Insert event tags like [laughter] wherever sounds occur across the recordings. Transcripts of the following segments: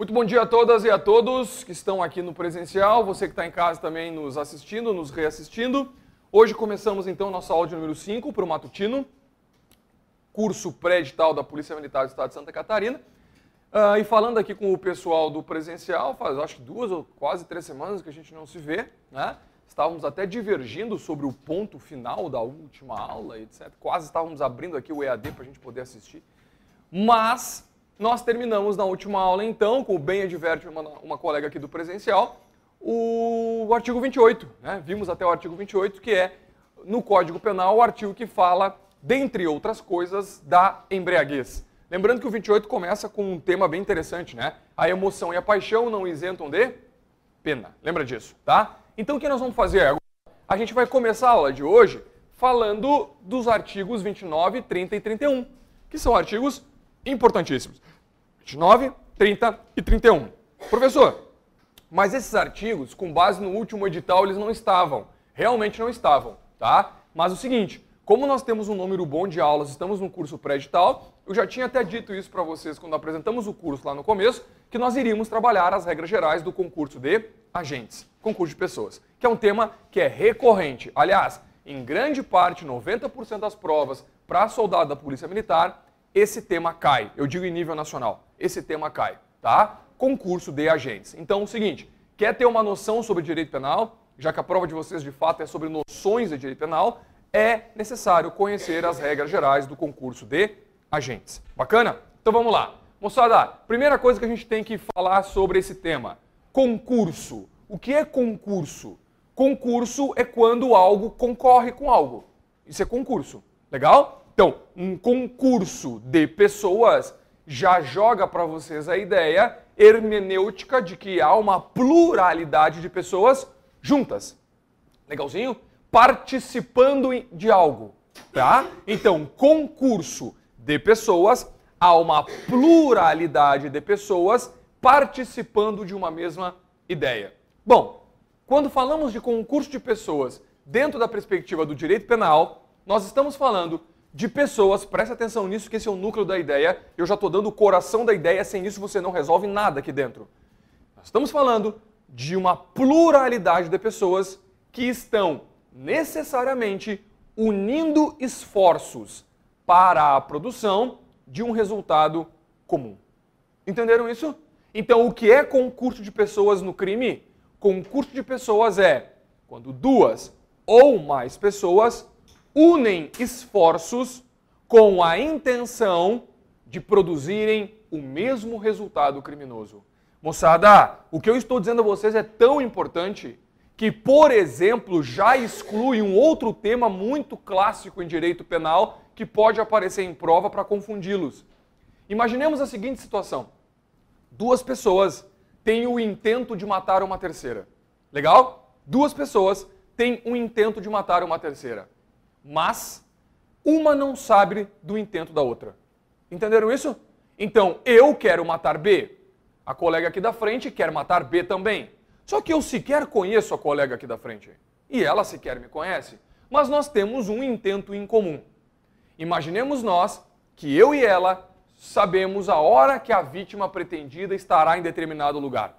Muito bom dia a todas e a todos que estão aqui no presencial, você que está em casa também nos assistindo, nos reassistindo. Hoje começamos então nossa aula de número 5 para o Matutino, curso pré-edital da Polícia Militar do Estado de Santa Catarina. Uh, e falando aqui com o pessoal do presencial, faz acho que duas ou quase três semanas que a gente não se vê, né? Estávamos até divergindo sobre o ponto final da última aula, etc. Quase estávamos abrindo aqui o EAD para a gente poder assistir. Mas nós terminamos na última aula, então, com o bem adverte uma, uma colega aqui do presencial, o, o artigo 28. Né? Vimos até o artigo 28, que é, no Código Penal, o artigo que fala, dentre outras coisas, da embriaguez. Lembrando que o 28 começa com um tema bem interessante, né? A emoção e a paixão não isentam de pena. Lembra disso, tá? Então o que nós vamos fazer agora? A gente vai começar a aula de hoje falando dos artigos 29, 30 e 31, que são artigos importantíssimos. 29, 30 e 31. Professor, mas esses artigos, com base no último edital, eles não estavam. Realmente não estavam, tá? Mas o seguinte, como nós temos um número bom de aulas, estamos no curso pré-edital, eu já tinha até dito isso para vocês quando apresentamos o curso lá no começo, que nós iríamos trabalhar as regras gerais do concurso de agentes, concurso de pessoas, que é um tema que é recorrente. Aliás, em grande parte, 90% das provas para soldado da Polícia Militar, esse tema cai. Eu digo em nível nacional, esse tema cai, tá? Concurso de agentes. Então, é o seguinte, quer ter uma noção sobre direito penal, já que a prova de vocês de fato é sobre noções de direito penal, é necessário conhecer as regras gerais do concurso de agentes. Bacana? Então vamos lá. Moçada, primeira coisa que a gente tem que falar sobre esse tema: concurso. O que é concurso? Concurso é quando algo concorre com algo. Isso é concurso. Legal? Então, um concurso de pessoas já joga para vocês a ideia hermenêutica de que há uma pluralidade de pessoas juntas. Legalzinho? participando de algo, tá? Então, concurso de pessoas, há uma pluralidade de pessoas participando de uma mesma ideia. Bom, quando falamos de concurso de pessoas dentro da perspectiva do direito penal, nós estamos falando de pessoas, preste atenção nisso, que esse é o núcleo da ideia, eu já estou dando o coração da ideia, sem isso você não resolve nada aqui dentro. Nós estamos falando de uma pluralidade de pessoas que estão necessariamente unindo esforços para a produção de um resultado comum. Entenderam isso? Então, o que é concurso de pessoas no crime? Concurso de pessoas é quando duas ou mais pessoas unem esforços com a intenção de produzirem o mesmo resultado criminoso. Moçada, o que eu estou dizendo a vocês é tão importante que, por exemplo, já exclui um outro tema muito clássico em direito penal que pode aparecer em prova para confundi-los. Imaginemos a seguinte situação: duas pessoas têm o intento de matar uma terceira. Legal? Duas pessoas têm o intento de matar uma terceira. Mas uma não sabe do intento da outra. Entenderam isso? Então, eu quero matar B. A colega aqui da frente quer matar B também. Só que eu sequer conheço a colega aqui da frente. E ela sequer me conhece. Mas nós temos um intento em comum. Imaginemos nós que eu e ela sabemos a hora que a vítima pretendida estará em determinado lugar.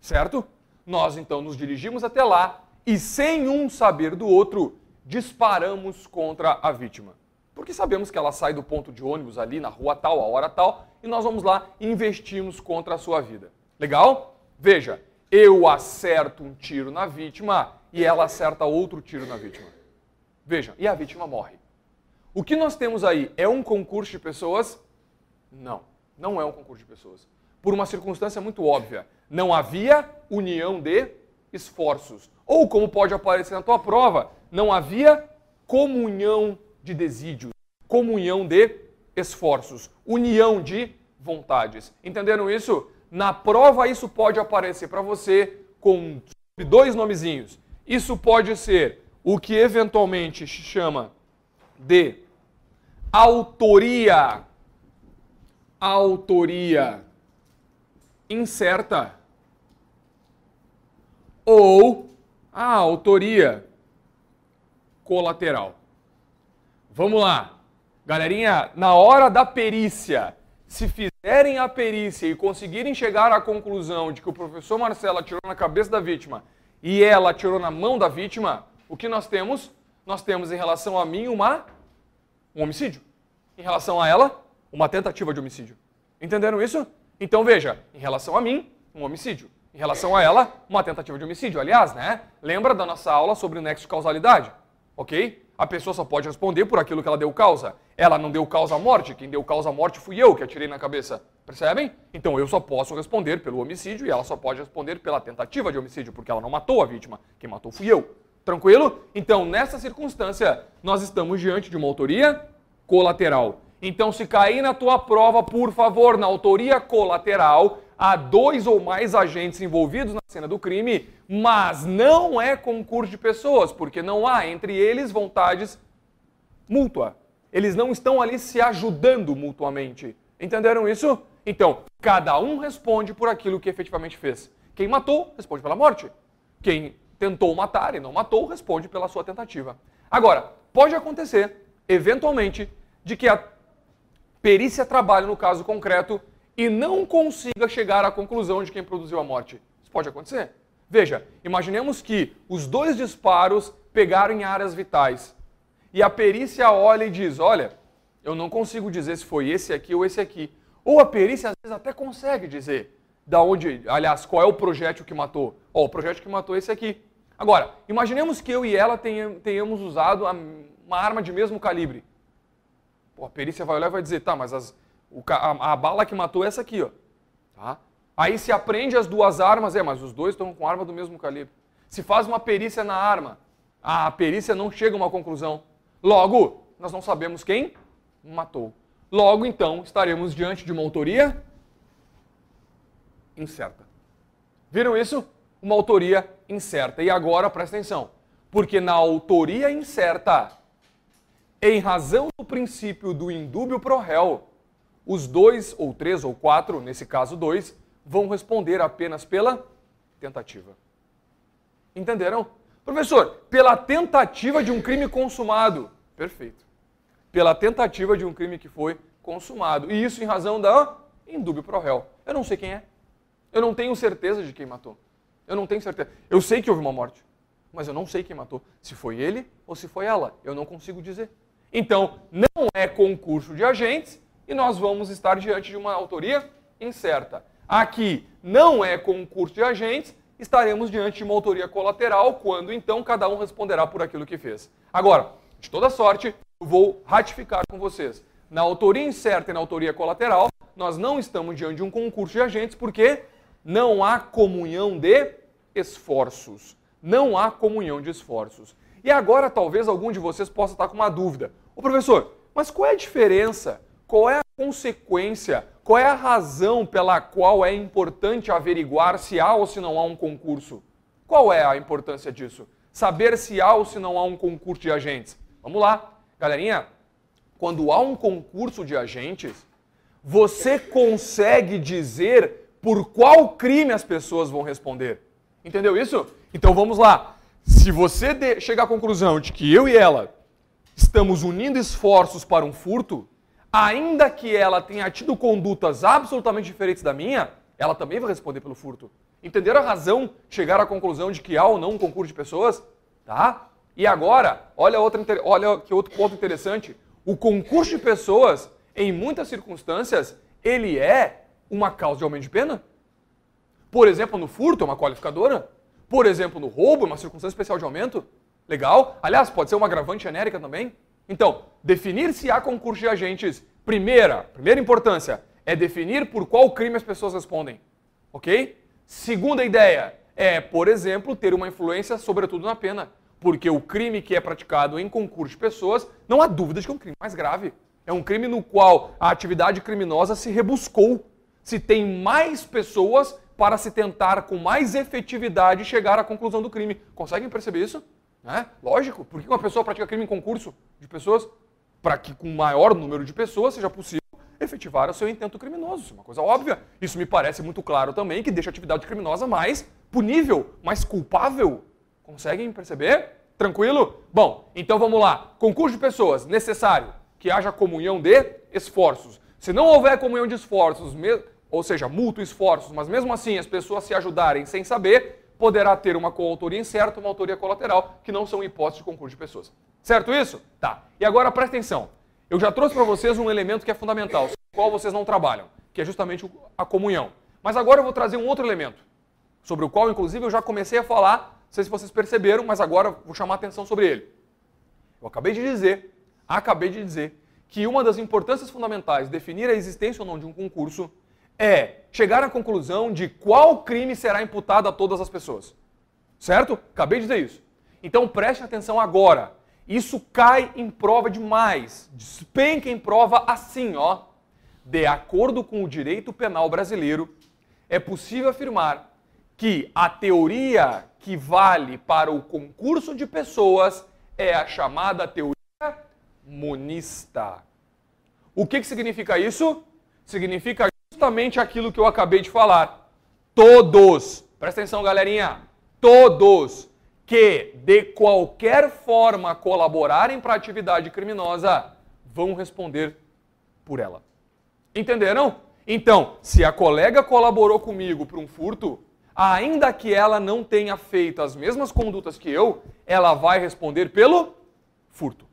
Certo? Nós então nos dirigimos até lá e, sem um saber do outro, disparamos contra a vítima. Porque sabemos que ela sai do ponto de ônibus ali na rua tal, a hora tal, e nós vamos lá e investimos contra a sua vida. Legal? Veja, eu acerto um tiro na vítima e ela acerta outro tiro na vítima. Vejam, e a vítima morre. O que nós temos aí é um concurso de pessoas? Não, não é um concurso de pessoas. Por uma circunstância muito óbvia. Não havia união de esforços. Ou, como pode aparecer na tua prova, não havia comunhão de desídios, comunhão de esforços, união de vontades. Entenderam isso? Na prova, isso pode aparecer para você com dois nomezinhos. Isso pode ser o que eventualmente se chama de autoria. Autoria incerta. Ou a autoria colateral. Vamos lá. Galerinha, na hora da perícia, se fizerem a perícia e conseguirem chegar à conclusão de que o professor Marcelo atirou na cabeça da vítima e ela atirou na mão da vítima, o que nós temos? Nós temos em relação a mim uma, um homicídio. Em relação a ela, uma tentativa de homicídio. Entenderam isso? Então veja, em relação a mim, um homicídio. Em relação a ela, uma tentativa de homicídio. Aliás, né? Lembra da nossa aula sobre o nexo de causalidade? Ok? A pessoa só pode responder por aquilo que ela deu causa. Ela não deu causa à morte, quem deu causa à morte fui eu que atirei na cabeça. Percebem? Então eu só posso responder pelo homicídio e ela só pode responder pela tentativa de homicídio, porque ela não matou a vítima. Quem matou fui eu. Tranquilo? Então, nessa circunstância, nós estamos diante de uma autoria colateral. Então, se cair na tua prova, por favor, na autoria colateral, há dois ou mais agentes envolvidos na cena do crime, mas não é concurso de pessoas, porque não há entre eles vontades mútua. Eles não estão ali se ajudando mutuamente. Entenderam isso? Então, cada um responde por aquilo que efetivamente fez. Quem matou, responde pela morte. Quem tentou matar e não matou, responde pela sua tentativa. Agora, pode acontecer, eventualmente, de que a perícia trabalhe no caso concreto e não consiga chegar à conclusão de quem produziu a morte. Isso pode acontecer. Veja, imaginemos que os dois disparos pegaram em áreas vitais e a perícia olha e diz: Olha, eu não consigo dizer se foi esse aqui ou esse aqui. Ou a perícia às vezes até consegue dizer da onde, aliás, qual é o projétil que matou. Oh, o projétil que matou é esse aqui. Agora, imaginemos que eu e ela tenhamos usado uma arma de mesmo calibre. Pô, a perícia vai olhar e vai dizer, tá, mas as, a, a, bala que matou é essa aqui, ó. Tá? Aí se aprende as duas armas, é, mas os dois estão com arma do mesmo calibre. Se faz uma perícia na arma, a perícia não chega a uma conclusão. Logo, nós não sabemos quem matou. Logo, então, estaremos diante de uma autoria incerta. Viram isso? Uma autoria incerta. E agora, presta atenção. Porque na autoria incerta, em razão do princípio do indúbio pro réu, os dois, ou três, ou quatro, nesse caso dois, vão responder apenas pela tentativa. Entenderam? Professor, pela tentativa de um crime consumado. Perfeito. Pela tentativa de um crime que foi consumado. E isso em razão da indúbio pro réu. Eu não sei quem é. Eu não tenho certeza de quem matou. Eu não tenho certeza. Eu sei que houve uma morte, mas eu não sei quem matou. Se foi ele ou se foi ela. Eu não consigo dizer. Então, não é concurso de agentes e nós vamos estar diante de uma autoria incerta. Aqui não é concurso de agentes, estaremos diante de uma autoria colateral, quando então cada um responderá por aquilo que fez. Agora, de toda sorte, eu vou ratificar com vocês. Na autoria incerta e na autoria colateral, nós não estamos diante de um concurso de agentes porque não há comunhão de esforços. Não há comunhão de esforços. E agora talvez algum de vocês possa estar com uma dúvida. Ô professor, mas qual é a diferença? Qual é a consequência? Qual é a razão pela qual é importante averiguar se há ou se não há um concurso? Qual é a importância disso? Saber se há ou se não há um concurso de agentes. Vamos lá, galerinha. Quando há um concurso de agentes, você consegue dizer por qual crime as pessoas vão responder. Entendeu isso? Então vamos lá. Se você chegar à conclusão de que eu e ela estamos unindo esforços para um furto, ainda que ela tenha tido condutas absolutamente diferentes da minha, ela também vai responder pelo furto. Entenderam a razão chegar à conclusão de que há ou não um concurso de pessoas? Tá? E agora, olha, outra, olha que outro ponto interessante. O concurso de pessoas, em muitas circunstâncias, ele é uma causa de aumento de pena. Por exemplo, no furto, é uma qualificadora. Por exemplo, no roubo, é uma circunstância especial de aumento. Legal? Aliás, pode ser uma agravante genérica também. Então, definir se há concurso de agentes, primeira, primeira importância, é definir por qual crime as pessoas respondem. Ok? Segunda ideia é, por exemplo, ter uma influência sobretudo na pena. Porque o crime que é praticado em concurso de pessoas, não há dúvida de que é um crime mais grave. É um crime no qual a atividade criminosa se rebuscou. Se tem mais pessoas para se tentar com mais efetividade chegar à conclusão do crime. Conseguem perceber isso? Né? Lógico. Por que uma pessoa pratica crime em concurso de pessoas? Para que com maior número de pessoas seja possível efetivar o seu intento criminoso. Isso é uma coisa óbvia. Isso me parece muito claro também, que deixa a atividade criminosa mais punível, mais culpável. Conseguem perceber? Tranquilo? Bom, então vamos lá. Concurso de pessoas, necessário que haja comunhão de esforços. Se não houver comunhão de esforços, ou seja, mútuo esforços, mas mesmo assim as pessoas se ajudarem sem saber, poderá ter uma coautoria incerta, uma autoria colateral, que não são hipóteses de concurso de pessoas. Certo isso? Tá. E agora presta atenção. Eu já trouxe para vocês um elemento que é fundamental, com o qual vocês não trabalham, que é justamente a comunhão. Mas agora eu vou trazer um outro elemento, sobre o qual, inclusive, eu já comecei a falar, não sei se vocês perceberam, mas agora vou chamar a atenção sobre ele. Eu acabei de dizer, acabei de dizer, que uma das importâncias fundamentais de definir a existência ou não de um concurso é chegar à conclusão de qual crime será imputado a todas as pessoas. Certo? Acabei de dizer isso. Então preste atenção agora. Isso cai em prova demais. Despenca em prova assim, ó. De acordo com o direito penal brasileiro, é possível afirmar que a teoria que vale para o concurso de pessoas é a chamada teoria monista. O que, que significa isso? Significa justamente aquilo que eu acabei de falar. Todos, presta atenção, galerinha, todos que de qualquer forma colaborarem para atividade criminosa vão responder por ela. Entenderam? Então, se a colega colaborou comigo para um furto, ainda que ela não tenha feito as mesmas condutas que eu, ela vai responder pelo furto.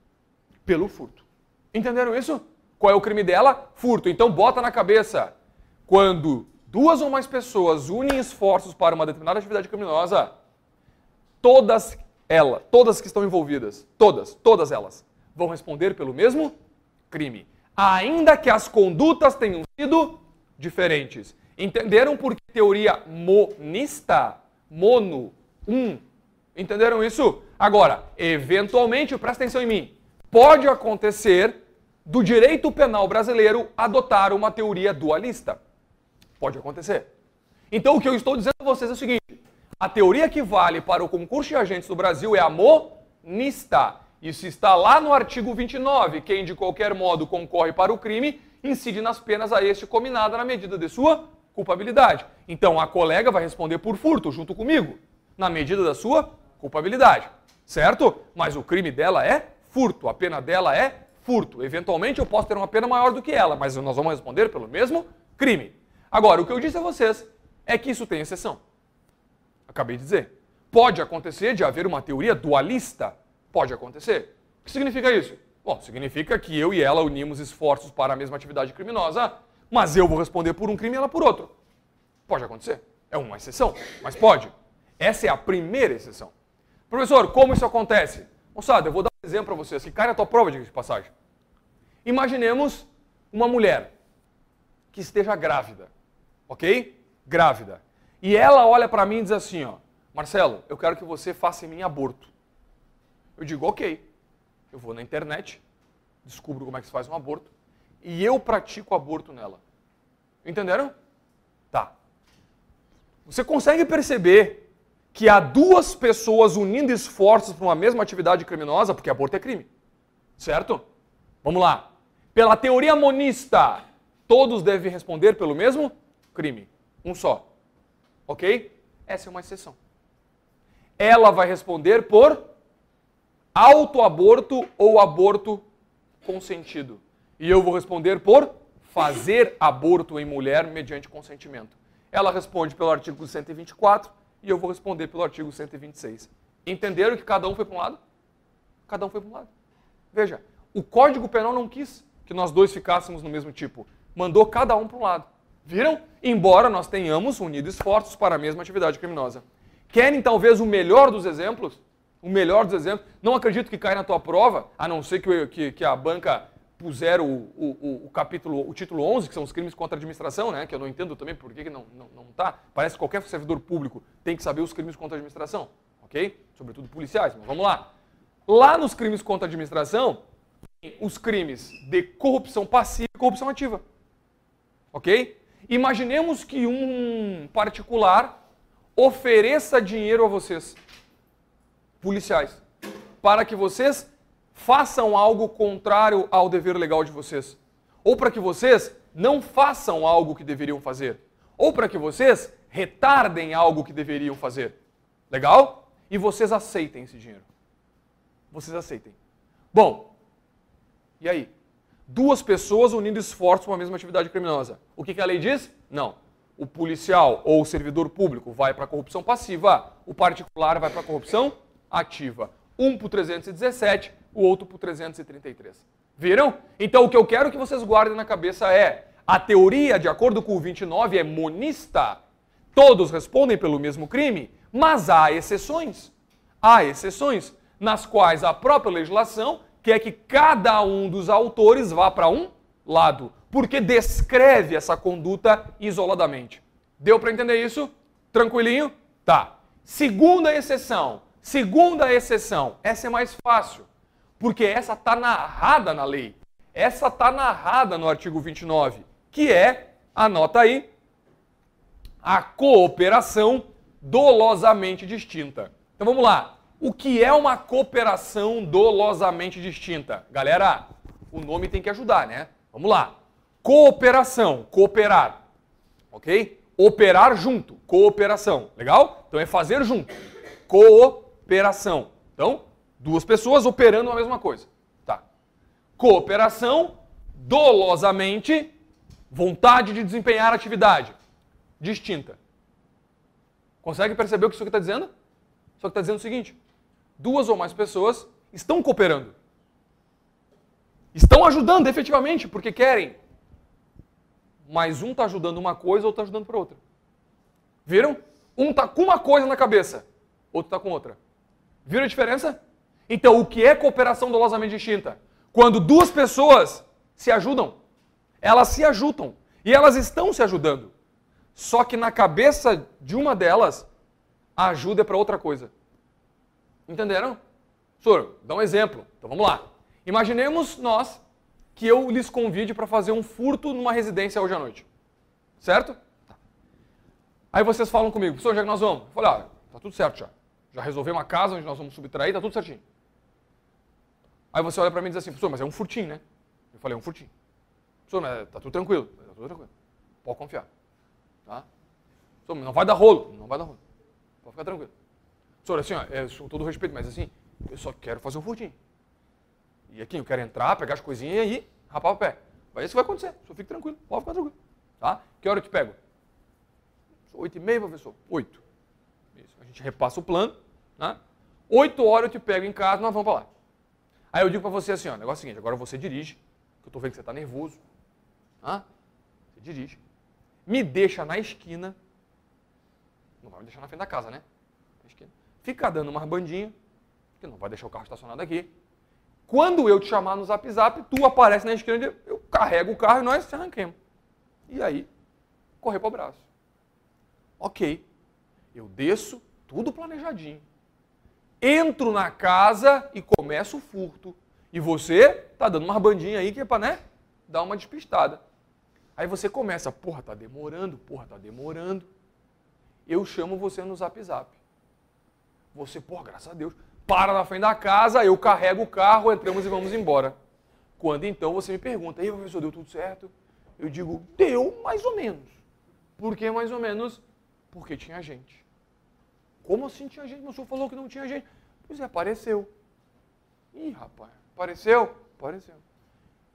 Pelo furto. Entenderam isso? Qual é o crime dela? Furto. Então bota na cabeça. Quando duas ou mais pessoas unem esforços para uma determinada atividade criminosa, todas elas, todas que estão envolvidas, todas, todas elas, vão responder pelo mesmo crime, ainda que as condutas tenham sido diferentes. Entenderam por que teoria monista? Mono, um. Entenderam isso? Agora, eventualmente, presta atenção em mim, pode acontecer do direito penal brasileiro adotar uma teoria dualista. Pode acontecer. Então, o que eu estou dizendo a vocês é o seguinte: a teoria que vale para o concurso de agentes do Brasil é a monista. Isso está lá no artigo 29. Quem de qualquer modo concorre para o crime incide nas penas a este combinada na medida de sua culpabilidade. Então a colega vai responder por furto junto comigo, na medida da sua culpabilidade. Certo? Mas o crime dela é furto, a pena dela é furto. Eventualmente eu posso ter uma pena maior do que ela, mas nós vamos responder pelo mesmo crime. Agora, o que eu disse a vocês é que isso tem exceção. Acabei de dizer. Pode acontecer de haver uma teoria dualista. Pode acontecer. O que significa isso? Bom, significa que eu e ela unimos esforços para a mesma atividade criminosa, mas eu vou responder por um crime e ela por outro. Pode acontecer. É uma exceção, mas pode. Essa é a primeira exceção. Professor, como isso acontece? Moçada, eu vou dar um exemplo para vocês que cai na tua prova de passagem. Imaginemos uma mulher que esteja grávida, ok? Grávida. E ela olha para mim e diz assim, ó, Marcelo, eu quero que você faça em mim aborto. Eu digo, ok. Eu vou na internet, descubro como é que se faz um aborto e eu pratico aborto nela. Entenderam? Tá. Você consegue perceber que há duas pessoas unindo esforços para uma mesma atividade criminosa, porque aborto é crime. Certo? Vamos lá. Pela teoria monista, todos devem responder pelo mesmo crime. Um só. Ok? Essa é uma exceção. Ela vai responder por autoaborto ou aborto consentido. E eu vou responder por fazer aborto em mulher mediante consentimento. Ela responde pelo artigo 124 e eu vou responder pelo artigo 126. Entenderam que cada um foi para um lado? Cada um foi para um lado. Veja, o Código Penal não quis que nós dois ficássemos no mesmo tipo. Mandou cada um para um lado. Viram? Embora nós tenhamos unido esforços para a mesma atividade criminosa. Querem talvez o melhor dos exemplos? O melhor dos exemplos? Não acredito que caia na tua prova, a não ser que, que, que a banca puser o, o, o, capítulo, o título 11, que são os crimes contra a administração, né? que eu não entendo também por que, que não. Não, não tá. Parece que qualquer servidor público tem que saber os crimes contra a administração, ok? Sobretudo policiais, mas vamos lá. Lá nos crimes contra a administração, os crimes de corrupção passiva e corrupção ativa, ok? Imaginemos que um particular ofereça dinheiro a vocês, policiais, para que vocês façam algo contrário ao dever legal de vocês, ou para que vocês não façam algo que deveriam fazer, ou para que vocês retardem algo que deveriam fazer. Legal? E vocês aceitem esse dinheiro. Vocês aceitem. Bom, e aí? Duas pessoas unindo esforços para uma mesma atividade criminosa. O que, que a lei diz? Não. O policial ou o servidor público vai para a corrupção passiva, o particular vai para a corrupção ativa. Um para 317, o outro para 333. Viram? Então o que eu quero que vocês guardem na cabeça é a teoria, de acordo com o 29, é monista. Todos respondem pelo mesmo crime, mas há exceções. Há exceções nas quais a própria legislação quer que cada um dos autores vá para um lado, porque descreve essa conduta isoladamente. Deu para entender isso? Tranquilinho? Tá. Segunda exceção. Segunda exceção. Essa é mais fácil, porque essa está narrada na lei. Essa está narrada no artigo 29, que é, anota aí, a cooperação dolosamente distinta. Então vamos lá. O que é uma cooperação dolosamente distinta? Galera, o nome tem que ajudar, né? Vamos lá. Cooperação, cooperar. Ok? Operar junto, cooperação. Legal? Então é fazer junto. Cooperação. Então, duas pessoas operando a mesma coisa. Tá. Cooperação, dolosamente, vontade de desempenhar atividade. Distinta. Consegue perceber o que isso aqui está dizendo? Só que está dizendo o seguinte: duas ou mais pessoas estão cooperando. Estão ajudando efetivamente porque querem. Mas um está ajudando uma coisa, outro está ajudando para outra. Viram? Um está com uma coisa na cabeça, outro está com outra. Viram a diferença? Então, o que é cooperação dolosamente distinta? Quando duas pessoas se ajudam, elas se ajudam e elas estão se ajudando. Só que na cabeça de uma delas, a ajuda é para outra coisa. Entenderam? Senhor, dá um exemplo. Então vamos lá. Imaginemos nós que eu lhes convide para fazer um furto numa residência hoje à noite. Certo? Tá. Aí vocês falam comigo, professor, onde é que nós vamos? Eu falei, ah, tá tudo certo já. Já resolvemos uma casa onde nós vamos subtrair, tá tudo certinho. Aí você olha para mim e diz assim, professor, mas é um furtinho, né? Eu falei, é um furtinho. Professor, mas tá tudo tranquilo. Tá tudo tranquilo. Pode confiar. Tá? Professor, não vai dar rolo. Não vai dar rolo. Pode ficar tranquilo. Senhor, assim, ó, é, com todo respeito, mas assim, eu só quero fazer um furtinho. E aqui, eu quero entrar, pegar as coisinhas e aí, rapar o pé. Vai isso vai acontecer. Só fique tranquilo, pode ficar tranquilo. Tá? Que hora eu te pego? Oito e meia, professor? Oito. Isso. A gente repassa o plano, né? Oito horas eu te pego em casa, nós vamos para lá. Aí eu digo para você assim, ó, negócio é o seguinte, agora você dirige, que eu estou vendo que você está nervoso. Tá? Você dirige. Me deixa na esquina. Não vai me deixar na frente da casa, né? Na esquina fica dando umas bandinhas, que não vai deixar o carro estacionado aqui. Quando eu te chamar no zap zap, tu aparece na esquina, eu carrego o carro e nós arranquemos. E aí, correr para o braço. Ok. Eu desço, tudo planejadinho. Entro na casa e começo o furto. E você tá dando umas bandinhas aí que é para, né, dar uma despistada. Aí você começa, porra, tá demorando, porra, tá demorando. Eu chamo você no zap zap. Você, pô, graças a Deus, para na frente da casa, eu carrego o carro, entramos e vamos embora. Quando então você me pergunta, e professor, deu tudo certo? Eu digo, deu mais ou menos. Por que mais ou menos? Porque tinha gente. Como assim tinha gente? O senhor falou que não tinha gente. Pois é, apareceu. Ih, rapaz, apareceu? Apareceu.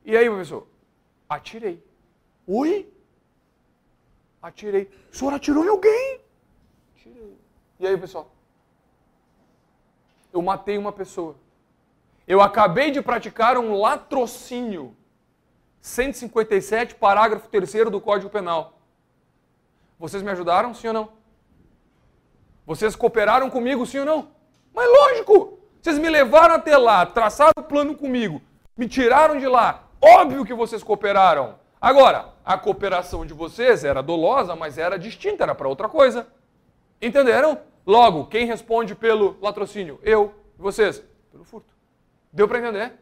E aí, professor? Atirei. Oi? Atirei. O senhor atirou em alguém? Atirei. E aí, pessoal? Eu matei uma pessoa. Eu acabei de praticar um latrocínio. 157, parágrafo 3 do Código Penal. Vocês me ajudaram, sim ou não? Vocês cooperaram comigo, sim ou não? Mas lógico! Vocês me levaram até lá, traçaram o plano comigo, me tiraram de lá. Óbvio que vocês cooperaram. Agora, a cooperação de vocês era dolosa, mas era distinta, era para outra coisa. Entenderam? Logo, quem responde pelo latrocínio? Eu. E vocês? Pelo furto. Deu para entender?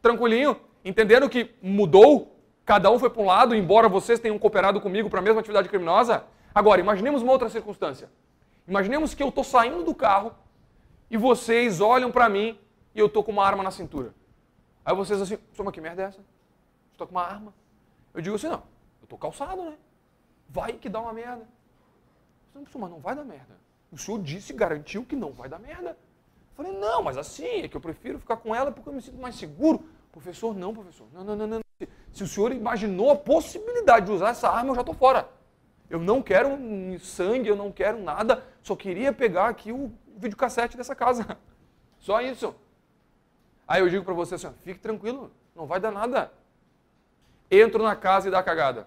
Tranquilinho? Entendendo que mudou? Cada um foi para um lado, embora vocês tenham cooperado comigo para a mesma atividade criminosa? Agora, imaginemos uma outra circunstância. Imaginemos que eu estou saindo do carro e vocês olham para mim e eu estou com uma arma na cintura. Aí vocês assim, mas que merda é essa? Estou com uma arma. Eu digo assim, não, eu estou calçado, né? Vai que dá uma merda. Mas não vai dar merda. O senhor disse, garantiu que não vai dar merda. Eu falei, não, mas assim, é que eu prefiro ficar com ela porque eu me sinto mais seguro. Professor, não, professor. Não, não, não, não. Se o senhor imaginou a possibilidade de usar essa arma, eu já estou fora. Eu não quero sangue, eu não quero nada, só queria pegar aqui o videocassete dessa casa. [laughs] Só isso. Aí eu digo para você assim, fique tranquilo, não vai dar nada. Entro na casa e dá cagada.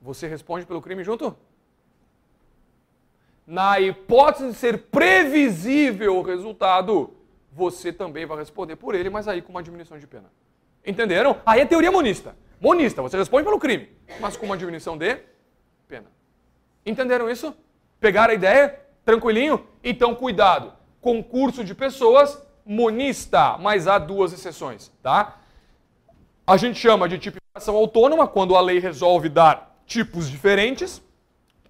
Você responde pelo crime junto? Na hipótese de ser previsível o resultado, você também vai responder por ele, mas aí com uma diminuição de pena. Entenderam? Aí é teoria monista. Monista, você responde pelo crime, mas com uma diminuição de pena. Entenderam isso? Pegaram a ideia? Tranquilinho? Então, cuidado. Concurso de pessoas, monista, mas há duas exceções, tá? A gente chama de tipificação autônoma quando a lei resolve dar tipos diferentes,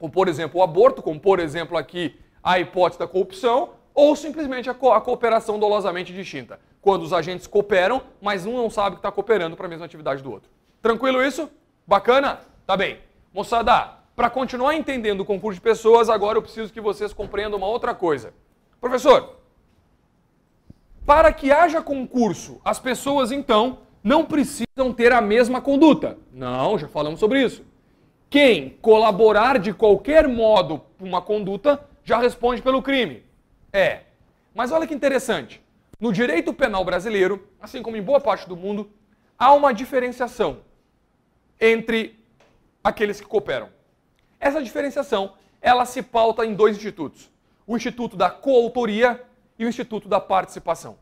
como por exemplo o aborto, como por exemplo aqui a hipótese da corrupção, ou simplesmente a, co a cooperação dolosamente distinta, quando os agentes cooperam, mas um não sabe que está cooperando para a mesma atividade do outro. Tranquilo isso? Bacana? Tá bem. Moçada, para continuar entendendo o concurso de pessoas, agora eu preciso que vocês compreendam uma outra coisa. Professor, para que haja concurso, as pessoas então não precisam ter a mesma conduta. Não, já falamos sobre isso. Quem colaborar de qualquer modo com uma conduta já responde pelo crime. É. Mas olha que interessante. No direito penal brasileiro, assim como em boa parte do mundo, há uma diferenciação entre aqueles que cooperam. Essa diferenciação, ela se pauta em dois institutos. O Instituto da Coautoria e o Instituto da Participação.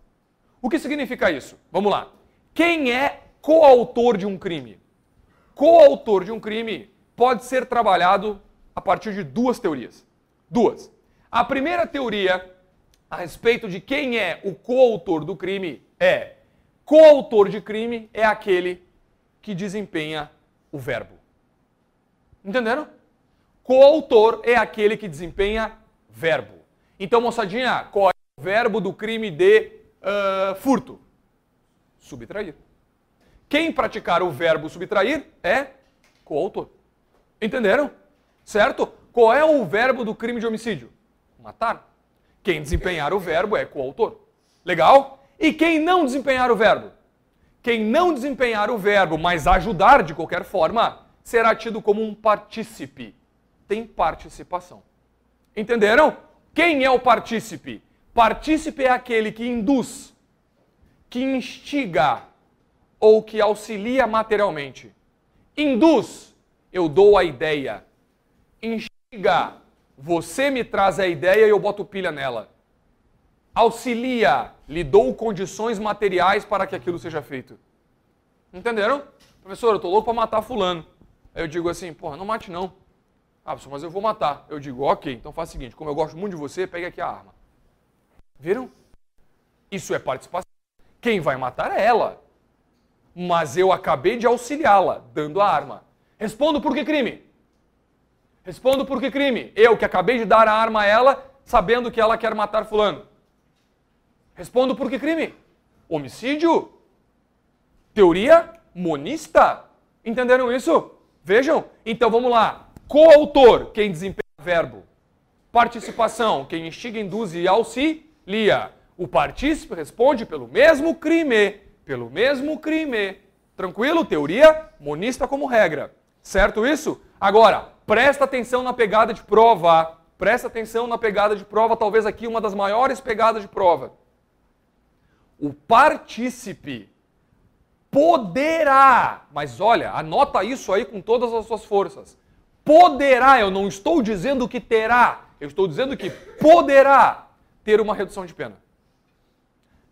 O que significa isso? Vamos lá. Quem é coautor de um crime? Coautor de um crime pode ser trabalhado a partir de duas teorias. Duas. A primeira teoria a respeito de quem é o coautor do crime é: coautor de crime é aquele que desempenha o verbo. Entenderam? Coautor é aquele que desempenha verbo. Então, moçadinha, qual é o verbo do crime de uh, furto? Subtrair. Quem praticar o verbo subtrair é coautor. Entenderam? Certo? Qual é o verbo do crime de homicídio? Matar. Quem desempenhar o verbo é coautor. Legal? E quem não desempenhar o verbo? Quem não desempenhar o verbo, mas ajudar de qualquer forma, será tido como um partícipe. Tem participação. Entenderam? Quem é o partícipe? Partícipe é aquele que induz, que instiga ou que auxilia materialmente. Induz, eu dou a ideia. Instiga, você me traz a ideia e eu boto pilha nela. Auxilia, lhe dou condições materiais para que aquilo seja feito. Entenderam? Professor, eu estou louco para matar fulano. Aí eu digo assim, porra, não mate não. Ah, professor, mas eu vou matar. Eu digo, ok, então faz o seguinte, como eu gosto muito de você, pegue aqui a arma. Viram? Isso é participação. Quem vai matar é ela. Mas eu acabei de auxiliá-la, dando a arma. Respondo por que crime? Respondo por que crime? Eu que acabei de dar a arma a ela, sabendo que ela quer matar fulano. Respondo por que crime? Homicídio? Teoria monista? Entenderam isso? Vejam? Então vamos lá. Coautor, quem desempenha verbo. Participação, quem instiga, induz e auxilia. O partícipe responde pelo mesmo crime. Pelo mesmo crime. Tranquilo? Teoria monista como regra. Certo isso? Agora, presta atenção na pegada de prova. Presta atenção na pegada de prova, talvez aqui uma das maiores pegadas de prova. O partícipe poderá, mas olha, anota isso aí com todas as suas forças poderá, eu não estou dizendo que terá, eu estou dizendo que poderá ter uma redução de pena.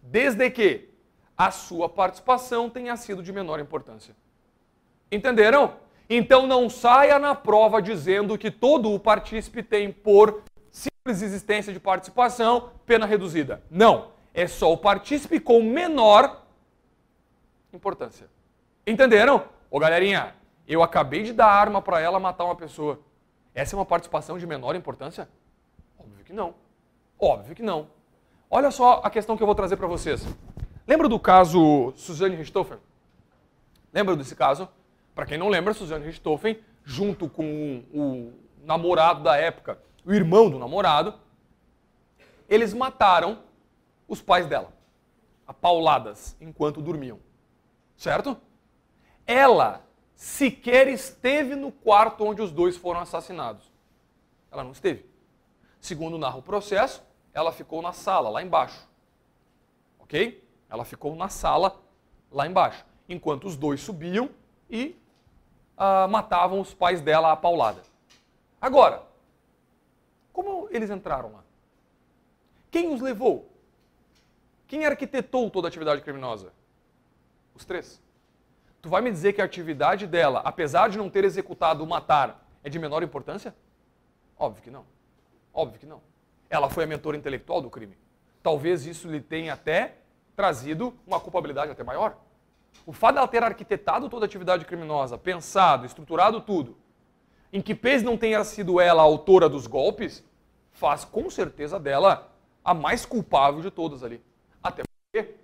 Desde que a sua participação tenha sido de menor importância. Entenderam? Então não saia na prova dizendo que todo o partícipe tem, por simples existência de participação, pena reduzida. Não. É só o partícipe com menor importância. Entenderam? Ô galerinha, eu acabei de dar arma para ela matar uma pessoa. Essa é uma participação de menor importância? Óbvio que não. Óbvio que não. Olha só a questão que eu vou trazer para vocês. Lembra do caso Suzanne Richthofen? Lembra desse caso? Para quem não lembra, Suzanne Richthofen, junto com o namorado da época, o irmão do namorado, eles mataram os pais dela, apauladas, enquanto dormiam. Certo? ela sequer esteve no quarto onde os dois foram assassinados. Ela não esteve. Segundo narra o processo, ela ficou na sala, lá embaixo. Ok? Ela ficou na sala, lá embaixo. Enquanto os dois subiam e uh, matavam os pais dela à paulada. Agora, como eles entraram lá? Quem os levou? Quem arquitetou toda a atividade criminosa? Os três. Tu vai me dizer que a atividade dela, apesar de não ter executado o matar, é de menor importância? Óbvio que não. Óbvio que não. Ela foi a mentora intelectual do crime. Talvez isso lhe tenha até trazido uma culpabilidade até maior. O fato dela ter arquitetado toda a atividade criminosa, pensado, estruturado tudo, em que pese não tenha sido ela a autora dos golpes, faz com certeza dela a mais culpável de todas ali. Até porque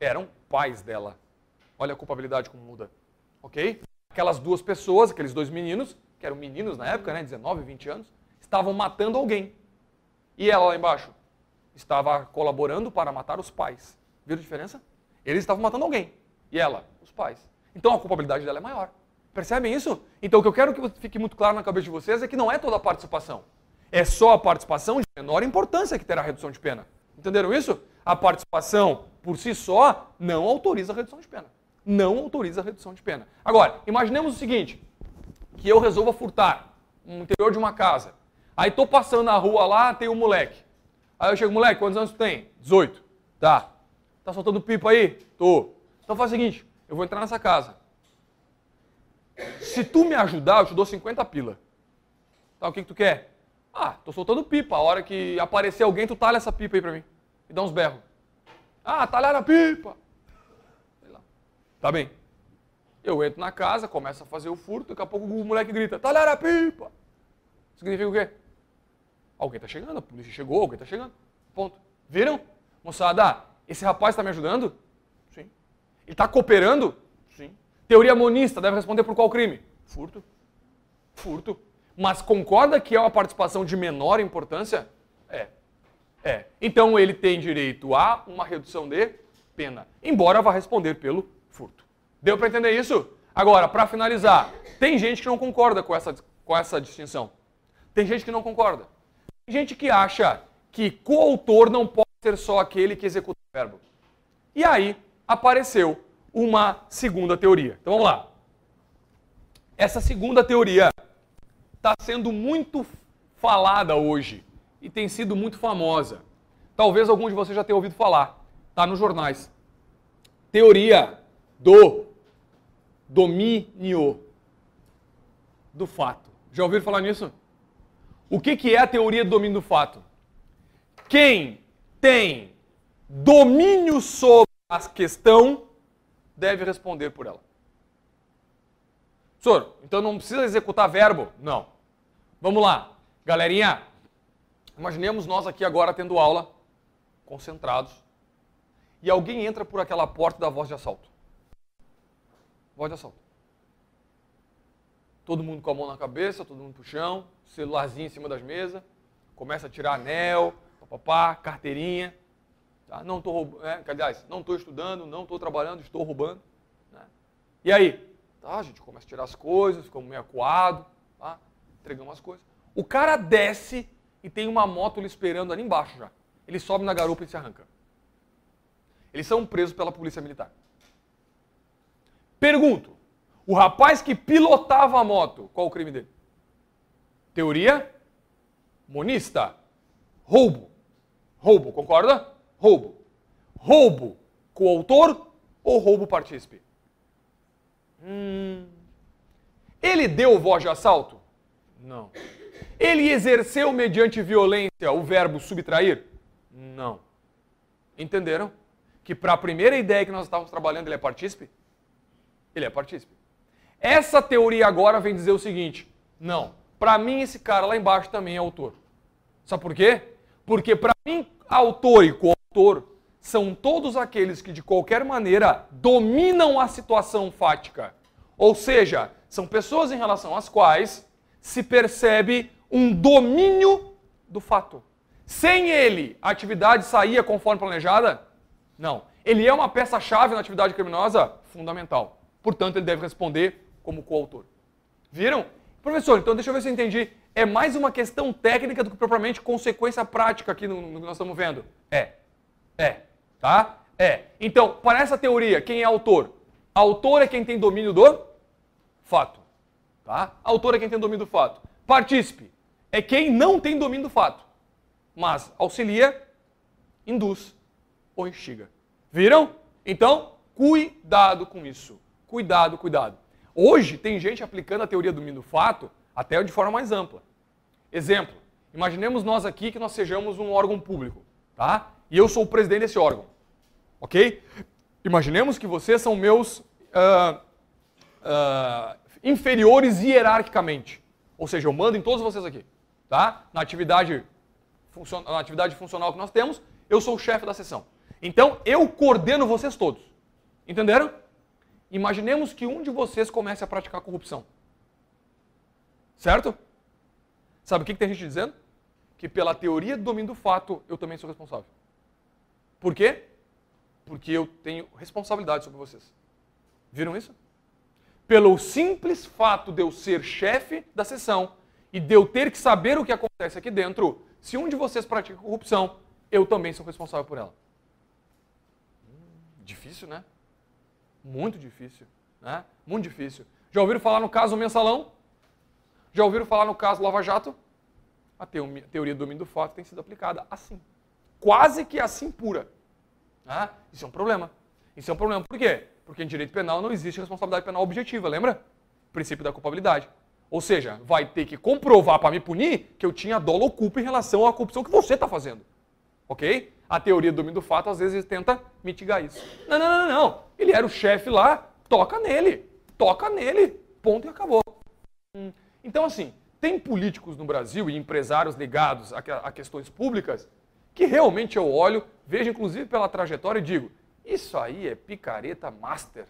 eram pais dela. Olha a culpabilidade como muda. Ok? Aquelas duas pessoas, aqueles dois meninos, que eram meninos na época, né, 19, 20 anos, estavam matando alguém. E ela lá embaixo estava colaborando para matar os pais. Viram a diferença? Eles estavam matando alguém. E ela, os pais. Então a culpabilidade dela é maior. Percebem isso? Então o que eu quero que fique muito claro na cabeça de vocês é que não é toda a participação. É só a participação de menor importância que terá redução de pena. Entenderam isso? A participação por si só não autoriza a redução de pena. Não autoriza a redução de pena. Agora, imaginemos o seguinte: que eu resolva furtar no interior de uma casa. Aí tô passando na rua lá, tem um moleque. Aí eu chego, moleque, quantos anos tu tem? 18. Tá. Tá soltando pipa aí? Tô. Então faz o seguinte, eu vou entrar nessa casa. Se tu me ajudar, eu te dou 50 pila. Tá, o que, que tu quer? Ah, tô soltando pipa. A hora que aparecer alguém, tu talha essa pipa aí pra mim. E dá uns berros. Ah, talhar a pipa. Tá bem. Eu entro na casa, começo a fazer o furto, daqui a pouco o moleque grita, talhar a pipa. Significa o quê? Alguém está chegando, a polícia chegou, alguém está chegando. Ponto. Viram? Moçada, esse rapaz está me ajudando? Ele está cooperando? Sim. Teoria monista deve responder por qual crime? Furto. Furto. Mas concorda que é uma participação de menor importância? É. É. Então ele tem direito a uma redução de pena, embora vá responder pelo furto. Deu para entender isso? Agora, para finalizar, tem gente que não concorda com essa, com essa distinção. Tem gente que não concorda. Tem gente que acha que coautor não pode ser só aquele que executa o verbo. E aí apareceu uma segunda teoria. Então vamos lá. Essa segunda teoria está sendo muito falada hoje e tem sido muito famosa. Talvez algum de vocês já tenha ouvido falar. Está nos jornais. Teoria do domínio do fato. Já ouviram falar nisso? O que, que é a teoria do domínio do fato? Quem tem domínio sobre a questão deve responder por ela. Senhor, então não precisa executar verbo? Não. Vamos lá. Galerinha, imaginemos nós aqui agora tendo aula, concentrados, e alguém entra por aquela porta da voz de assalto. Voz de assalto. Todo mundo com a mão na cabeça, todo mundo pro chão, celularzinho em cima das mesas, começa a tirar anel, papapá, carteirinha. Tá? Não estou roubando, é, aliás, não estou estudando, não estou trabalhando, estou roubando. Né? E aí? Tá, a gente começa a tirar as coisas, ficamos meio acuado, tá? entregamos as coisas. O cara desce e tem uma moto lhe esperando ali embaixo já. Ele sobe na garupa e se arranca. Eles são presos pela polícia militar. Pergunto, o rapaz que pilotava a moto, qual o crime dele? Teoria monista. Roubo. Roubo, concorda? Roubo. Roubo coautor ou roubo partícipe? Hum. Ele deu voz de assalto? Não. Ele exerceu mediante violência o verbo subtrair? Não. Entenderam? Que para a primeira ideia que nós estávamos trabalhando, ele é partícipe? Ele é partícipe. Essa teoria agora vem dizer o seguinte: não, para mim esse cara lá embaixo também é autor. Sabe por quê? Porque para mim, autor e coautor são todos aqueles que de qualquer maneira dominam a situação fática. Ou seja, são pessoas em relação às quais se percebe um domínio do fato. Sem ele, a atividade saía conforme planejada? Não. Ele é uma peça-chave na atividade criminosa? Fundamental. Portanto, ele deve responder como coautor. Viram? Professor, então deixa eu ver se eu entendi. É mais uma questão técnica do que propriamente consequência prática aqui no, no que nós estamos vendo. É. É. Tá? É. Então, para essa teoria, quem é autor? Autor é quem tem domínio do fato. Tá? Autor é quem tem domínio do fato. Partícipe é quem não tem domínio do fato, mas auxilia, induz ou instiga. Viram? Então, cuidado com isso. Cuidado, cuidado. Hoje tem gente aplicando a teoria do domínio do fato até de forma mais ampla. Exemplo, imaginemos nós aqui que nós sejamos um órgão público, tá? E eu sou o presidente desse órgão, ok? Imaginemos que vocês são meus uh, uh, inferiores hierarquicamente. Ou seja, eu mando em todos vocês aqui. Tá? Na, atividade, na atividade funcional que nós temos, eu sou o chefe da sessão. Então, eu coordeno vocês todos. Entenderam? Imaginemos que um de vocês comece a praticar corrupção. Certo? Sabe o que, que tem gente dizendo? Que pela teoria do domínio do fato, eu também sou responsável. Por quê? Porque eu tenho responsabilidade sobre vocês. Viram isso? Pelo simples fato de eu ser chefe da sessão e de eu ter que saber o que acontece aqui dentro, se um de vocês pratica corrupção, eu também sou responsável por ela. Difícil, né? Muito difícil. Né? Muito difícil. Já ouviram falar no caso Mensalão? Já ouviram falar no caso Lava Jato? A teoria do domínio do fato tem sido aplicada assim. Quase que assim pura. Né? Isso é um problema. Isso é um problema. Por quê? Porque em direito penal não existe responsabilidade penal objetiva, lembra? Princípio da culpabilidade. Ou seja, vai ter que comprovar para me punir que eu tinha dolo ou culpa em relação à corrupção que você está fazendo. Ok? A teoria do domínio do fato às vezes tenta mitigar isso. Não, não, não, não. Ele era o chefe lá, toca nele. Toca nele. Ponto e acabou. Hum. Então, assim, tem políticos no Brasil e empresários ligados a questões públicas que realmente eu olho, vejo inclusive pela trajetória e digo: isso aí é picareta master.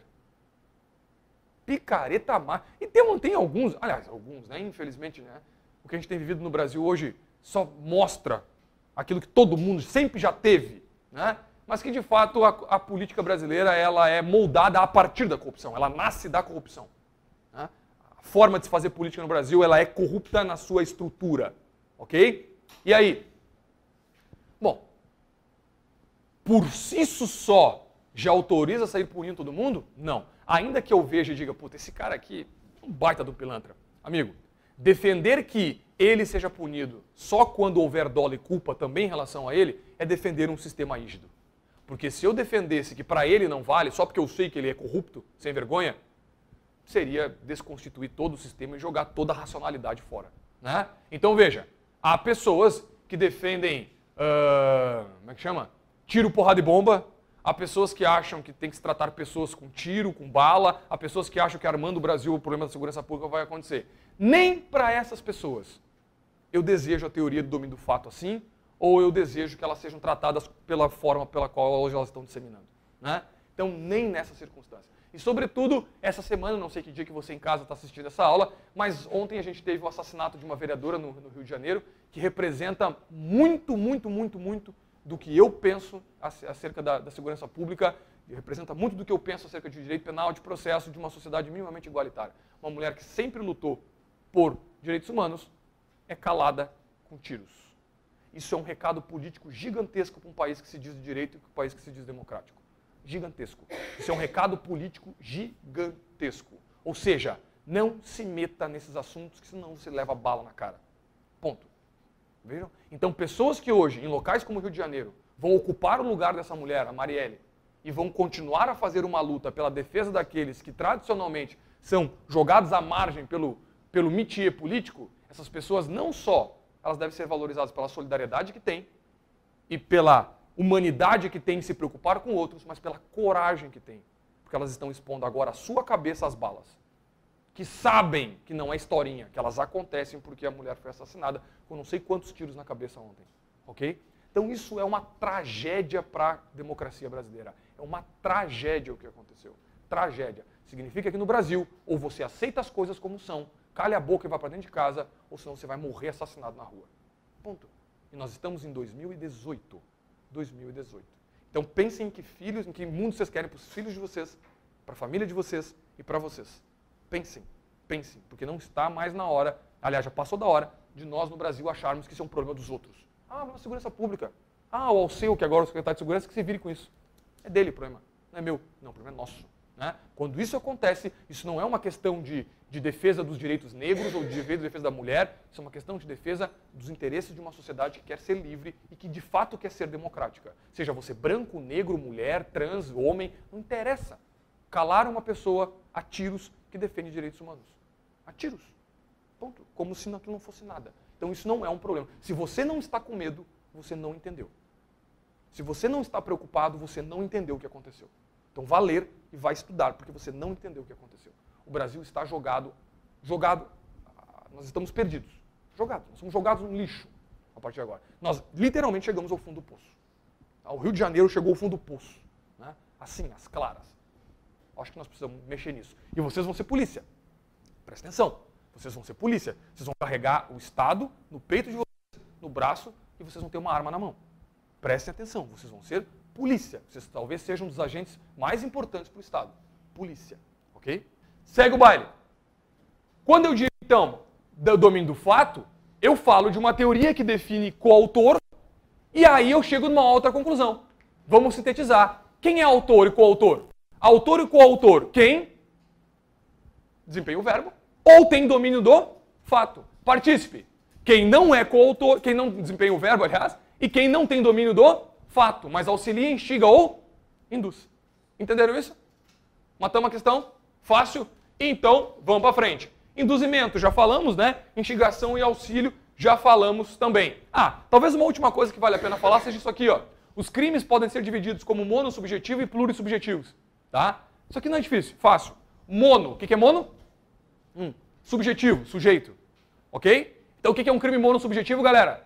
Picareta master. E tem, tem alguns, aliás, alguns, né? Infelizmente, né? O que a gente tem vivido no Brasil hoje só mostra aquilo que todo mundo sempre já teve, né? Mas que de fato a, a política brasileira ela é moldada a partir da corrupção, ela nasce da corrupção. Né? A forma de se fazer política no Brasil ela é corrupta na sua estrutura, ok? E aí? Bom, por isso só já autoriza a sair punindo todo mundo? Não. Ainda que eu veja e diga, puta, esse cara aqui é um baita do pilantra. Amigo, defender que ele seja punido só quando houver dolo e culpa também em relação a ele é defender um sistema rígido. Porque se eu defendesse que para ele não vale, só porque eu sei que ele é corrupto, sem vergonha, seria desconstituir todo o sistema e jogar toda a racionalidade fora. Né? Então veja, há pessoas que defendem, uh, como é que chama? Tiro, porrada e bomba, Há pessoas que acham que tem que se tratar pessoas com tiro, com bala. Há pessoas que acham que armando o Brasil o problema da segurança pública vai acontecer. Nem para essas pessoas eu desejo a teoria do domínio do fato assim, ou eu desejo que elas sejam tratadas pela forma pela qual hoje elas estão disseminando. Né? Então, nem nessa circunstância. E, sobretudo, essa semana, não sei que dia que você em casa está assistindo essa aula, mas ontem a gente teve o assassinato de uma vereadora no, no Rio de Janeiro, que representa muito, muito, muito, muito do que eu penso acerca da, da, segurança pública, representa muito do que eu penso acerca de direito penal, de processo, de uma sociedade minimamente igualitária. Uma mulher que sempre lutou por direitos humanos é calada com tiros. Isso é um recado político gigantesco para um país que se diz de direito e para um país que se diz democrático. Gigantesco. Isso é um recado político gigantesco. Ou seja, não se meta nesses assuntos que senão você leva bala na cara. Ponto. Viram? Então, pessoas que hoje, em locais como o Rio de Janeiro, vão ocupar o lugar dessa mulher, a Marielle, e vão continuar a fazer uma luta pela defesa daqueles que tradicionalmente são jogados à margem pelo, pelo métier político, essas pessoas não só elas devem ser valorizadas pela solidariedade que têm e pela humanidade que tem em se preocupar com outros, mas pela coragem que têm, porque elas estão expondo agora a sua cabeça às balas que sabem que não é historinha, que elas acontecem porque a mulher foi assassinada com não sei quantos tiros na cabeça ontem. Ok? Então isso é uma tragédia para a democracia brasileira. É uma tragédia o que aconteceu. Tragédia. Significa que no Brasil, ou você aceita as coisas como são, calha a boca e vá para dentro de casa, ou senão você vai morrer assassinado na rua. Ponto. E nós estamos em 2018. 2018. Então pensem em que filhos, em que mundo vocês querem para os filhos de vocês para a família de vocês e para vocês. Pensem, pensem, porque não está mais na hora, aliás, já passou da hora, de nós no Brasil acharmos que isso é um problema dos outros. Ah, mas a segurança pública. Ah, o Alceu, que agora é o secretário de segurança, que se vire com isso. É dele o problema, não é meu. Não, o problema é nosso. Né? Quando isso acontece, isso não é uma questão de, de defesa dos direitos negros ou de defesa da mulher, isso é uma questão de defesa dos interesses de uma sociedade que quer ser livre e que de fato quer ser democrática. Seja você branco, negro, mulher, trans, homem, não interessa. Calar uma pessoa a tiros que defende direitos humanos. A tiros. Ponto. Como se não fosse nada. Então isso não é um problema. Se você não está com medo, você não entendeu. Se você não está preocupado, você não entendeu o que aconteceu. Então vá ler e vá estudar, porque você não entendeu o que aconteceu. O Brasil está jogado, jogado, nós estamos perdidos. Jogados, nós somos jogados no lixo a partir de agora. Nós literalmente chegamos ao fundo do poço. Tá? O Rio de Janeiro chegou ao fundo do poço. Né? Assim, as claras. Acho que nós precisamos mexer nisso. E vocês vão ser polícia. Presta atenção. Vocês vão ser polícia. Vocês vão carregar o Estado no peito de vocês, no braço, e vocês vão ter uma arma na mão. Prestem atenção. Vocês vão ser polícia. Vocês talvez sejam um dos agentes mais importantes para o Estado. Polícia. Ok? Segue o baile. Quando eu digo, então, do domínio do fato, eu falo de uma teoria que define coautor e aí eu chego numa outra conclusão. Vamos sintetizar. Quem é autor e coautor? Autor e coautor, quem desempenha o verbo ou tem domínio do fato. Partícipe, quem não é coautor, quem não desempenha o verbo, aliás, e quem não tem domínio do fato, mas auxilia, instiga ou induz. Entenderam isso? Matamos a questão? Fácil? Então, vamos para frente. Induzimento, já falamos, né? Instigação e auxílio, já falamos também. Ah, talvez uma última coisa que vale a pena falar seja isso aqui, ó. Os crimes podem ser divididos como monossubjetivo e plurissubjetivos, tá? Isso aqui não é difícil, fácil. Mono, o que, é mono? Hum, subjetivo, sujeito, ok? Então o que, que é um crime monossubjetivo, galera?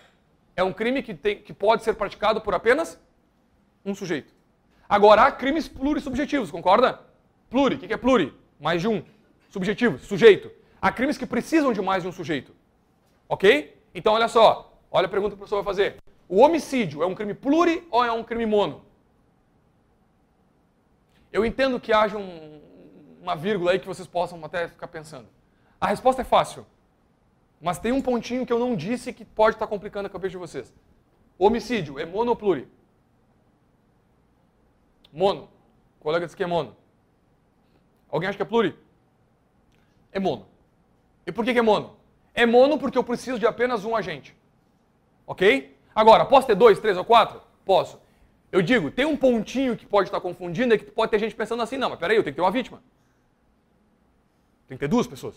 É um crime que, tem, que pode ser praticado por apenas um sujeito. Agora, há crimes plurissubjetivos, concorda? Pluri, o que é pluri? Mais de um. Subjetivo, sujeito. Há crimes que precisam de mais de um sujeito. Ok? Então, olha só. Olha a pergunta que o professor vai fazer. O homicídio é um crime pluri ou é um crime mono? Eu entendo que haja um, uma vírgula aí que vocês possam até ficar pensando. A resposta é fácil. Mas tem um pontinho que eu não disse que pode estar complicando a cabeça de vocês. Homicídio é mono ou pluri? Mono. O colega disse que é mono. Alguém acha que é pluri? É mono. E por que, é mono? É mono porque eu preciso de apenas um agente. Ok? Agora, posso ter dois, três ou quatro? Posso. Eu digo, tem um pontinho que pode estar confundindo, é que pode ter gente pensando assim, não, mas peraí, eu tenho que ter uma vítima. Tem que ter duas pessoas.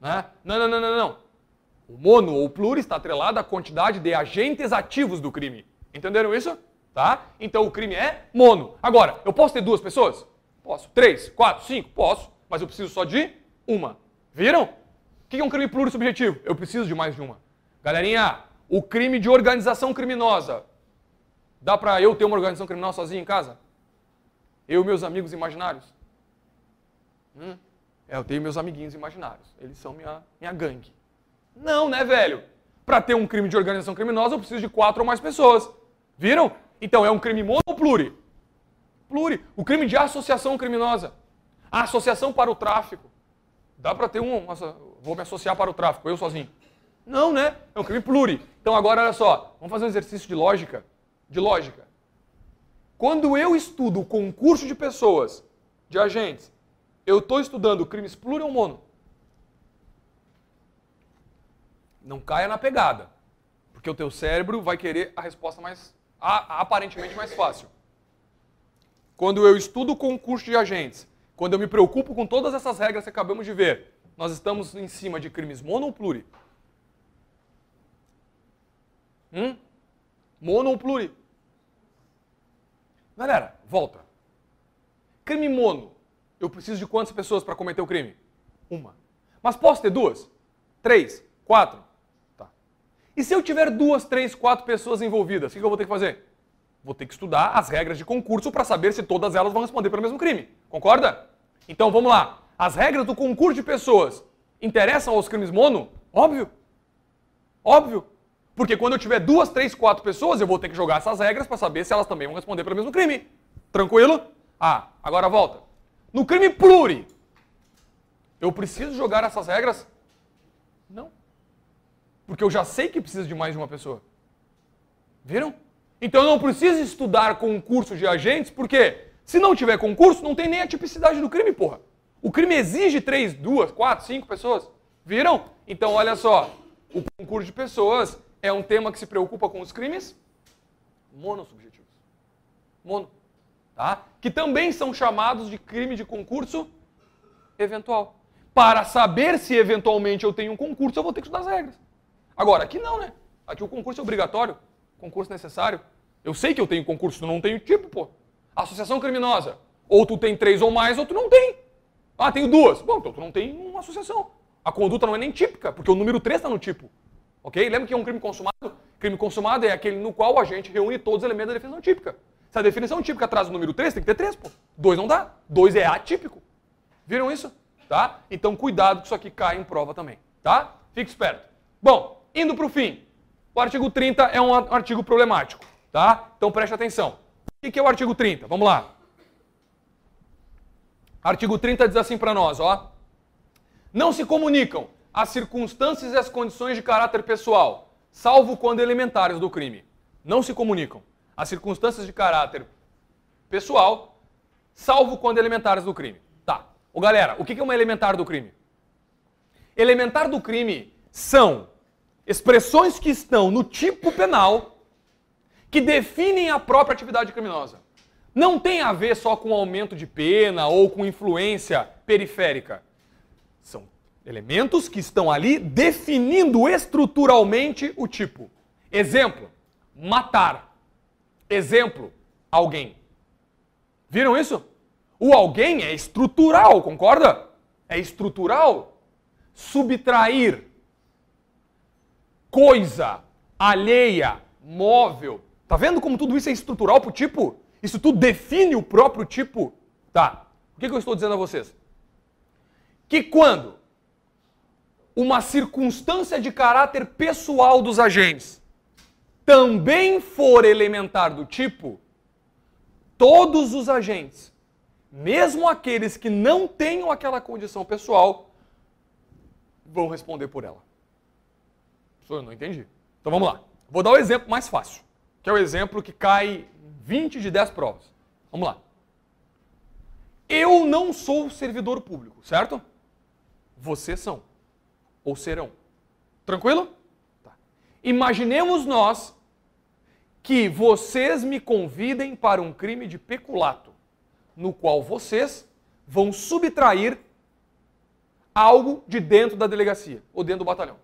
Né? Não, não, não, não, não. O mono ou pluri está atrelado à quantidade de agentes ativos do crime. Entenderam isso? Tá? Então o crime é mono. Agora, eu posso ter duas pessoas? Posso. Três, quatro, cinco? Posso. Mas eu preciso só de uma. Viram? O que é um crime plurissubjetivo? Eu preciso de mais de uma. Galerinha, o crime de organização criminosa. Dá pra eu ter uma organização criminosa sozinho em casa? Eu e meus amigos imaginários? Hum? É, eu tenho meus amiguinhos imaginários. Eles são minha, minha gangue. Não, né, velho? Para ter um crime de organização criminosa, eu preciso de quatro ou mais pessoas. Viram? Então, é um crime mono ou pluri? Pluri. O crime de associação criminosa. A associação para o tráfico. Dá para ter um. Vou me associar para o tráfico, eu sozinho. Não, né? É um crime pluri. Então, agora, olha só. Vamos fazer um exercício de lógica. De lógica. Quando eu estudo o concurso de pessoas, de agentes, eu estou estudando crimes pluri ou mono? Não caia na pegada, porque o teu cérebro vai querer a resposta mais a, aparentemente mais fácil. Quando eu estudo concurso de agentes, quando eu me preocupo com todas essas regras que acabamos de ver, nós estamos em cima de crimes mono ou pluri? Hum? Mono ou pluri? Galera, volta. Crime mono. Eu preciso de quantas pessoas para cometer o crime? Uma. Mas posso ter duas? Três? Quatro? E se eu tiver duas, três, quatro pessoas envolvidas, o que eu vou ter que fazer? Vou ter que estudar as regras de concurso para saber se todas elas vão responder pelo mesmo crime. Concorda? Então vamos lá. As regras do concurso de pessoas interessam aos crimes mono? Óbvio. Óbvio. Porque quando eu tiver duas, três, quatro pessoas, eu vou ter que jogar essas regras para saber se elas também vão responder pelo mesmo crime. Tranquilo? Ah, agora volta. No crime pluri, eu preciso jogar essas regras? Não. Porque eu já sei que precisa de mais de uma pessoa. Viram? Então eu não preciso estudar concurso de agentes, porque se não tiver concurso, não tem nem a tipicidade do crime, porra. O crime exige três, duas, quatro, cinco pessoas. Viram? Então olha só, o concurso de pessoas é um tema que se preocupa com os crimes monossubjetivos. Mono. Tá? Que também são chamados de crime de concurso eventual. Para saber se eventualmente eu tenho um concurso, eu vou ter que estudar as regras. Agora, aqui não, né? Aqui o concurso é obrigatório, concurso necessário. Eu sei que eu tenho concurso, não tenho tipo, pô. Associação criminosa. Ou tu tem três ou mais, ou tu não tem. Ah, tenho duas. Bom, então tu não tem uma associação. A conduta não é nem típica, porque o número 3 está no tipo. Ok? Lembra que é um crime consumado? Crime consumado é aquele no qual a gente reúne todos os elementos da definição típica. Se a definição típica traz o número 3, tem que ter 3, pô. 2 não dá. 2 é atípico. Viram isso? Tá? Então cuidado que isso aqui cai em prova também. Tá? Fique esperto. Bom, indo para o fim. O artigo 30 é um artigo problemático. Tá? Então preste atenção. O que é o artigo 30? Vamos lá. Artigo 30 diz assim para nós, ó. Não se comunicam as circunstâncias e as condições de caráter pessoal, salvo quando elementares do crime. Não se comunicam as circunstâncias de caráter pessoal, salvo quando elementares do crime. Tá. Ô galera, o que é uma elementar do crime? Elementar do crime são expressões que estão no tipo penal que definem a própria atividade criminosa. Não tem a ver só com aumento de pena ou com influência periférica. São elementos que estão ali definindo estruturalmente o tipo. Exemplo: matar. Exemplo: alguém. Viram isso? O alguém é estrutural, concorda? É estrutural. Subtrair coisa alheia, móvel. Tá vendo como tudo isso é estrutural para o tipo? Isso tudo define o próprio tipo? Tá. O que, que eu estou dizendo a vocês? Que quando uma circunstância de caráter pessoal dos agentes também for elementar do tipo, todos os agentes, mesmo aqueles que não tenham aquela condição pessoal, vão responder por ela. Eu não entendi. Então vamos lá. Vou dar o um exemplo mais fácil, que é o exemplo que cai 20 de 10 provas. Vamos lá. Eu não sou servidor público, certo? Vocês são. Ou serão. Tranquilo? Tá. Imaginemos nós que vocês me convidem para um crime de peculato, no qual vocês vão subtrair algo de dentro da delegacia ou dentro do batalhão.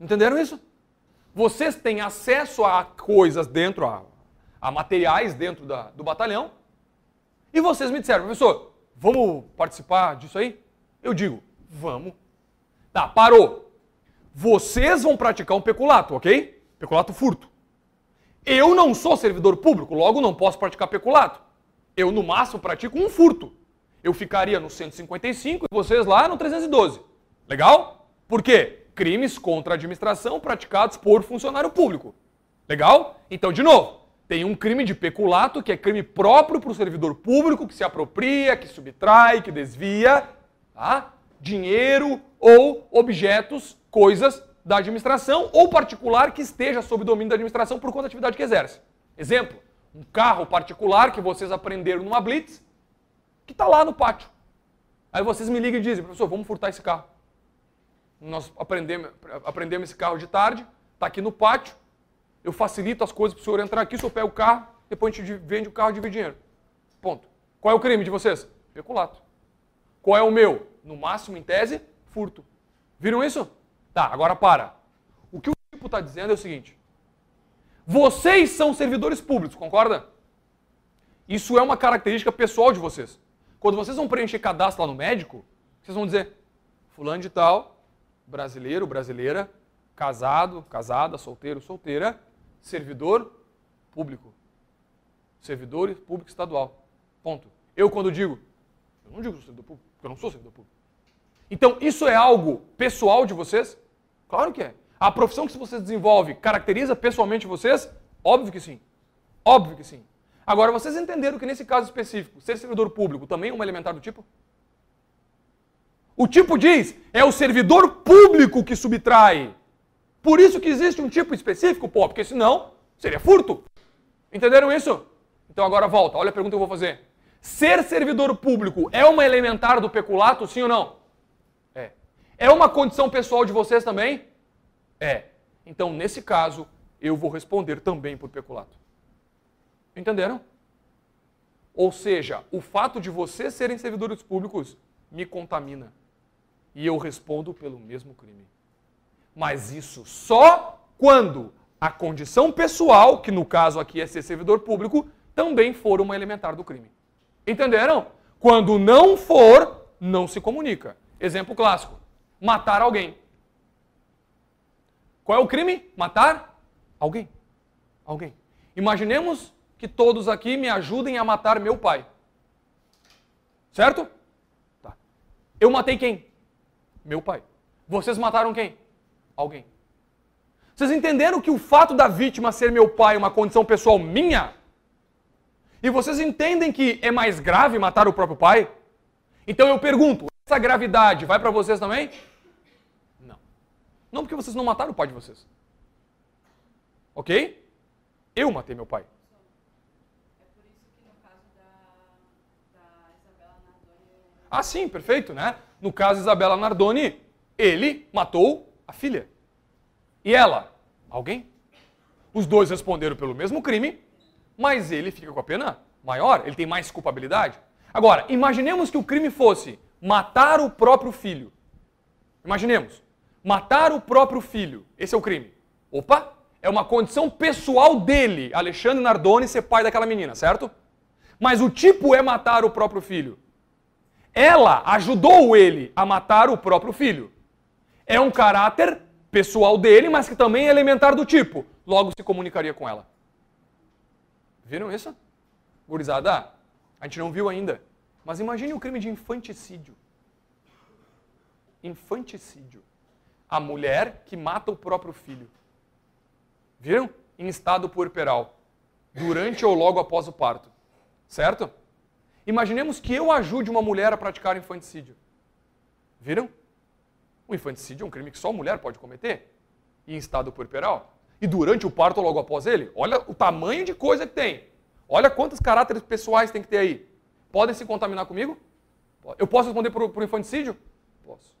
Entenderam isso? Vocês têm acesso a coisas dentro, a a materiais dentro da, do batalhão. E vocês me disseram, professor, vamos participar disso aí? Eu digo, vamos. Tá, parou. Vocês vão praticar um peculato, ok? Peculato furto. Eu não sou servidor público, logo não posso praticar peculato. Eu, no máximo, pratico um furto. Eu ficaria no 155 e vocês lá no 312. Legal? Por quê? Crimes contra a administração praticados por funcionário público. Legal? Então, de novo, tem um crime de peculato, que é crime próprio para o servidor público, que se apropria, que subtrai, que desvia tá? dinheiro ou objetos, coisas da administração ou particular que esteja sob domínio da administração por conta da atividade que exerce. Exemplo, um carro particular que vocês aprenderam numa blitz, que está lá no pátio. Aí vocês me ligam e dizem, professor, vamos furtar esse carro. Nós aprendemos, aprendemos esse carro de tarde, está aqui no pátio, eu facilito as coisas para o senhor entrar aqui, o senhor pega o carro, depois a gente vende o carro e divide dinheiro. Ponto. Qual é o crime de vocês? Peculato. Qual é o meu? No máximo, em tese, furto. Viram isso? Tá, agora para. O que o tipo está dizendo é o seguinte. Vocês são servidores públicos, concorda? Isso é uma característica pessoal de vocês. Quando vocês vão preencher cadastro lá no médico, vocês vão dizer, fulano de tal, brasileiro, brasileira, casado, casada, solteiro, solteira, servidor público. Servidor público estadual. Ponto. Eu, quando digo, eu não digo servidor público, porque eu não sou servidor público. Então, isso é algo pessoal de vocês? Claro que é. A profissão que vocês desenvolvem caracteriza pessoalmente vocês? Óbvio que sim. Óbvio que sim. Agora, vocês entenderam que nesse caso específico, ser servidor público também é uma elementar do tipo? O tipo diz, é o servidor público que subtrai. Por isso que existe um tipo específico, pô, porque senão seria furto. Entenderam isso? Então agora volta, olha a pergunta que eu vou fazer. Ser servidor público é uma elementar do peculato, sim ou não? É. É uma condição pessoal de vocês também? É. Então, nesse caso, eu vou responder também por peculato. Entenderam? Ou seja, o fato de vocês serem servidores públicos me contamina. E eu respondo pelo mesmo crime. Mas isso só quando a condição pessoal, que no caso aqui é ser servidor público, também for uma elementar do crime. Entenderam? Quando não for, não se comunica. Exemplo clássico: matar alguém. Qual é o crime? Matar alguém. Alguém. Imaginemos que todos aqui me ajudem a matar meu pai. Certo? Tá. Eu matei quem? Meu pai. Vocês mataram quem? Alguém. Vocês entenderam que o fato da vítima ser meu pai é uma condição pessoal minha? E vocês entendem que é mais grave matar o próprio pai? Então eu pergunto, essa gravidade vai para vocês também? Não. Não porque vocês não mataram o pai de vocês. Ok? Eu matei meu pai. Ah, sim, perfeito, né? No caso Isabela Nardoni, ele matou a filha. E ela? Alguém? Os dois responderam pelo mesmo crime, mas ele fica com a pena maior, ele tem mais culpabilidade. Agora, imaginemos que o crime fosse matar o próprio filho. Imaginemos, matar o próprio filho. Esse é o crime. Opa, é uma condição pessoal dele, Alexandre Nardoni, ser pai daquela menina, certo? Mas o tipo é matar o próprio filho. Ela ajudou ele a matar o próprio filho. É um caráter pessoal dele, mas que também é elementar do tipo. Logo se comunicaria com ela. Viram isso? Gurizada, a gente não viu ainda. Mas imagine o crime de infanticídio. Infanticídio. A mulher que mata o próprio filho. Viram? Em estado puerperal. Durante ou logo após o parto. Certo? Imaginemos que eu ajude uma mulher a praticar infanticídio. Viram? O infanticídio é um crime que só a mulher pode cometer, em estado puerperal. E durante o parto ou logo após ele, olha o tamanho de coisa que tem. Olha quantos caráteres pessoais tem que ter aí. Podem se contaminar comigo? Eu posso responder por, por infanticídio? Posso.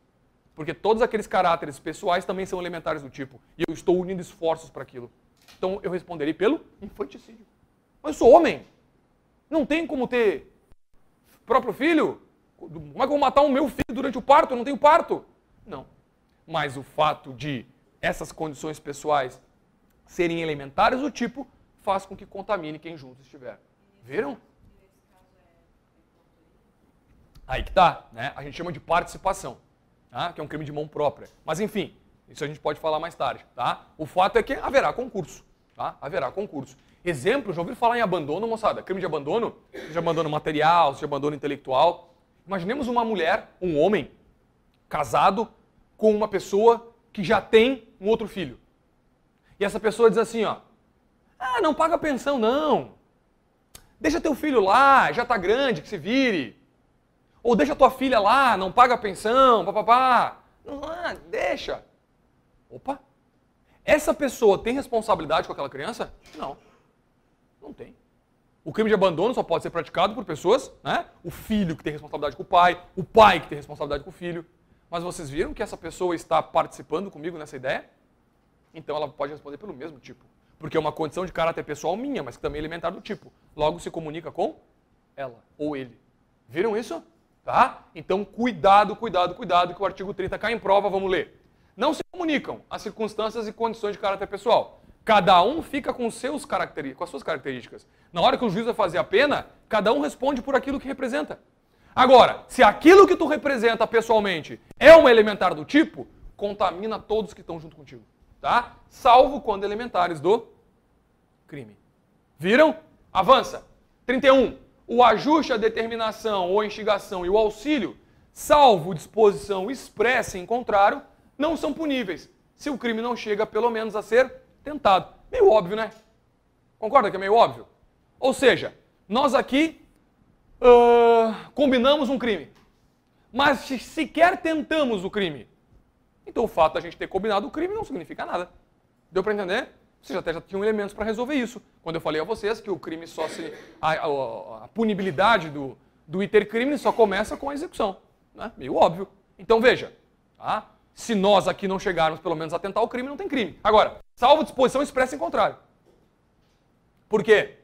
Porque todos aqueles caráteres pessoais também são elementares do tipo. E eu estou unindo esforços para aquilo. Então eu responderei pelo infanticídio. Mas eu sou homem. Não tem como ter próprio filho. Como é que eu vou matar o meu filho durante o parto? Eu não tenho parto. Não. Mas o fato de essas condições pessoais serem elementares do tipo faz com que contamine quem junto estiver. Viram? Aí que tá, né? A gente chama de participação, tá? que é um crime de mão própria. Mas enfim, isso a gente pode falar mais tarde, tá? O fato é que haverá concurso, tá? Haverá concurso. Exemplo, já ouviram falar em abandono, moçada? Crime de abandono? Seja abandono material, seja abandono intelectual. Imaginemos uma mulher, um homem, casado, com uma pessoa que já tem um outro filho. E essa pessoa diz assim, ó, ah, não paga pensão não. Deixa teu filho lá, já tá grande, que se vire. Ou deixa tua filha lá, não paga pensão, papapá. Ah, deixa. Opa. Essa pessoa tem responsabilidade com aquela criança? Não. Não tem. O crime de abandono só pode ser praticado por pessoas, né? O filho que tem responsabilidade com o pai, o pai que tem responsabilidade com o filho. Mas vocês viram que essa pessoa está participando comigo nessa ideia? Então ela pode responder pelo mesmo tipo. Porque é uma condição de caráter pessoal minha, mas que também é elementar do tipo. Logo se comunica com ela ou ele. Viram isso? Tá? Então cuidado, cuidado, cuidado, que o artigo 30 cai em prova, vamos ler. Não se comunicam as circunstâncias e condições de caráter pessoal. Cada um fica com, seus com as suas características. Na hora que o juiz vai fazer a pena, cada um responde por aquilo que representa. Agora, se aquilo que tu representa pessoalmente é uma elementar do tipo, contamina todos que estão junto contigo, tá? Salvo quando elementares do crime. Viram? Avança. 31. O ajuste, a determinação ou instigação e o auxílio, salvo disposição expressa em contrário, não são puníveis, se o crime não chega pelo menos a ser tentado. Meio óbvio, né? Concorda que é meio óbvio? Ou seja, nós aqui uh, combinamos um crime, mas sequer tentamos o crime. Então o fato da gente ter combinado o crime não significa nada. Deu para entender? Vocês até já tinham elementos para resolver isso. Quando eu falei a vocês que o crime só se. a, a, a punibilidade do, do iter-crime só começa com a execução. Né? Meio óbvio. Então veja, tá? Se nós aqui não chegarmos pelo menos a tentar o crime, não tem crime. Agora, salvo disposição expressa em contrário. Por quê?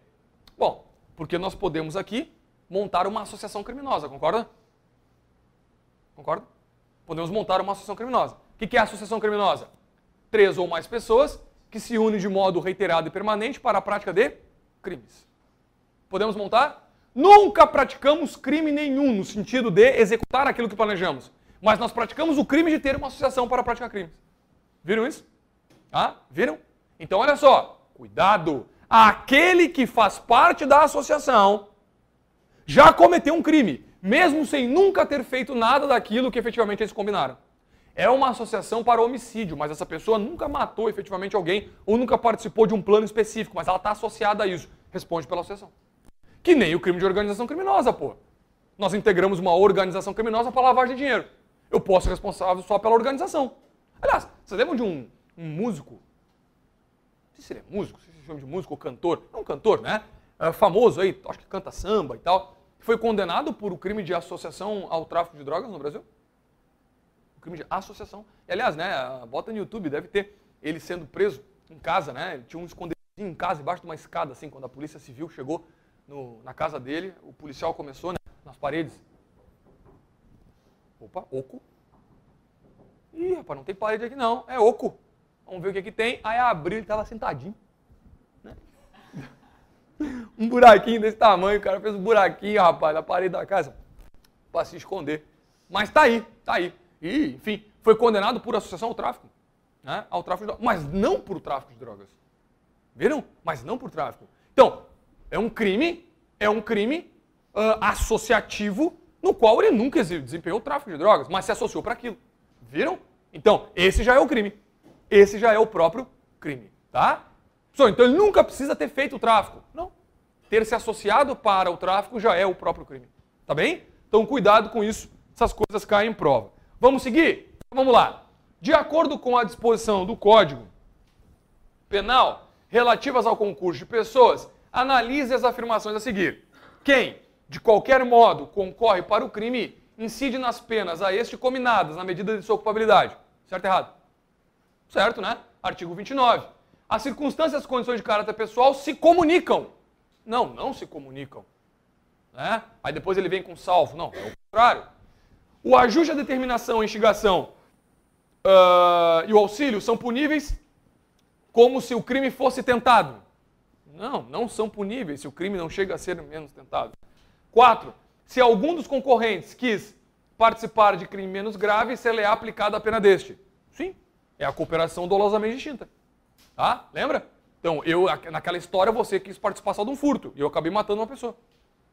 Bom, porque nós podemos aqui montar uma associação criminosa, concorda? Concorda? Podemos montar uma associação criminosa. O que é associação criminosa? Três ou mais pessoas que se unem de modo reiterado e permanente para a prática de crimes. Podemos montar? Nunca praticamos crime nenhum no sentido de executar aquilo que planejamos, mas nós praticamos o crime de ter uma associação para praticar crimes. Viram isso? Ah, viram? Então olha só, cuidado. Aquele que faz parte da associação já cometeu um crime, mesmo sem nunca ter feito nada daquilo que efetivamente eles combinaram. É uma associação para homicídio, mas essa pessoa nunca matou efetivamente alguém ou nunca participou de um plano específico, mas ela está associada a isso. Responde pela associação. Que nem o crime de organização criminosa, pô. Nós integramos uma organização criminosa para lavagem de dinheiro. Eu posso ser responsável só pela organização. Aliás, vocês lembram de um, um músico? Não sei se ele é músico, se chama de músico ou cantor. É um cantor, né? É famoso aí, acho que canta samba e tal. Foi condenado por o crime de associação ao tráfico de drogas no Brasil. O crime de associação. E, aliás, né, bota no YouTube, deve ter ele sendo preso em casa, né? Ele tinha um esconderijo em casa, embaixo de uma escada, assim, quando a polícia civil chegou no, na casa dele, o policial começou né, nas paredes. Opa, oco. Ih, rapaz, não tem parede aqui não, é oco. Vamos ver o que, que tem. Aí abriu, ele estava sentadinho. Né? [laughs] Um buraquinho desse tamanho, o cara fez um buraquinho, rapaz, na parede da casa, para se esconder. Mas tá aí, tá aí. E, enfim, foi condenado por associação ao tráfico. Né? Ao tráfico de drogas. Mas não por tráfico de drogas. Viram? Mas não por tráfico. Então, é um crime, é um crime uh, associativo no qual ele nunca desempenhou tráfico de drogas, mas se associou para aquilo. Viram? Então, esse já é o crime. Esse já é o próprio crime, tá? Só, então ele nunca precisa ter feito o tráfico. Não. Ter se associado para o tráfico já é o próprio crime. Tá bem? Então cuidado com isso, essas coisas caem em prova. Vamos seguir? Vamos lá. De acordo com a disposição do Código Penal relativas ao concurso de pessoas, Analise as afirmações a seguir. Quem, de qualquer modo, concorre para o crime, incide nas penas a este combinadas na medida de sua culpabilidade. Certo ou errado? Certo, né? Artigo 29. As circunstâncias e as condições de caráter pessoal se comunicam. Não, não se comunicam. Né? Aí depois ele vem com salvo. Não, é o contrário. O ajuste, a determinação, a instigação uh, e o auxílio são puníveis como se o crime fosse tentado. Não, não são puníveis se o crime não chega a ser menos tentado. Quatro, se algum dos concorrentes quis participar de crime menos grave, se lhe é aplicada a pena deste. Sim, é a cooperação dolosamente distinta. Tá? Lembra? Então, eu naquela história você quis participar só de um furto e eu acabei matando uma pessoa.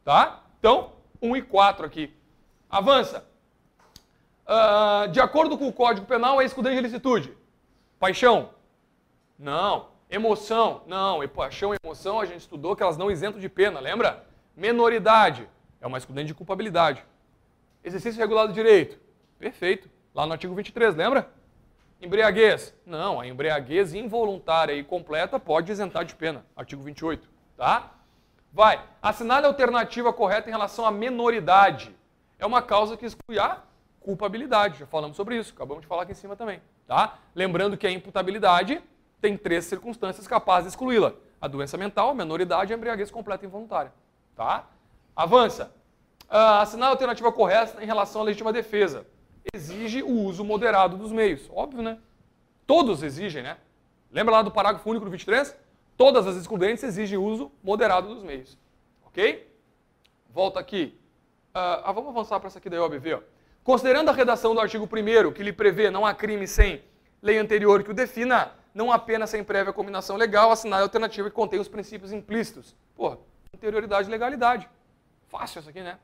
Tá? Então, 1 um e 4 aqui. Avança. Uh, de acordo com o Código Penal, é excludente de licitude. Paixão? Não. Emoção, não, paixão e emoção a gente estudou que elas não isentam de pena, lembra? Menoridade é uma excludente de culpabilidade. Exercício regulado de direito, perfeito, lá no artigo 23, lembra? Embriaguez, não, a embriaguez involuntária e completa pode isentar de pena, artigo 28, tá? Vai, assinale a alternativa correta em relação à menoridade. É uma causa que exclui a culpabilidade, já falamos sobre isso, acabamos de falar aqui em cima também, tá? Lembrando que a imputabilidade tem três circunstâncias capazes de excluí-la. A doença mental, a menoridade e a embriaguez completa e involuntária. Tá? Avança. Uh, assinar a alternativa correta em relação à legítima defesa. Exige o uso moderado dos meios. Óbvio, né? Todos exigem, né? Lembra lá do parágrafo único do 23? Todas as excludentes exigem uso moderado dos meios. Ok? Volta aqui. Uh, ah, vamos avançar para essa aqui da OBV. Ó. Considerando a redação do artigo 1 que lhe prevê não há crime sem lei anterior que o defina, não apenas sem prévia combinação legal, assinar a alternativa que contém os princípios implícitos. Pô, anterioridade e legalidade. Fácil isso aqui, né?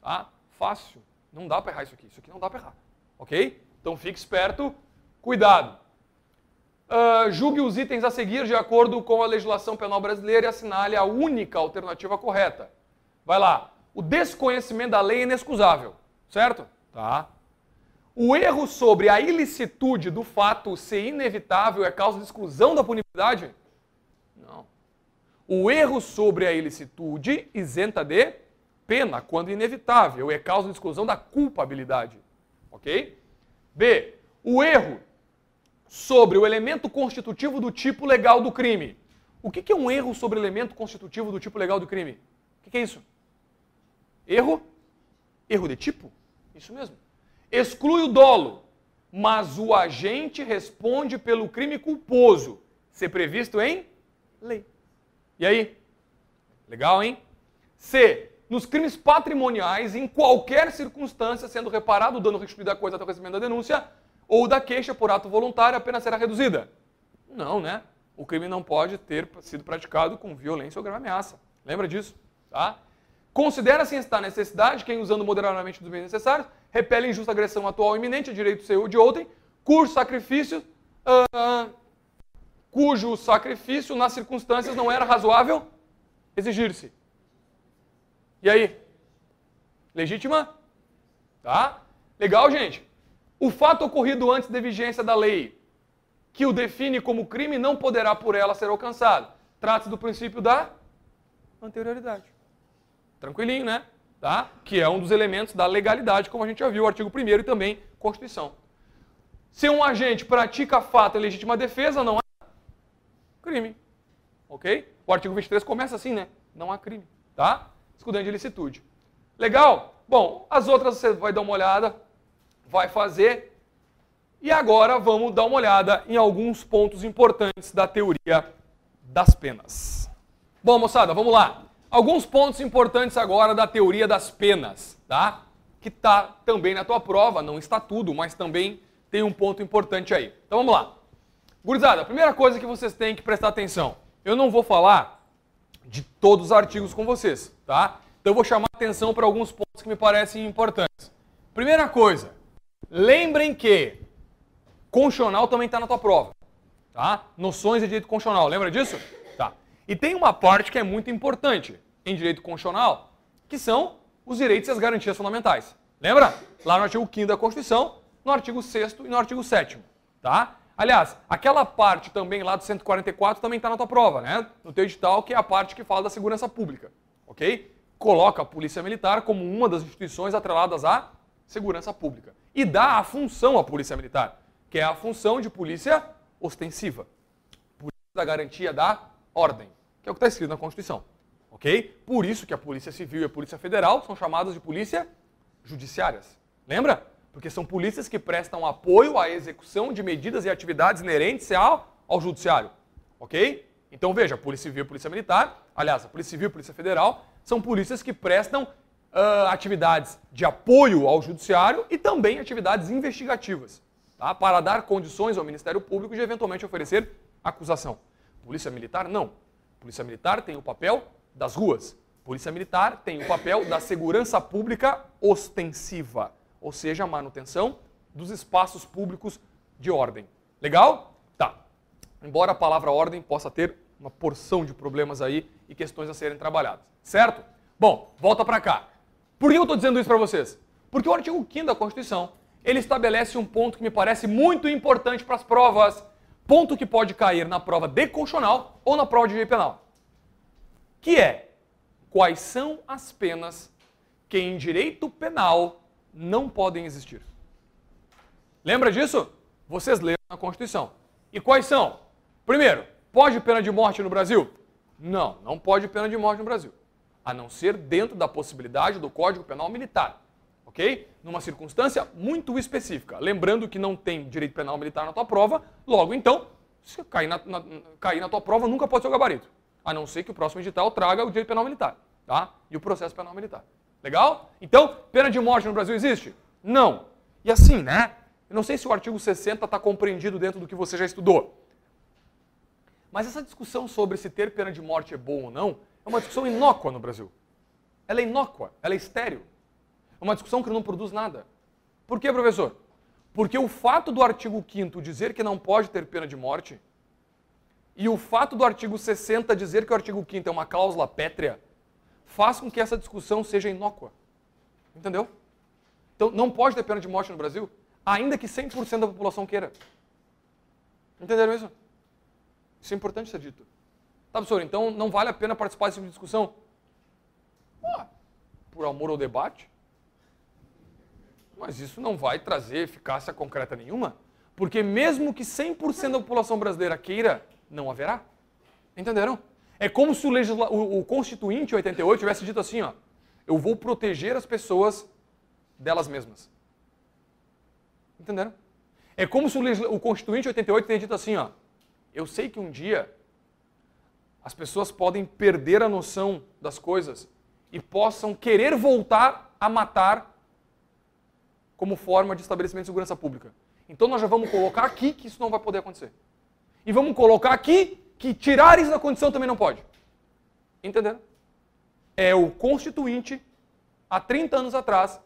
Tá? Fácil. Não dá para errar isso aqui. Isso aqui não dá para errar. Ok? Então fique esperto. Cuidado. Uh, julgue os itens a seguir de acordo com a legislação penal brasileira e assinale a única alternativa correta. Vai lá. O desconhecimento da lei é inexcusável, certo? Tá. O erro sobre a ilicitude do fato ser inevitável é causa de exclusão da punibilidade? O erro sobre a ilicitude isenta de pena, quando inevitável, é causa de exclusão da culpabilidade. Ok? B. O erro sobre o elemento constitutivo do tipo legal do crime. O que é um erro sobre o elemento constitutivo do tipo legal do crime? O que é isso? Erro? Erro de tipo? Isso mesmo. Exclui o dolo, mas o agente responde pelo crime culposo, ser previsto em lei. E aí? Legal, hein? C. Nos crimes patrimoniais, em qualquer circunstância, sendo reparado o dano restituído da coisa até o recebimento da denúncia, ou da queixa por ato voluntário, a pena será reduzida. Não, né? O crime não pode ter sido praticado com violência ou grave ameaça. Lembra disso? Tá? Considera-se estar necessidade quem, usando moderadamente dos meios necessários, repele injusta agressão atual iminente a direito seu ou de outrem, cujo sacrifício, uh, cujo sacrifício nas circunstâncias não era razoável exigir-se. E aí? Legítima? Tá? Legal, gente? O fato ocorrido antes da vigência da lei, que o define como crime, não poderá por ela ser alcançado. Trata-se do princípio da anterioridade. Tranquilinho, né? Tá? Que é um dos elementos da legalidade, como a gente já viu, artigo 1 e também Constituição. Se um agente pratica fato em legítima defesa, não há crime. Ok? O artigo 23 começa assim, né? Não há crime. Tá? Excludente de licitude. Legal? Bom, as outras você vai dar uma olhada, vai fazer. E agora vamos dar uma olhada em alguns pontos importantes da teoria das penas. Bom, moçada, vamos lá. Alguns pontos importantes agora da teoria das penas, tá? Que tá também na tua prova, não está tudo, mas também tem um ponto importante aí. Então vamos lá. Gurizada, a primeira coisa que vocês têm que prestar atenção. Eu não vou falar de todos os artigos com vocês, tá? Então eu vou chamar atenção para alguns pontos que me parecem importantes. Primeira coisa, Lembrem que constitucional também está na tua prova. Tá? Noções de direito constitucional, lembra disso? Tá. E tem uma parte que é muito importante em direito constitucional, que são os direitos e as garantias fundamentais. Lembra? Lá no artigo 5 da Constituição, no artigo 6 e no artigo 7 tá? Aliás, aquela parte também lá do 144 também está na tua prova, né? No teu edital, que é a parte que fala da segurança pública, ok? Coloca a Polícia Militar como uma das instituições atreladas à segurança pública e dá a função à Polícia Militar, que é a função de polícia ostensiva. Polícia da garantia da ordem, que é o que está escrito na Constituição. Ok? Por isso que a Polícia Civil e a Polícia Federal são chamadas de polícia judiciárias. Lembra? Porque são polícias que prestam apoio à execução de medidas e atividades inerentes ao, ao judiciário. Ok? Então veja, Polícia Civil e Polícia Militar, aliás, a Polícia Civil e Polícia Federal, são polícias que prestam uh, atividades de apoio ao judiciário e também atividades investigativas, tá? para dar condições ao Ministério Público de eventualmente oferecer acusação. Polícia Militar, não. Polícia Militar tem o papel das ruas. Polícia Militar tem o papel da segurança pública ostensiva, ou seja, a manutenção dos espaços públicos de ordem. Legal? Tá. Embora a palavra ordem possa ter uma porção de problemas aí e questões a serem trabalhadas. Certo? Bom, volta para cá. Por que eu estou dizendo isso para vocês? Porque o artigo 5 da Constituição, ele estabelece um ponto que me parece muito importante para as provas. Ponto que pode cair na prova de constitucional ou na prova de direito penal. Que é, quais são as penas que em direito penal não podem existir? Lembra disso? Vocês leram na Constituição. E quais são? Primeiro, pode pena de morte no Brasil? Não, não pode pena de morte no Brasil a não ser dentro da possibilidade do Código Penal Militar, ok? Numa circunstância muito específica. Lembrando que não tem direito penal militar na tua prova, logo então, se cair na, na, cair na tua prova, nunca pode ser o gabarito. A não ser que o próximo edital traga o direito penal militar, tá? E o processo penal militar. Legal? Então, pena de morte no Brasil existe? Não. E assim, né? Eu não sei se o artigo 60 está compreendido dentro do que você já estudou. Mas essa discussão sobre se ter pena de morte é bom ou não é uma discussão inócua no Brasil. Ela é inócua, ela é estéreo. É uma discussão que não produz nada. Por quê, professor? Porque o fato do artigo 5 dizer que não pode ter pena de morte e o fato do artigo 60 dizer que o artigo 5 é uma cláusula pétrea faz com que essa discussão seja inócua. Entendeu? Então não pode ter pena de morte no Brasil, ainda que 100% da população queira. Entenderam isso? Isso é importante ser dito. Tá, professor, então não vale a pena participar dessa tipo discussão? Ah, por amor ao debate? Mas isso não vai trazer eficácia concreta nenhuma, porque mesmo que 100% da população brasileira queira, não haverá. Entenderam? É como se o, legisla... o, Constituinte 88 tivesse dito assim, ó, eu vou proteger as pessoas delas mesmas. Entenderam? É como se o, legisla... o Constituinte 88 tenha dito assim, ó, eu sei que um dia as pessoas podem perder a noção das coisas e possam querer voltar a matar como forma de estabelecimento de segurança pública. Então nós já vamos colocar aqui que isso não vai poder acontecer. E vamos colocar aqui que tirar isso da condição também não pode. Entenderam? É o constituinte, há 30 anos atrás,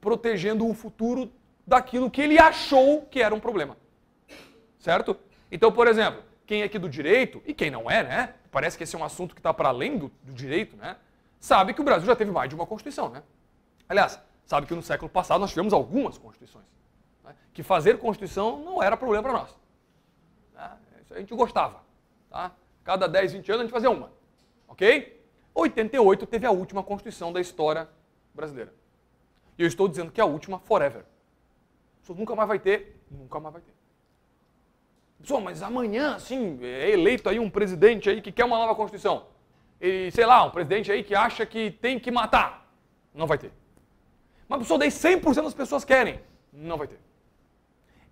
protegendo o futuro daquilo que ele achou que era um problema. Certo? Então, por exemplo, quem é aqui do direito, e quem não é, né? Parece que esse é um assunto que está para além do, do direito, né? Sabe que o Brasil já teve mais de uma Constituição, né? Aliás, sabe que no século passado nós tivemos algumas Constituições. Né? Que fazer Constituição não era problema para nós. Né? Isso a gente gostava. Tá? Cada 10, 20 anos a gente fazia uma. Ok? 88 teve a última Constituição da história brasileira. E eu estou dizendo que é a última forever. Isso nunca mais vai ter, nunca mais vai ter. Pessoal, mas amanhã, assim, é eleito aí um presidente aí que quer uma nova Constituição. E, sei lá, um presidente aí que acha que tem que matar. Não vai ter. Mas, pessoal, daí 100% das pessoas querem. Não vai ter.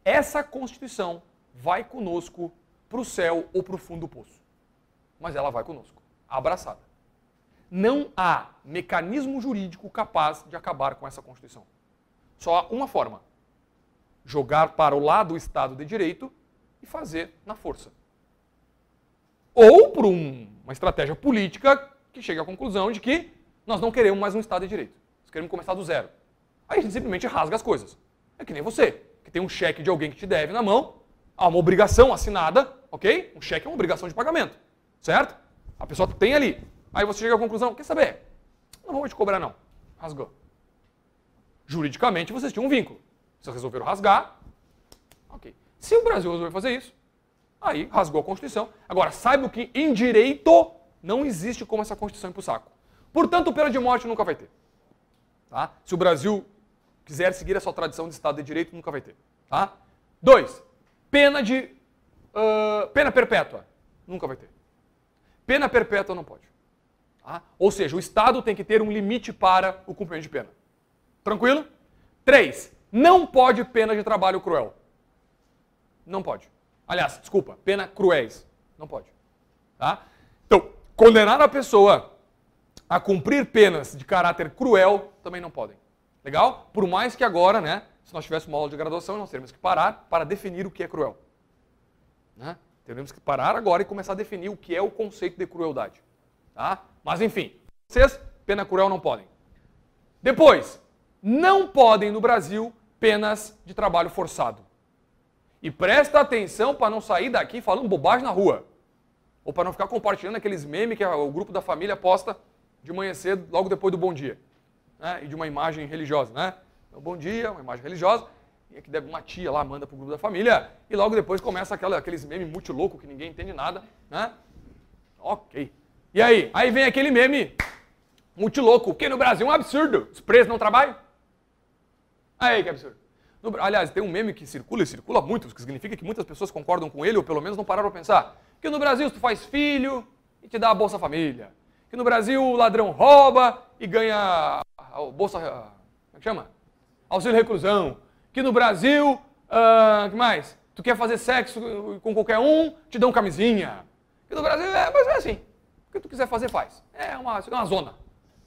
Essa Constituição vai conosco para o céu ou para o fundo do poço. Mas ela vai conosco, abraçada. Não há mecanismo jurídico capaz de acabar com essa Constituição. Só há uma forma: jogar para o lado do Estado de Direito e fazer na força. Ou por um, uma estratégia política que chega à conclusão de que nós não queremos mais um Estado de Direito. Nós queremos começar do zero. Aí a gente simplesmente rasga as coisas. É que nem você, que tem um cheque de alguém que te deve na mão, há uma obrigação assinada, ok? Um cheque é uma obrigação de pagamento, certo? A pessoa tem ali. Aí você chega à conclusão, quer saber? Não vou te cobrar não. Rasgou. Juridicamente vocês tinham um vínculo. Vocês resolveram rasgar, ok. Se o Brasil resolver fazer isso, aí rasgou a Constituição. Agora, saiba que em direito não existe como essa Constituição ir para o saco. Portanto, pena de morte nunca vai ter. Tá? Se o Brasil quiser seguir a sua tradição de Estado de Direito, nunca vai ter. Tá? Dois, pena de uh, pena perpétua. Nunca vai ter. Pena perpétua não pode. Tá? Ou seja, o Estado tem que ter um limite para o cumprimento de pena. Tranquilo? Três, não pode pena de trabalho cruel. Não pode. Aliás, desculpa, pena cruéis. Não pode. Tá? Então, condenar a pessoa a cumprir penas de caráter cruel também não podem. Legal? Por mais que agora, né, se nós tivéssemos uma aula de graduação, nós teríamos que parar para definir o que é cruel. Né? Teremos que parar agora e começar a definir o que é o conceito de crueldade. Tá? Mas enfim, vocês, pena cruel não podem. Depois, não podem no Brasil penas de trabalho forçado. E presta atenção para não sair daqui falando bobagem na rua. Ou para não ficar compartilhando aqueles memes que o grupo da família posta de manhã cedo, logo depois do bom dia. Né? E de uma imagem religiosa, né? Então, bom dia, uma imagem religiosa. E que deve uma tia lá manda para o grupo da família. E logo depois começa aquela, aqueles memes muito louco que ninguém entende nada. Né? Ok. E aí? Aí vem aquele meme muito louco, que no Brasil é um absurdo. Os presos não trabalham? Aí, que absurdo. No, aliás, tem um meme que circula e circula muito, que significa que muitas pessoas concordam com ele, ou pelo menos não pararam para pensar. Que no Brasil, tu faz filho e te dá a Bolsa Família. Que no Brasil o ladrão rouba e ganha a Bolsa. Como é que chama? Auxílio reclusão. Que no Brasil. Uh, que mais? Tu quer fazer sexo com qualquer um, te dão camisinha. Que no Brasil é, mas é assim. O que tu quiser fazer, faz. É uma, é uma zona.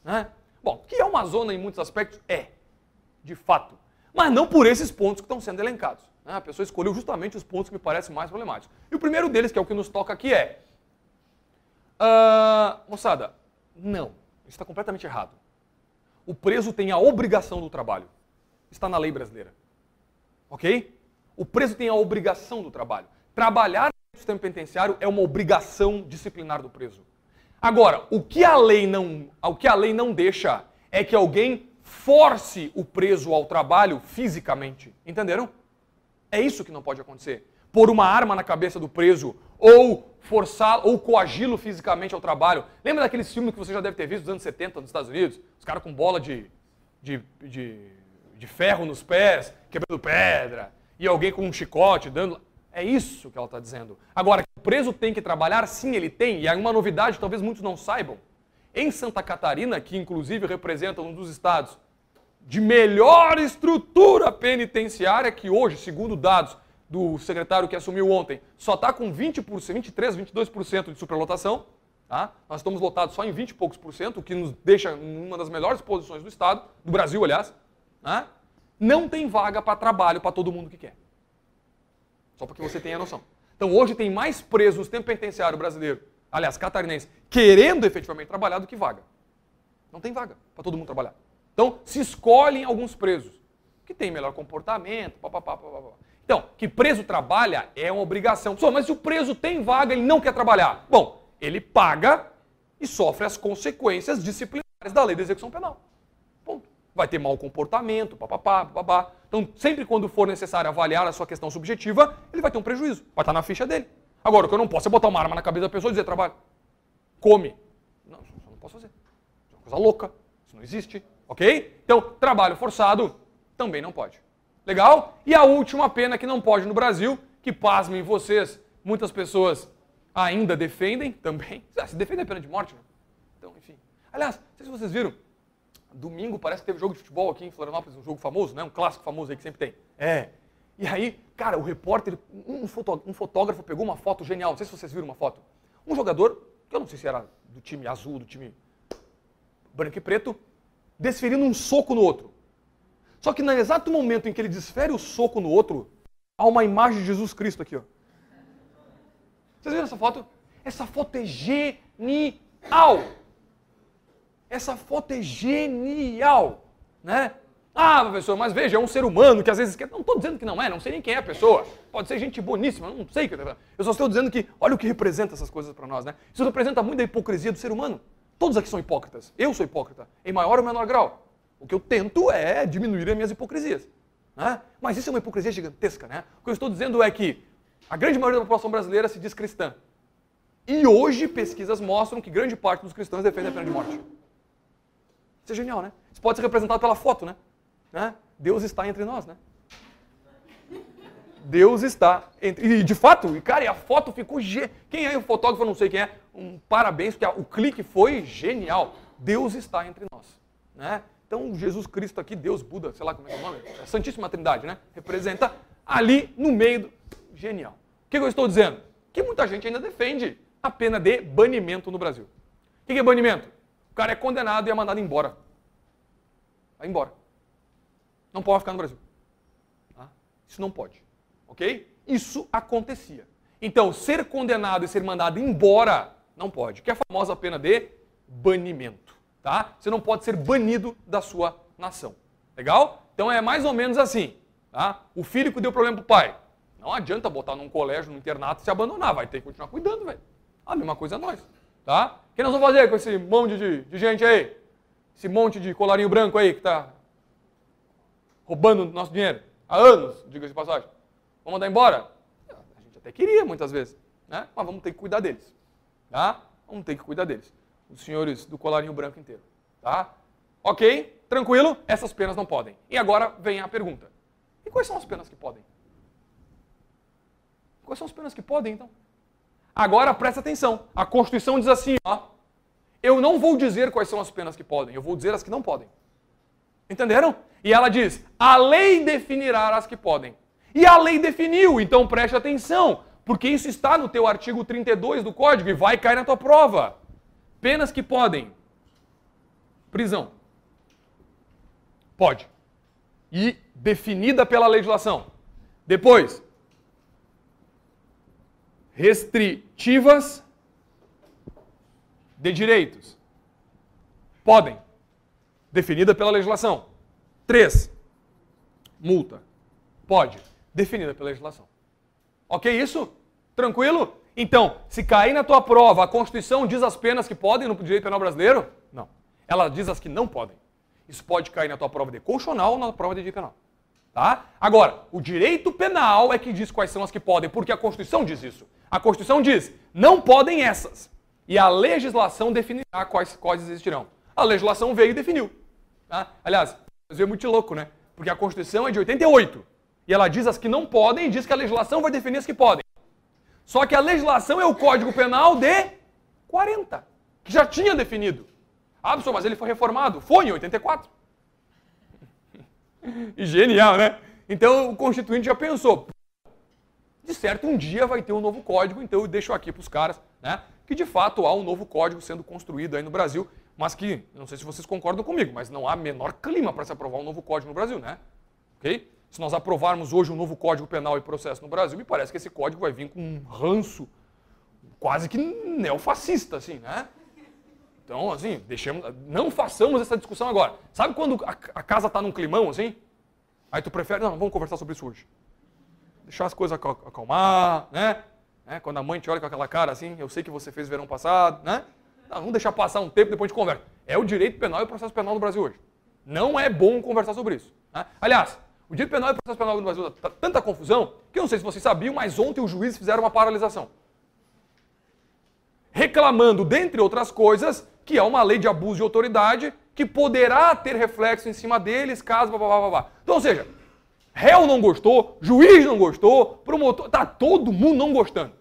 Né? Bom, que é uma zona em muitos aspectos? É. De fato mas não por esses pontos que estão sendo elencados. Né? A pessoa escolheu justamente os pontos que me parecem mais problemáticos. E o primeiro deles, que é o que nos toca aqui, é. Uh, moçada, não. Isso está completamente errado. O preso tem a obrigação do trabalho. Está na lei brasileira. Ok? O preso tem a obrigação do trabalho. Trabalhar no sistema penitenciário é uma obrigação disciplinar do preso. Agora, o que a lei não, o que a lei não deixa é que alguém force o preso ao trabalho fisicamente. Entenderam? É isso que não pode acontecer. Pôr uma arma na cabeça do preso ou forçar ou coagi-lo fisicamente ao trabalho. Lembra daqueles filmes que você já deve ter visto dos anos 70 nos Estados Unidos? Os caras com bola de, de, de, de ferro nos pés, quebrando pedra, e alguém com um chicote dando. É isso que ela está dizendo. Agora, o preso tem que trabalhar? Sim, ele tem. E é uma novidade, talvez muitos não saibam. Em Santa Catarina, que inclusive representa um dos estados de melhor estrutura penitenciária, que hoje, segundo dados do secretário que assumiu ontem, só está com 20%, 23, 22% de superlotação. Tá? Nós estamos lotados só em 20 e poucos por cento, o que nos deixa uma das melhores posições do Estado, do Brasil, aliás. Tá? Não tem vaga para trabalho para todo mundo que quer. Só para que você tenha noção. Então hoje tem mais presos no sistema penitenciário brasileiro, aliás, catarinense, querendo efetivamente trabalhar do que vaga. Não tem vaga para todo mundo trabalhar. Então se escolhem alguns presos que têm melhor comportamento, papapá, papapá. Então, que preso trabalha é uma obrigação. Só, mas se o preso tem vaga, ele não quer trabalhar. Bom, ele paga e sofre as consequências disciplinares da lei da execução penal. Vai ter mau comportamento, papapá, papapá. Então, sempre quando for necessário avaliar a sua questão subjetiva, ele vai ter um prejuízo. Vai estar na ficha dele. Agora, o que eu não posso é botar uma arma na cabeça da pessoa e dizer trabalho. Come. Não, isso eu não posso fazer. Isso é uma coisa louca. Isso não existe. Ok? Então, trabalho forçado também não pode. Legal? E a última pena que não pode no Brasil, que pasmem vocês, muitas pessoas ainda defendem também. [laughs] Ah, se defende a pena de morte, né? Então, enfim. Aliás, não sei se vocês viram, domingo parece que teve jogo de futebol aqui em Florianópolis, um jogo famoso, né? Um clássico famoso aí que sempre tem. É. E aí, cara, o repórter, um, um fotógrafo pegou uma foto genial, não sei se vocês viram uma foto. Um jogador, que eu não sei se era do time azul, do time branco e preto, desferindo um soco no outro. Só que no exato momento em que ele desfere o soco no outro, há uma imagem de Jesus Cristo aqui. Ó. Vocês viram essa foto? Essa foto é genial. Essa foto é genial. Né? Ah, professor, mas veja, é um ser humano que às vezes. Não estou dizendo que não é, não sei nem quem é a pessoa. Pode ser gente boníssima, não sei. Eu só estou dizendo que olha o que representa essas coisas para nós. Né? Isso representa muito a hipocrisia do ser humano. Todos aqui são hipócritas. Eu sou hipócrita, em maior ou menor grau. O que eu tento é diminuir as minhas hipocrisias. Né? Mas isso é uma hipocrisia gigantesca. Né? O que eu estou dizendo é que a grande maioria da população brasileira se diz cristã. E hoje pesquisas mostram que grande parte dos cristãos defende a pena de morte. Isso é genial, né? Isso pode ser representado pela foto, né? né? Deus está entre nós, né? Deus está entre. E de fato, cara, e a foto ficou. Ge... Quem é o fotógrafo? Não sei quem é. Um parabéns, porque o clique foi genial. Deus está entre nós. Né? Então, Jesus Cristo aqui, Deus, Buda, sei lá como é, é o nome, é Santíssima Trindade, né? Representa ali no meio do... Genial. O que eu estou dizendo? Que muita gente ainda defende a pena de banimento no Brasil. O que é banimento? O cara é condenado e é mandado embora. Vai embora. Não pode ficar no Brasil. Tá? Isso não pode. Ok? Isso acontecia. Então, ser condenado e ser mandado embora não pode. Que é a famosa pena de banimento tá? Você não pode ser banido da sua nação. Legal? Então é mais ou menos assim, tá? O filho que deu problema pro pai. Não adianta botar num colégio, num internato e se abandonar, vai ter que continuar cuidando, velho. A mesma coisa nós, tá? O que nós vamos fazer com esse monte de, de gente aí? Esse monte de colarinho branco aí que tá roubando nosso dinheiro há anos, diga-se de passagem. Vamos mandar embora? A gente até queria muitas vezes, né? Mas vamos ter que cuidar deles, tá? Vamos ter que cuidar deles os senhores do colarinho branco inteiro. Tá? Ok? Tranquilo? Essas penas não podem. E agora vem a pergunta. E quais são as penas que podem? Quais são as penas que podem, então? Agora presta atenção. A Constituição diz assim, ó. Eu não vou dizer quais são as penas que podem, eu vou dizer as que não podem. Entenderam? E ela diz: a lei definirá as que podem. E a lei definiu, então preste atenção, porque isso está no teu artigo 32 do código e vai cair na tua prova. Penas que podem. Prisão. Pode. E definida pela legislação. Depois, restritivas de direitos. Podem. Definida pela legislação. Três, multa. Pode. Definida pela legislação. Ok isso? Tranquilo? Então, se cair na tua prova, a Constituição diz as penas que podem no direito penal brasileiro? Não. Ela diz as que não podem. Isso pode cair na tua prova de constitucional ou na prova de direito penal. Tá? Agora, o direito penal é que diz quais são as que podem, porque a Constituição diz isso. A Constituição diz, não podem essas. E a legislação definirá quais, quais existirão. A legislação veio e definiu. Tá? Aliás, é muito louco, né? Porque a Constituição é de 88. E ela diz as que não podem e diz que a legislação vai definir as que podem. Só que a legislação é o Código Penal de 40, que já tinha definido. Ah, mas ele foi reformado. Foi em 84. [laughs] e genial, né? Então o Constituinte já pensou, de certo um dia vai ter um novo código, então eu deixo aqui para os caras, né? Que de fato há um novo código sendo construído aí no Brasil, mas que, não sei se vocês concordam comigo, mas não há menor clima para se aprovar um novo código no Brasil, né? Ok? Se nós aprovarmos hoje um novo Código Penal e Processo no Brasil, me parece que esse código vai vir com um ranço quase que neofascista, assim, né? Então, assim, deixemos, não façamos essa discussão agora. Sabe quando a, a casa está num climão, assim? Aí tu prefere, não, vamos conversar sobre isso hoje. Deixar as coisas acalmar, né? né? Quando a mãe te olha com aquela cara assim, eu sei que você fez verão passado, né? Não, vamos deixar passar um tempo, depois a gente conversa. É o direito penal e o processo penal no Brasil hoje. Não é bom conversar sobre isso. Né? Aliás, o direito penal e o processo penal no Brasil está tanta confusão que eu não sei se vocês sabiam, mas ontem os juízes fizeram uma paralisação. Reclamando, dentre outras coisas, que é uma lei de abuso de autoridade que poderá ter reflexo em cima deles caso blá, blá, blá, blá. Então, ou seja, réu não gostou, juiz não gostou, promotor, tá todo mundo não gostando.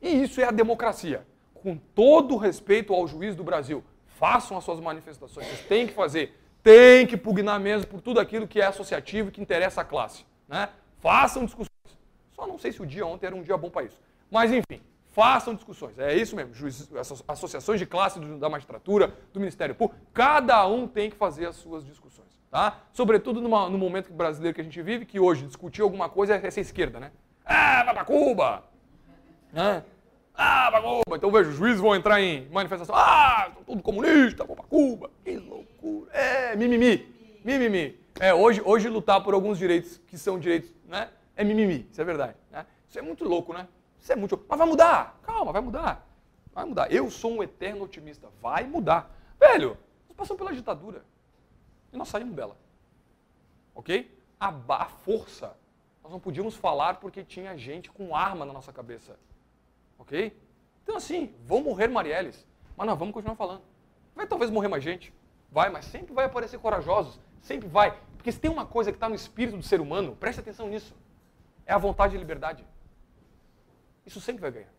E isso é a democracia. Com todo respeito ao juiz do Brasil, façam as suas manifestações, vocês têm que fazer tem que pugnar mesmo por tudo aquilo que é associativo e que interessa à classe. Né? Façam discussões. Só não sei se o dia ontem era um dia bom para isso. Mas, enfim, façam discussões. É isso mesmo. Juiz, associações de classe da magistratura, do Ministério Público, cada um tem que fazer as suas discussões. Tá? Sobretudo numa, no momento brasileiro que a gente vive, que hoje discutir alguma coisa é ser esquerda, né? Ah, vai para Cuba! Né? Ah, para Cuba! Então veja, os juízes vão entrar em manifestação. Ah, tudo comunista, vão para Cuba. Que loucura. É, mimimi. Mimimi. É, hoje, hoje lutar por alguns direitos que são direitos, né? É mimimi, isso é verdade. Né? Isso é muito louco, né? Isso é muito louco. Mas vai mudar. Calma, vai mudar. Vai mudar. Eu sou um eterno otimista. Vai mudar. Velho, nós passamos pela ditadura. E nós saímos dela. Ok? A, a força. Nós não podíamos falar porque tinha gente com arma na nossa cabeça. Ok? Então, assim, vão morrer Marielles, mas nós vamos continuar falando. Vai talvez morrer mais gente, vai, mas sempre vai aparecer corajosos, sempre vai. Porque se tem uma coisa que está no espírito do ser humano, preste atenção nisso, é a vontade de liberdade. Isso sempre vai ganhar.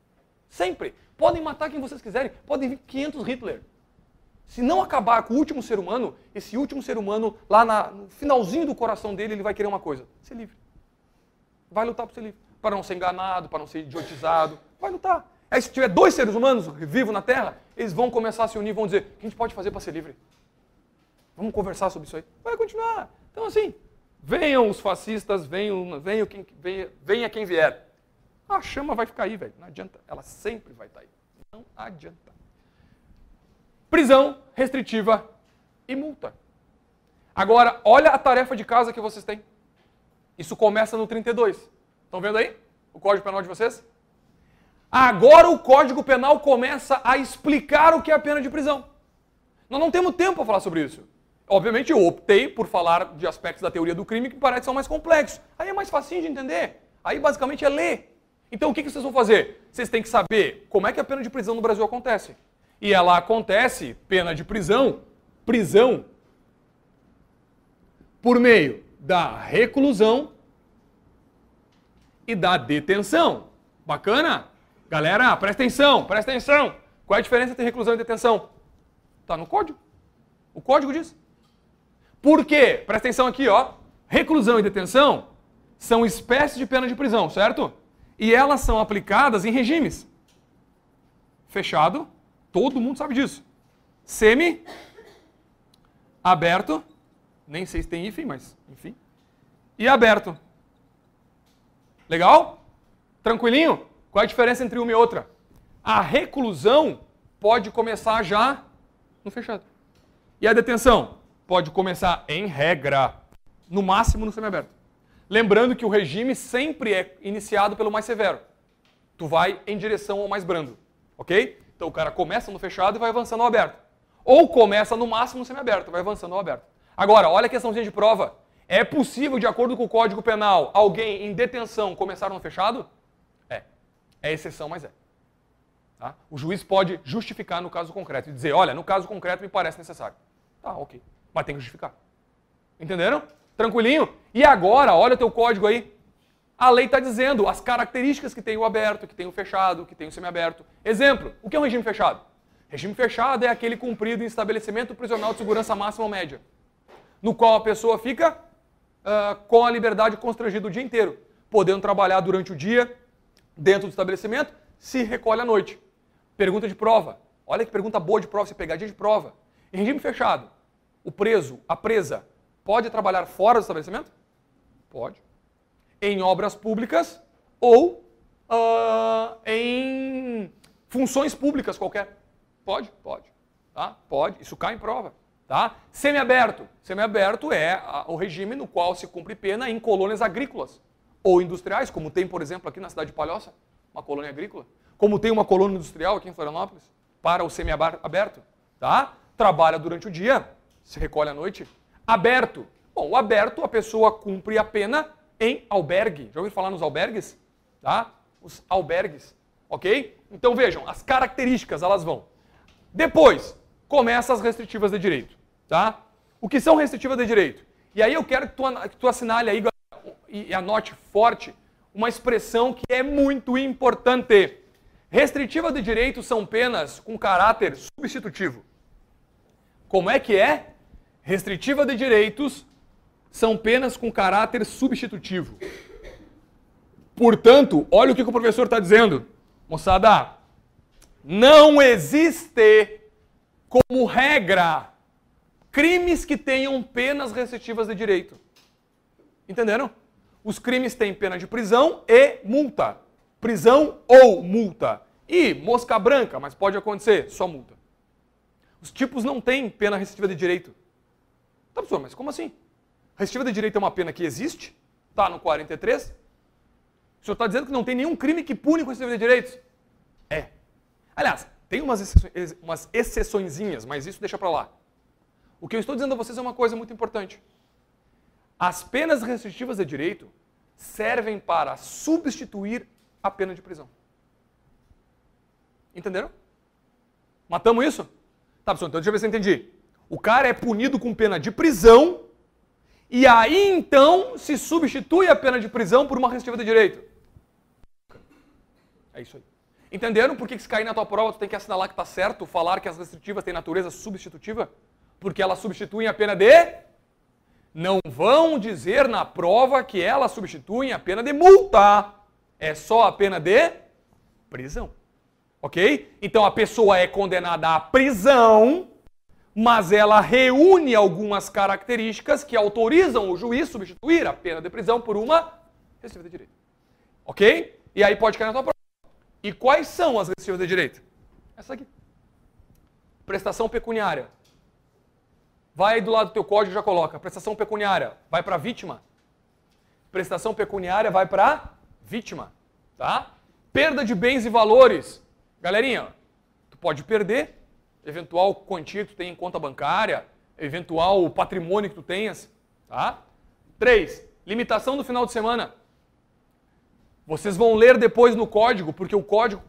Sempre. Podem matar quem vocês quiserem, podem vir 500 Hitler. Se não acabar com o último ser humano, esse último ser humano, lá na, no finalzinho do coração dele, ele vai querer uma coisa: ser livre. Vai lutar para ser livre. Para não ser enganado, para não ser idiotizado, vai lutar. Aí se tiver dois seres humanos vivos na Terra, eles vão começar a se unir e vão dizer, o que a gente pode fazer para ser livre? Vamos conversar sobre isso aí. Vai continuar. Então assim, venham os fascistas, venham, venham quem, venha, venha quem vier. A chama vai ficar aí, velho. Não adianta. Ela sempre vai estar tá aí. Não adianta. Prisão restritiva e multa. Agora, olha a tarefa de casa que vocês têm. Isso começa no 32. Estão vendo aí? O Código Penal de vocês? Agora o Código Penal começa a explicar o que é a pena de prisão. Nós não temos tempo para falar sobre isso. Obviamente eu optei por falar de aspectos da teoria do crime que parecem são mais complexos. Aí é mais facinho de entender. Aí basicamente é ler. Então o que vocês vão fazer? Vocês têm que saber como é que a pena de prisão no Brasil acontece. E ela acontece, pena de prisão, prisão, por meio da reclusão e da detenção. Bacana? Galera, presta atenção, presta atenção. Qual é a diferença entre reclusão e detenção? Está no código. O código diz. Por quê? Presta atenção aqui, ó. Reclusão e detenção são espécies de pena de prisão, certo? E elas são aplicadas em regimes. Fechado, todo mundo sabe disso. Semi, aberto, nem sei se tem hífen, mas enfim. E aberto. Legal? Tranquilinho? Qual é a diferença entre uma e outra? A reclusão pode começar já no fechado. E a detenção pode começar, em regra, no máximo no semiaberto. Lembrando que o regime sempre é iniciado pelo mais severo. Tu vai em direção ao mais brando, ok? Então o cara começa no fechado e vai avançando ao aberto. Ou começa no máximo no semiaberto, vai avançando ao aberto. Agora, olha a questãozinha de prova. É possível, de acordo com o Código Penal, alguém em detenção começar no fechado? É. É exceção, mas é. Tá? O juiz pode justificar no caso concreto e dizer, olha, no caso concreto me parece necessário. Tá, ok. Mas tem que justificar. Entenderam? Tranquilinho? E agora, olha o teu código aí. A lei está dizendo as características que tem o aberto, que tem o fechado, que tem o semiaberto. Exemplo, o que é um regime fechado? Regime fechado é aquele cumprido em estabelecimento prisional de segurança máxima ou média, no qual a pessoa fica uh, com a liberdade constrangida o dia inteiro, podendo trabalhar durante o dia dentro do estabelecimento, se recolhe à noite. Pergunta de prova. Olha que pergunta boa de prova, você pegadinha de prova. Em regime fechado, o preso, a presa, pode trabalhar fora do estabelecimento? Pode. Em obras públicas ou uh, em funções públicas qualquer. Pode? Pode. Tá? Pode. Isso cai em prova. Tá? Semiaberto. Semiaberto é a, o regime no qual se cumpre pena em colônias agrícolas ou industriais, como tem, por exemplo, aqui na cidade de Palhoça, uma colônia agrícola. Como tem uma colônia industrial aqui em Florianópolis, para o semiaberto. Tá? Trabalha durante o dia, se recolhe à noite. Aberto. Bom, o aberto, a pessoa cumpre a pena em albergue. Já ouviu falar nos albergues? Tá? Os albergues. Ok? Então vejam, as características elas vão. Depois, começa as restritivas de direito. Tá? O que são restritivas de direito? E aí eu quero que tu, que tu assinale aí e anote forte uma expressão que é muito importante. Restritivas de direito são penas com caráter substitutivo. Como é que é? Restritiva de direitos são penas com caráter substitutivo. Portanto, olha o que o professor está dizendo. Moçada, não existe como regra crimes que tenham penas restritivas de direito. Entenderam? Os crimes têm pena de prisão e multa. Prisão ou multa. E mosca branca, mas pode acontecer, só multa. Os tipos não têm pena restritiva de direito. Tá, professor, mas como assim? Restritiva de direito é uma pena que existe? Tá no 43? O senhor está dizendo que não tem nenhum crime que pune com restritiva de direitos? É. Aliás, tem umas, exceções, umas exceçõezinhas, mas isso deixa para lá. O que eu estou dizendo a vocês é uma coisa muito importante. As penas restritivas de direito servem para substituir a pena de prisão. Entenderam? Matamos isso? Tá, pessoal, então deixa eu ver se eu entendi. O cara é punido com pena de prisão e aí então se substitui a pena de prisão por uma restritiva de direito. É isso aí. Entenderam por que, se cair na tua prova tu tem que assinalar que está certo, falar que as restritivas têm natureza substitutiva? Porque elas substituem a pena de. Não vão dizer na prova que elas substituem a pena de multa. É só a pena de prisão. Ok? Então a pessoa é condenada à prisão, mas ela reúne algumas características que autorizam o juiz substituir a pena de prisão por uma restritiva de direito. Ok? E aí pode cair na tua prova. E quais são as restritivas de direito? Essa aqui. Prestação pecuniária. Vai do lado do teu código e já coloca. Prestação pecuniária vai para a vítima. Prestação pecuniária vai para a vítima. Tá? Perda de bens e valores. Galerinha, tu pode perder eventual quantia que tu tem em conta bancária, eventual patrimônio que tu tenhas. Tá? Três, limitação do final de semana. Vocês vão ler depois no código, porque o código,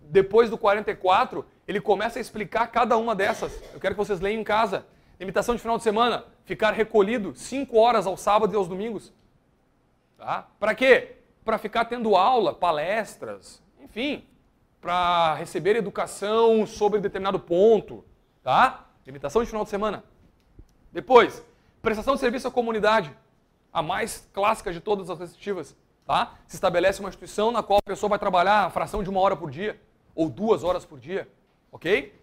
depois do 44, ele começa a explicar cada uma dessas. Eu quero que vocês leiam em casa. Limitação de final de semana, ficar recolhido 5 horas aos sábados e aos domingos. Tá? Para quê? Para ficar tendo aula, palestras, enfim, para receber educação sobre determinado ponto. Tá? Limitação de final de semana. Depois, prestação de serviço à comunidade, a mais clássica de todas as restritivas. Tá? Se estabelece uma instituição na qual a pessoa vai trabalhar a fração de uma hora por dia, ou duas horas por dia. Ok?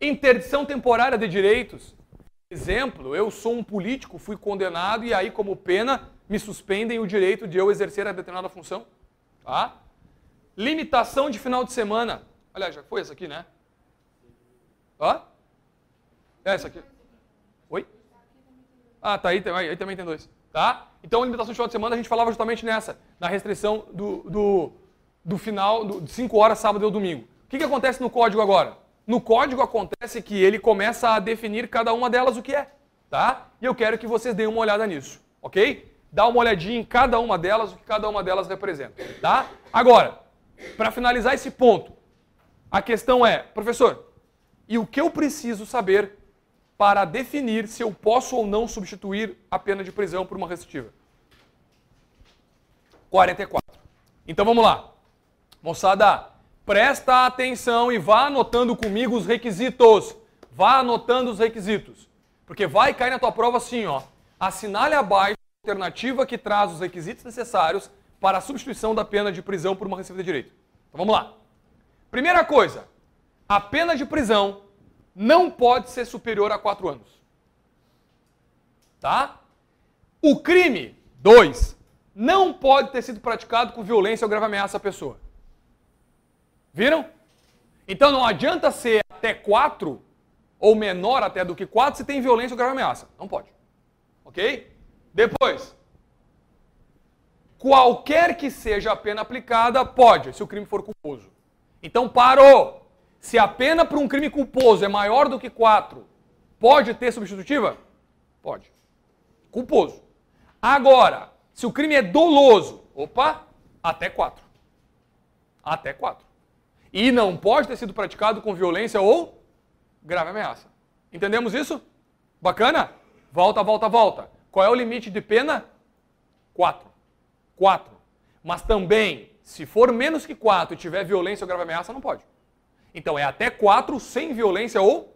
Interdição temporária de direitos. Exemplo, eu sou um político, fui condenado e aí, como pena, me suspendem o direito de eu exercer a determinada função. Tá? Limitação de final de semana. Aliás, já foi essa aqui, né? Hã? É essa aqui. Oi? Ah, tá aí, aí, aí também tem dois. Tá? Então, limitação de final de semana, a gente falava justamente nessa, na restrição do, do, do final, do, de 5 horas, sábado ou domingo. O que, que acontece no código agora? No código acontece que ele começa a definir cada uma delas o que é. Tá? E eu quero que vocês deem uma olhada nisso, ok? Dá uma olhadinha em cada uma delas, o que cada uma delas representa. Tá? Agora, para finalizar esse ponto, a questão é, professor, e o que eu preciso saber para definir se eu posso ou não substituir a pena de prisão por uma restritiva? 44. Então vamos lá. Moçada, presta atenção e vá anotando comigo os requisitos. Vá anotando os requisitos. Porque vai cair na tua prova assim, ó. Assinale abaixo a alternativa que traz os requisitos necessários para a substituição da pena de prisão por uma restritiva de direito. Então vamos lá. Primeira coisa, a pena de prisão não pode ser superior a quatro anos. Tá? O crime, dois, não pode ter sido praticado com violência ou grave ameaça à pessoa. Viram? Então não adianta ser até quatro ou menor até do que quatro se tem violência ou grave ameaça. Não pode. Ok? Depois, qualquer que seja a pena aplicada, pode, se o crime for culposo. Então parou. Se a pena para um crime culposo é maior do que 4, pode ter substitutiva? Pode. Culposo. Agora, se o crime é doloso, opa, até 4. Até 4. E não pode ter sido praticado com violência ou grave ameaça. Entendemos isso? Bacana? Volta, volta, volta. Qual é o limite de pena? 4. 4. Mas também, se for menos que 4 e tiver violência ou grave ameaça, não pode. Então é até 4 sem violência ou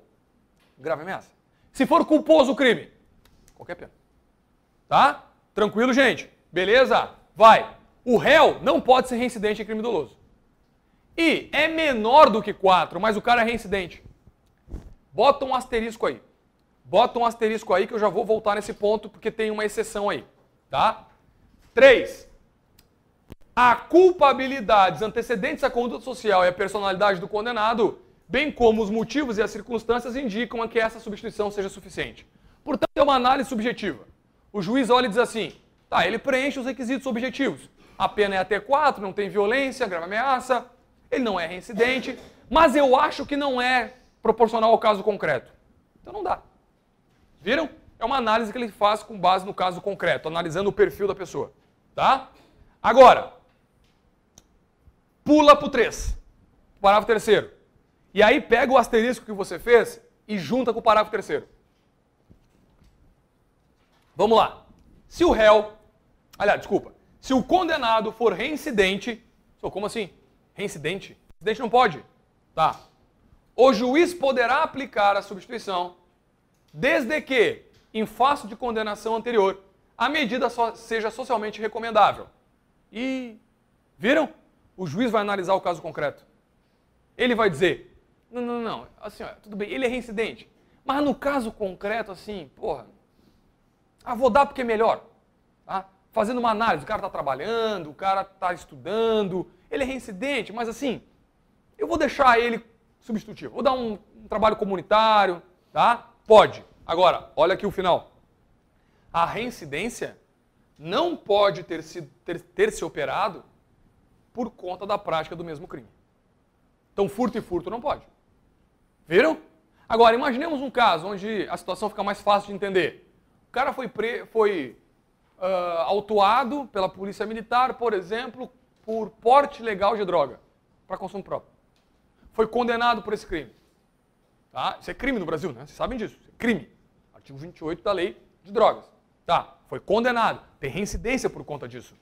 grave ameaça. Se for culposo o crime, qualquer pena. Tá? Tranquilo, gente? Beleza? Vai. O réu não pode ser reincidente em crime doloso. E é menor do que 4, mas o cara é reincidente. Bota um asterisco aí. Bota um asterisco aí que eu já vou voltar nesse ponto porque tem uma exceção aí. Tá? 3 a culpabilidades antecedentes à conduta social e à personalidade do condenado, bem como os motivos e as circunstâncias indicam a que essa substituição seja suficiente. Portanto, é uma análise subjetiva. O juiz olha e diz assim: tá, ele preenche os requisitos objetivos. A pena é até 4, não tem violência, grave ameaça, ele não é reincidente, mas eu acho que não é proporcional ao caso concreto. Então não dá. Viram? É uma análise que ele faz com base no caso concreto, analisando o perfil da pessoa. Tá? Agora, pula para o 3, parágrafo terceiro. E aí pega o asterisco que você fez e junta com o parágrafo terceiro. Vamos lá. Se o réu, aliás, desculpa, se o condenado for reincidente, como assim? Reincidente? Reincidente não pode. Tá. O juiz poderá aplicar a substituição desde que, em face de condenação anterior, a medida seja socialmente recomendável. E viram? O juiz vai analisar o caso concreto. Ele vai dizer: não, não, não, assim, ó, tudo bem, ele é reincidente. Mas no caso concreto, assim, porra, ah, vou dar porque é melhor. Tá? Fazendo uma análise, o cara está trabalhando, o cara está estudando, ele é reincidente, mas assim, eu vou deixar ele substitutivo. Vou dar um, um trabalho comunitário, tá? Pode. Agora, olha aqui o final. A reincidência não pode ter, sido, ter, ter se operado por conta da prática do mesmo crime. Então, furto e furto não pode. Viram? Agora, imaginemos um caso onde a situação fica mais fácil de entender. O cara foi, pre... foi uh, autuado pela polícia militar, por exemplo, por porte legal de droga para consumo próprio. Foi condenado por esse crime. Tá? Isso é crime no Brasil, né? Vocês sabem disso. É crime. Artigo 28 da lei de drogas. Tá, foi condenado. Tem reincidência por conta disso.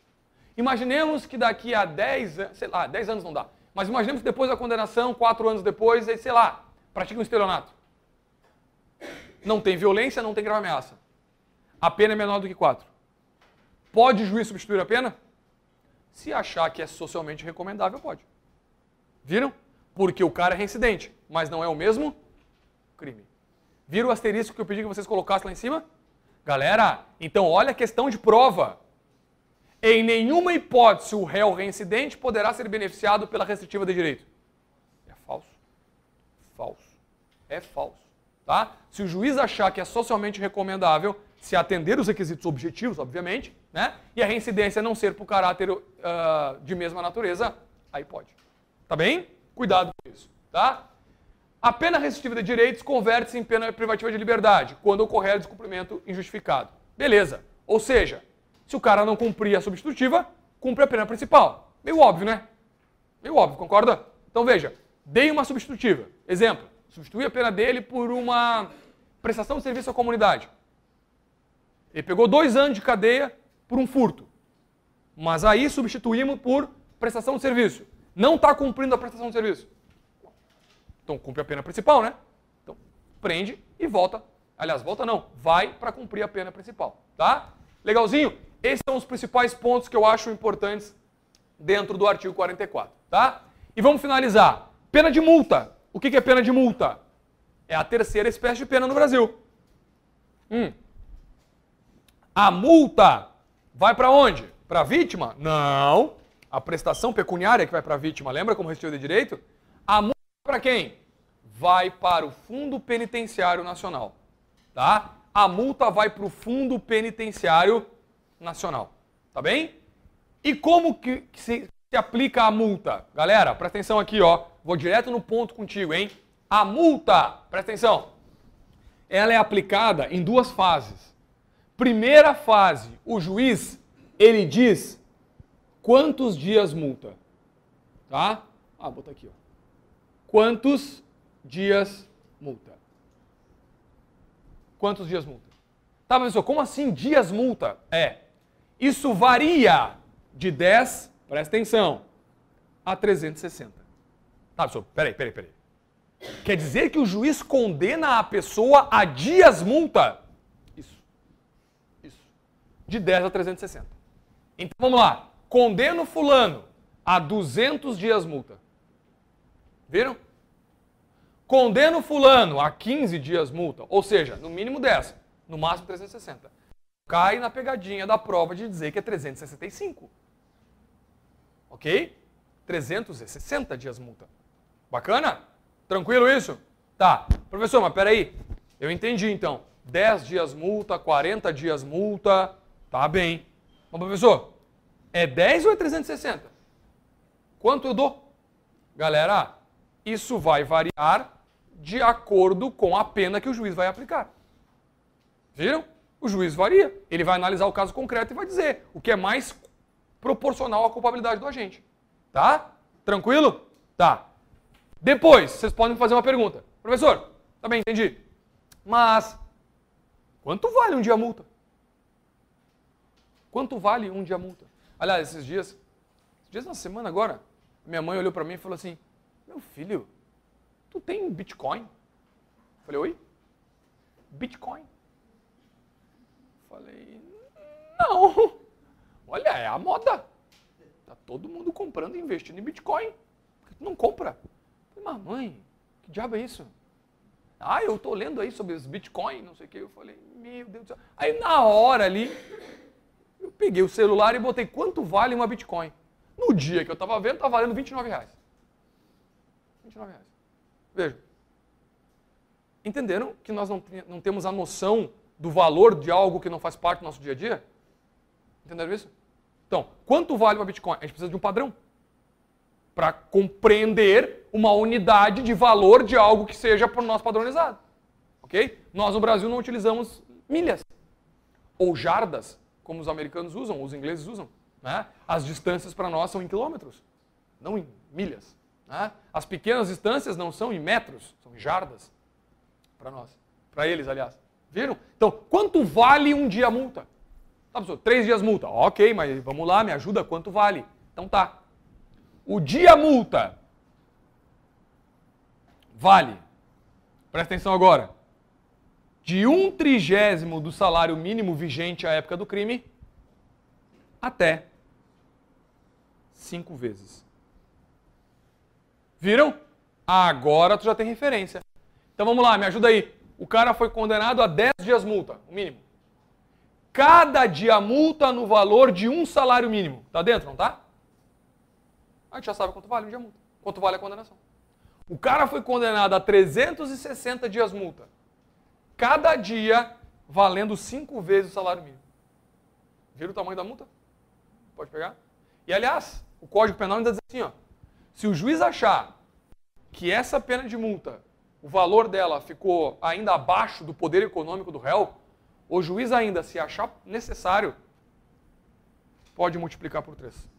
Imaginemos que daqui a 10 anos, sei lá, 10 anos não dá, mas imaginemos que depois da condenação, 4 anos depois, aí, sei lá, pratica um estelionato. Não tem violência, não tem grave ameaça. A pena é menor do que 4. Pode o juiz substituir a pena? Se achar que é socialmente recomendável, pode. Viram? Porque o cara é reincidente, mas não é o mesmo crime. Viram o asterisco que eu pedi que vocês colocassem lá em cima? Galera, então olha a questão de prova. Em nenhuma hipótese o réu reincidente poderá ser beneficiado pela restritiva de direito. É falso. Falso. É falso. Tá? Se o juiz achar que é socialmente recomendável, se atender os requisitos objetivos, obviamente, né? E a reincidência não ser por caráter uh, de mesma natureza, aí pode. Tá bem? Cuidado com isso, tá? A pena restritiva de direitos converte-se em pena privativa de liberdade quando ocorrer descumprimento injustificado. Beleza. Ou seja, se o cara não cumprir a substitutiva, cumpre a pena principal. Meio óbvio, né? Meio óbvio, concorda? Então veja, dei uma substitutiva. Exemplo, substitui a pena dele por uma prestação de serviço à comunidade. Ele pegou dois anos de cadeia por um furto. Mas aí substituímos por prestação de serviço. Não está cumprindo a prestação de serviço. Então cumpre a pena principal, né? Então prende e volta. Aliás, volta não, vai para cumprir a pena principal, tá? Legalzinho? Esses são os principais pontos que eu acho importantes dentro do artigo 44, tá? E vamos finalizar. Pena de multa. O que é pena de multa? É a terceira espécie de pena no Brasil. Hum. A multa vai para onde? Para a vítima? Não. A prestação pecuniária que vai para a vítima, lembra como resistiu de direito? A multa para quem? Vai para o Fundo Penitenciário Nacional. Tá? A multa vai para o Fundo Penitenciário Nacional. Tá bem? E como que se, se aplica a multa? Galera, presta atenção aqui, ó. Vou direto no ponto contigo, hein? A multa, presta atenção. Ela é aplicada em duas fases. Primeira fase, o juiz, ele diz quantos dias multa. Tá? Ah, bota aqui, ó. Quantos dias multa? Quantos dias multa? Tá, professor, como assim dias multa? É, isso varia de 10, presta atenção, a 360. Tá, professor, peraí, peraí, peraí. Quer dizer que o juiz condena a pessoa a dias multa? Isso. Isso. De 10 a 360. Então vamos lá. Condeno fulano a 200 dias multa. Viram? Condeno fulano a 15 dias multa, ou seja, no mínimo 10, no máximo 360. Cai na pegadinha da prova de dizer que é 365. Ok? 360 dias multa. Bacana? Tranquilo isso? Tá. Professor, mas peraí. Eu entendi então. 10 dias multa, 40 dias multa. Tá bem. Mas, professor, é 10 ou é 360? Quanto eu dou? Galera, isso vai variar de acordo com a pena que o juiz vai aplicar. Viram? O juiz varia. Ele vai analisar o caso concreto e vai dizer o que é mais proporcional à culpabilidade do agente. Tá? Tranquilo? Tá. Depois, vocês podem fazer uma pergunta. Professor, tá bem, entendi. Mas, quanto vale um dia multa? Quanto vale um dia multa? Aliás, esses dias, esses dias na semana agora, minha mãe olhou para mim e falou assim: meu filho, tu tem Bitcoin? Falei, oi? Bitcoin? Falei, não. [laughs] Olha, é a moda. Tá todo mundo comprando e investindo em Bitcoin. Por que tu não compra? Falei, mamãe, que diabo é isso? Ah, eu tô lendo aí sobre os Bitcoin, não sei o que. Eu falei, meu Deus do céu. Aí na hora ali, eu peguei o celular e botei quanto vale uma Bitcoin. No dia que eu estava vendo, estava valendo 29 reais. 29 reais. Veja. Entenderam que nós não, não temos a noção do valor de algo que não faz parte do nosso dia a dia? Entenderam isso? Então, quanto vale uma Bitcoin? A gente precisa de um padrão para compreender uma unidade de valor de algo que seja por nós padronizado. Ok? Nós no Brasil não utilizamos milhas ou jardas, como os americanos usam, os ingleses usam. Né? As distâncias para nós são em quilômetros, não em milhas. Né? As pequenas distâncias não são em metros, são em jardas para nós. Para eles, aliás. Viram? Então, quanto vale um dia multa? Tá, pessoal, três dias multa. Ok, mas vamos lá, me ajuda, quanto vale? Então tá. O dia multa vale, presta atenção agora, de um trigésimo do salário mínimo vigente à época do crime até cinco vezes. Viram? Agora tu já tem referência. Então vamos lá, me ajuda aí. O cara foi condenado a 10 dias multa, o mínimo. Cada dia multa no valor de um salário mínimo. Tá dentro, não tá? A gente já sabe quanto vale um dia multa. Quanto vale a condenação. O cara foi condenado a 360 dias multa. Cada dia valendo cinco vezes o salário mínimo. Viram o tamanho da multa? Pode pegar? E aliás, o Código Penal ainda diz assim, ó, se o juiz achar que essa pena de multa, o valor dela ficou ainda abaixo do poder econômico do réu, o juiz ainda, se achar necessário, pode multiplicar por três.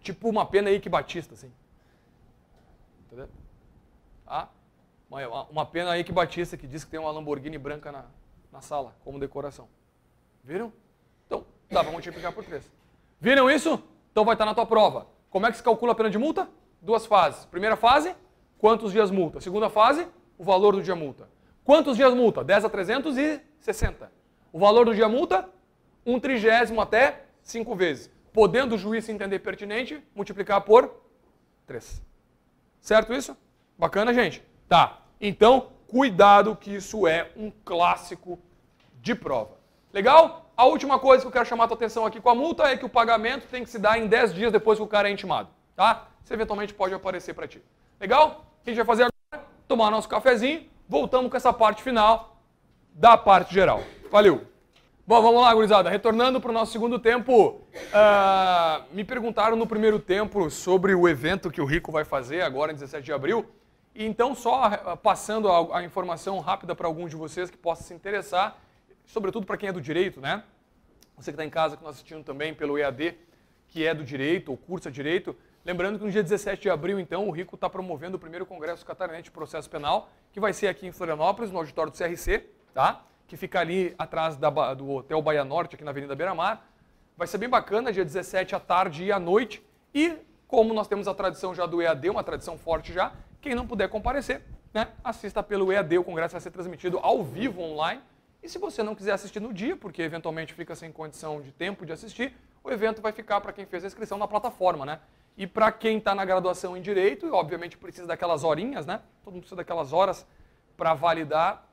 Tipo uma pena aí que Batista, assim. Entendeu? Uma, uma pena aí que Batista que diz que tem uma Lamborghini branca na, na sala, como decoração. Viram? Então, dá para multiplicar por três. Viram isso? Então vai estar na tua prova. Como é que se calcula a pena de multa? Duas fases. Primeira fase, quantos dias multa? Segunda fase, o valor do dia multa. Quantos dias multa? 10 a 360. O valor do dia multa? Um trigésimo até cinco vezes. Podendo o juiz se entender pertinente, multiplicar por 3. Certo isso? Bacana, gente? Tá. Então, cuidado que isso é um clássico de prova. Legal? A última coisa que eu quero chamar a tua atenção aqui com a multa é que o pagamento tem que se dar em 10 dias depois que o cara é intimado, tá? Isso eventualmente pode aparecer para ti. Legal? Que a gente vai fazer agora? Tomar nosso cafezinho, voltamos com essa parte final da parte geral. Valeu! Bom, vamos lá, gurizada. Retornando para o nosso segundo tempo, uh, me perguntaram no primeiro tempo sobre o evento que o Rico vai fazer agora em 17 de abril. E então, só uh, passando a, a informação rápida para alguns de vocês que possam se interessar, sobretudo para quem é do direito, né? Você que está em casa, que está assistindo também pelo EAD, que é do direito, ou cursa direito. Lembrando que no dia 17 de abril, então, o Rico está promovendo o primeiro Congresso Catarinense de Processo Penal, que vai ser aqui em Florianópolis, no auditório do CRC, tá? que fica ali atrás da, do Hotel Baia Norte, aqui na Avenida Beira Mar. Vai ser bem bacana, dia 17 à tarde e à noite. E como nós temos a tradição já do EAD, uma tradição forte já, quem não puder comparecer, né, assista pelo EAD, o congresso vai ser transmitido ao vivo online. E se você não quiser assistir no dia, porque eventualmente fica sem condição de tempo de assistir, o evento vai ficar para quem fez a inscrição na plataforma, né? E para quem está na graduação em Direito, obviamente precisa daquelas horinhas, né? Todo mundo precisa daquelas horas para validar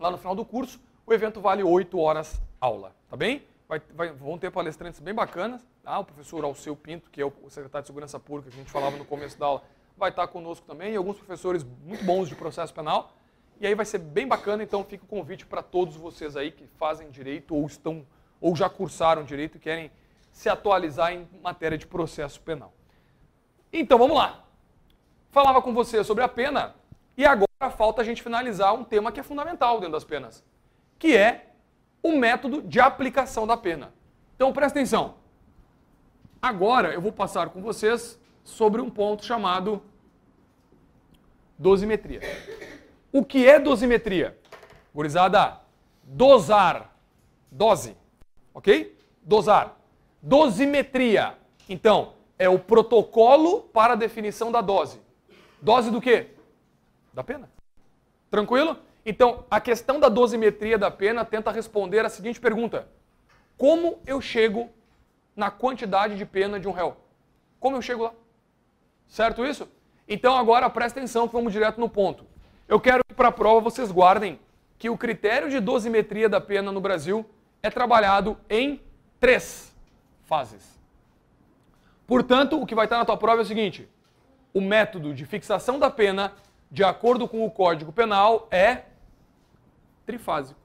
lá no final do curso. O evento vale 8 horas aula, tá bem? Vai, vai, vão ter palestrantes bem bacanas. Tá? O professor Alceu Pinto, que é o secretário de Segurança Pública, que a gente falava no começo da aula, vai estar conosco também. E alguns professores muito bons de processo penal. E aí vai ser bem bacana, então fica o convite para todos vocês aí que fazem direito ou estão ou já cursaram direito e querem se atualizar em matéria de processo penal. Então vamos lá. Falava com você sobre a pena e agora falta a gente finalizar um tema que é fundamental dentro das penas, que é o método de aplicação da pena. Então presta atenção. Agora eu vou passar com vocês sobre um ponto chamado dosimetria. O que é dosimetria? Gurizada, dosar, dose, ok? Dosar. Dosimetria, então, é o protocolo para definição da dose. Dose do quê? Da pena. Tranquilo? Então, a questão da dosimetria da pena tenta responder a seguinte pergunta: Como eu chego na quantidade de pena de um réu? Como eu chego lá? Certo isso? Então, agora presta atenção vamos direto no ponto. Eu quero que para a prova vocês guardem que o critério de dosimetria da pena no Brasil é trabalhado em três fases. Portanto, o que vai estar na tua prova é o seguinte: o método de fixação da pena de acordo com o Código Penal, é trifásico.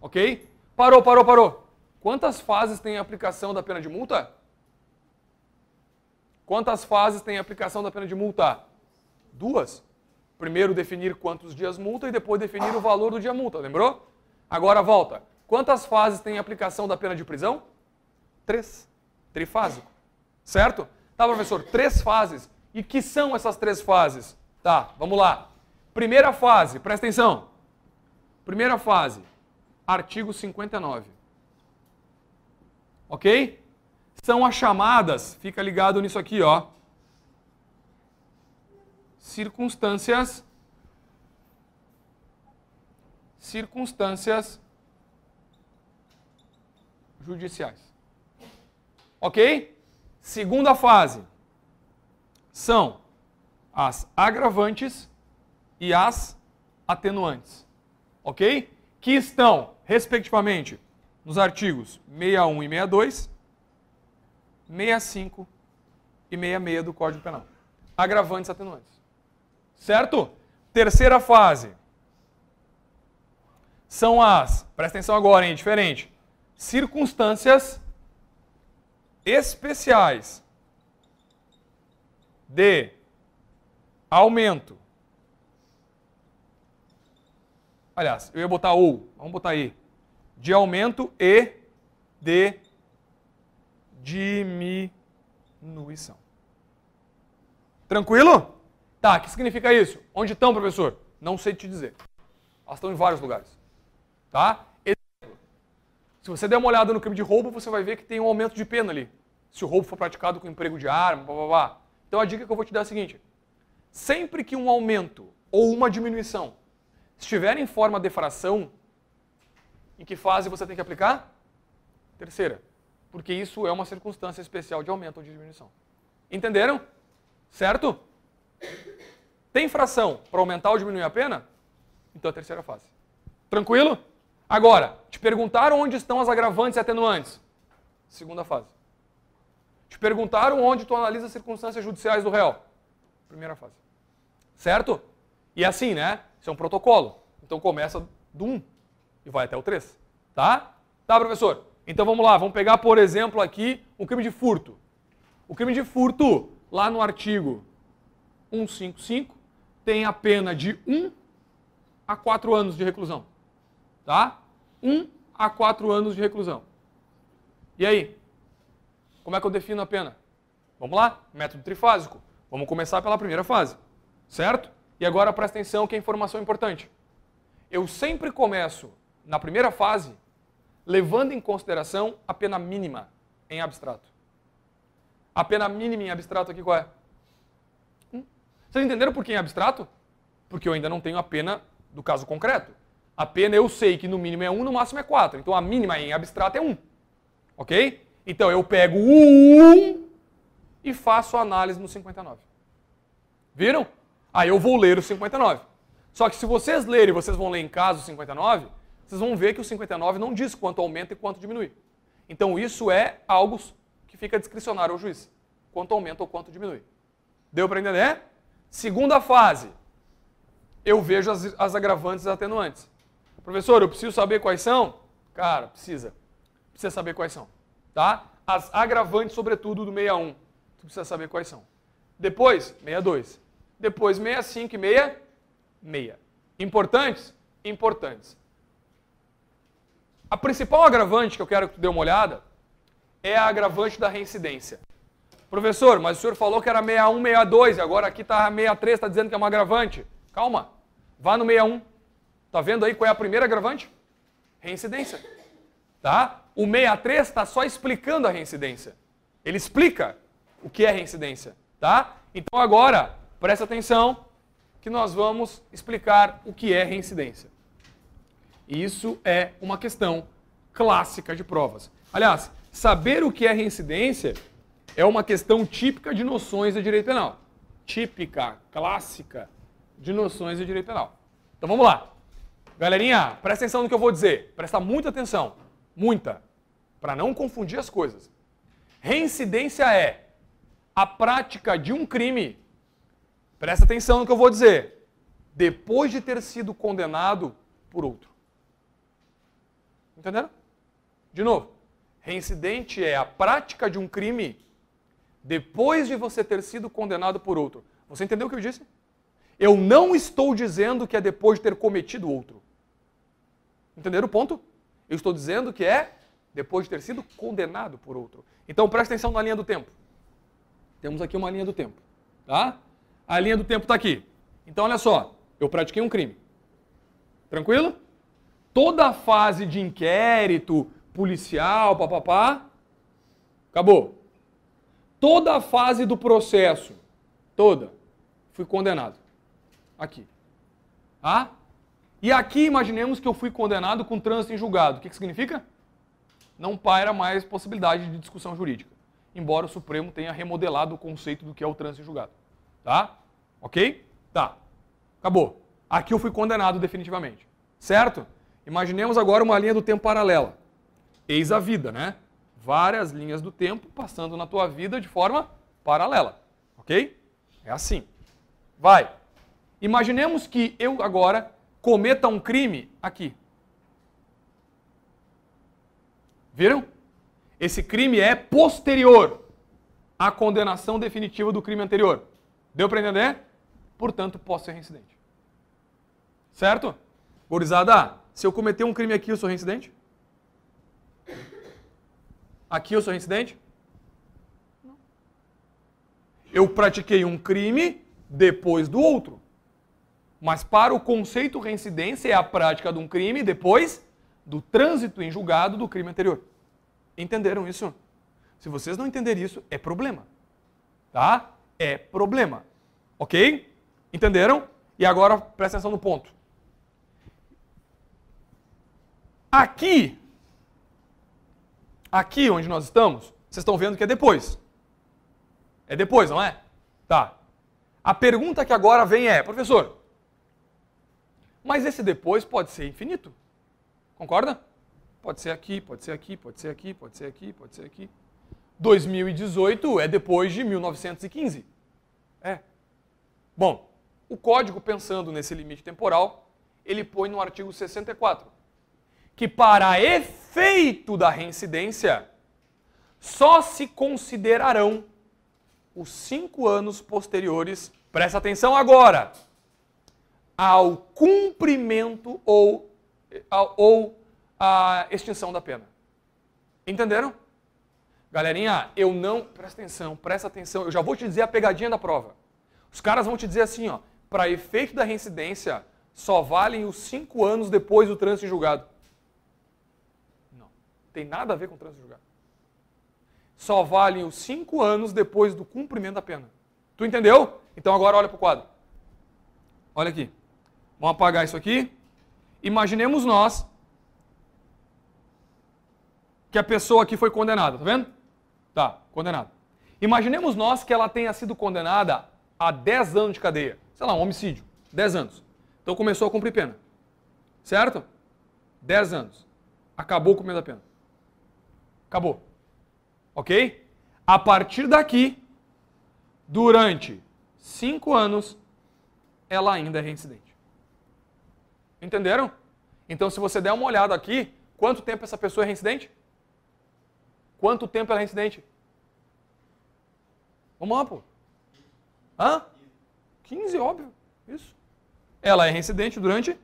Ok? Parou, parou, parou. Quantas fases tem a aplicação da pena de multa? Quantas fases tem a aplicação da pena de multa? Duas. Primeiro definir quantos dias multa e depois definir o valor do dia multa, lembrou? Agora volta. Quantas fases tem a aplicação da pena de prisão? Três. Trifásico. Certo? Tá, professor? Três fases. E que são essas três fases? Tá, vamos lá. Primeira fase, presta atenção. Primeira fase, artigo 59. Ok? São as chamadas, fica ligado nisso aqui, ó. Circunstâncias. Circunstâncias judiciais. Ok? Segunda fase são as agravantes e as atenuantes, ok? Que estão, respectivamente, nos artigos 61 e 62, 65 e 66 do Código Penal. Agravantes e atenuantes. Certo? Terceira fase. são as, presta atenção agora, hein, diferente, circunstâncias especiais de aumento. Aliás, eu ia botar ou, vamos botar aí. De aumento e de diminuição. Tranquilo? Tá, o que significa isso? Onde estão, professor? Não sei te dizer. Elas estão em vários lugares. Tá? Se você der uma olhada no crime de roubo, você vai ver que tem um aumento de pena ali. Se o roubo for praticado com emprego de arma, blá, blá, blá. Então a dica que eu vou te dar é a seguinte: sempre que um aumento ou uma diminuição estiver em forma de fração, em que fase você tem que aplicar? Terceira. Porque isso é uma circunstância especial de aumento ou de diminuição. Entenderam? Certo? Tem fração para aumentar ou diminuir a pena? Então é a terceira fase. Tranquilo? Agora, te perguntaram onde estão as agravantes e atenuantes? Segunda fase. Te perguntaram onde tu analisa as circunstâncias judiciais do réu? Primeira fase. Certo? E assim, né? Isso é um protocolo. Então começa do 1 e vai até o 3. Tá? Tá, professor? Então vamos lá, vamos pegar, por exemplo, aqui um crime de furto. O crime de furto, lá no artigo 155, tem a pena de 1 a 4 anos de reclusão. Tá? 1 a 4 anos de reclusão. E aí? Como é que eu defino a pena? Vamos lá, método trifásico. Vamos começar pela primeira fase, certo? E agora presta atenção que é informação importante. Eu sempre começo na primeira fase levando em consideração a pena mínima em abstrato. A pena mínima em abstrato aqui qual é? Hum? Vocês entenderam por que em abstrato? Porque eu ainda não tenho a pena do caso concreto. A pena eu sei que no mínimo é 1, no máximo é 4. Então a mínima em abstrato é 1. Ok? Então eu pego o 1 e faço a análise no 59. Viram? Aí eu vou ler o 59. Só que se vocês lerem, vocês vão ler em casa o 59, vocês vão ver que o 59 não diz quanto aumenta e quanto diminui. Então isso é algo que fica discricionário ao juiz. Quanto aumenta ou quanto diminui. Deu para entender? Segunda fase. Eu vejo as, as agravantes e atenuantes. Professor, eu preciso saber quais são? Cara, precisa. Precisa saber quais são tá? As agravantes, sobretudo, do 61. Tu precisa saber quais são. Depois, 62. Depois, 65 e 66. Importantes? Importantes. A principal agravante que eu quero que tu dê uma olhada é a agravante da reincidência. Professor, mas o senhor falou que era 61, 62 e agora aqui está 63, está dizendo que é uma agravante. Calma, vá no 61. Tá vendo aí qual é a primeira agravante? Reincidência. Tá? O 63 está só explicando a reincidência. Ele explica o que é reincidência. Tá? Então agora, presta atenção que nós vamos explicar o que é reincidência. Isso é uma questão clássica de provas. Aliás, saber o que é reincidência é uma questão típica de noções de direito penal. Típica, clássica de noções de direito penal. Então vamos lá. Galerinha, presta atenção no que eu vou dizer. Presta muita atenção muita, para não confundir as coisas. Reincidência é a prática de um crime, presta atenção no que eu vou dizer, depois de ter sido condenado por outro. Entenderam? De novo, reincidente é a prática de um crime depois de você ter sido condenado por outro. Você entendeu o que eu disse? Eu não estou dizendo que é depois de ter cometido outro. Entenderam o ponto? Eu estou dizendo que é depois de ter sido condenado por outro. Então preste atenção na linha do tempo. Temos aqui uma linha do tempo. Tá? A linha do tempo está aqui. Então olha só, eu pratiquei um crime. Tranquilo? Toda a fase de inquérito, policial, papapá, acabou. Toda a fase do processo, toda, fui condenado. Aqui. Tá? E aqui imaginemos que eu fui condenado com trânsito em julgado. O que, que significa? Não paira mais possibilidade de discussão jurídica. Embora o Supremo tenha remodelado o conceito do que é o trânsito em julgado. Tá? Ok? Tá. Acabou. Aqui eu fui condenado definitivamente. Certo? Imaginemos agora uma linha do tempo paralela. Eis a vida, né? Várias linhas do tempo passando na tua vida de forma paralela. Ok? É assim. Vai. Imaginemos que eu agora cometa um crime aqui. Viram? Esse crime é posterior à condenação definitiva do crime anterior. Deu para entender? Portanto, posso ser reincidente. Certo? Gorizada, se eu cometer um crime aqui, eu sou reincidente? Aqui eu sou reincidente? Não. Eu pratiquei um crime depois do outro. Mas para o conceito reincidência é a prática de um crime depois do trânsito em julgado do crime anterior. Entenderam isso? Se vocês não entenderem isso, é problema. Tá? É problema. Ok? Entenderam? E agora presta atenção no ponto. Aqui, aqui onde nós estamos, vocês estão vendo que é depois. É depois, não é? Tá. A pergunta que agora vem é, professor, mas esse depois pode ser infinito. Concorda? Pode ser aqui, pode ser aqui, pode ser aqui, pode ser aqui, pode ser aqui. 2018 é depois de 1915. É. Bom, o código, pensando nesse limite temporal, ele põe no artigo 64 que, para efeito da reincidência, só se considerarão os cinco anos posteriores, presta atenção agora, ao cumprimento ou, ou a extinção da pena. Entenderam? Galerinha, eu não. Presta atenção, presta atenção. Eu já vou te dizer a pegadinha da prova. Os caras vão te dizer assim, ó. Para efeito da reincidência, só valem os cinco anos depois do trânsito em julgado. Não. Tem nada a ver com o trânsito em julgado. Só valem os cinco anos depois do cumprimento da pena. Tu entendeu? Então agora olha para o quadro. Olha aqui. Vamos apagar isso aqui. Imaginemos nós que a pessoa aqui foi condenada, tá vendo? Tá, condenada. Imaginemos nós que ela tenha sido condenada a 10 anos de cadeia. Sei lá, um homicídio. 10 anos. Então começou a cumprir pena. Certo? 10 anos. Acabou cumprindo a pena. Acabou. Ok? A partir daqui, durante 5 anos, ela ainda é reincidente. Entenderam? Então, se você der uma olhada aqui, quanto tempo essa pessoa é reincidente? Quanto tempo ela é reincidente? Vamos lá, pô. Hã? 15, óbvio. Isso. Ela é reincidente durante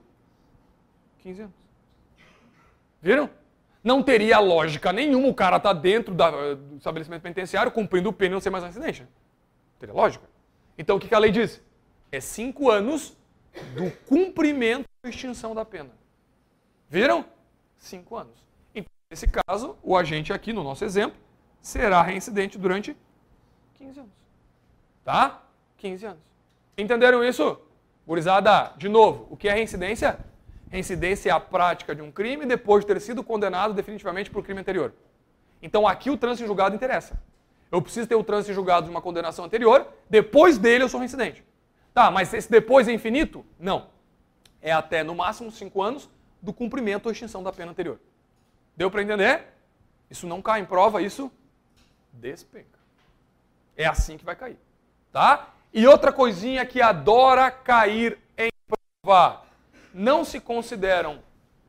15 anos. Viram? Não teria lógica nenhuma o cara estar tá dentro da, do estabelecimento penitenciário cumprindo o pena e não ser mais reincidente. Não teria lógica. Então o que, que a lei diz? É cinco anos do cumprimento da extinção da pena. Viram? Cinco anos. Nesse caso, o agente aqui, no nosso exemplo, será reincidente durante 15 anos. Tá? 15 anos. Entenderam isso? Gurizada, de novo, o que é reincidência? Reincidência é a prática de um crime depois de ter sido condenado definitivamente por crime anterior. Então aqui o trânsito em julgado interessa. Eu preciso ter o trânsito em julgado de uma condenação anterior, depois dele eu sou reincidente. Tá, mas esse depois é infinito? Não. É até no máximo 5 anos do cumprimento ou extinção da pena anterior. Deu para entender? Isso não cai em prova, isso despenca. É assim que vai cair. Tá? E outra coisinha que adora cair em prova. Não se consideram,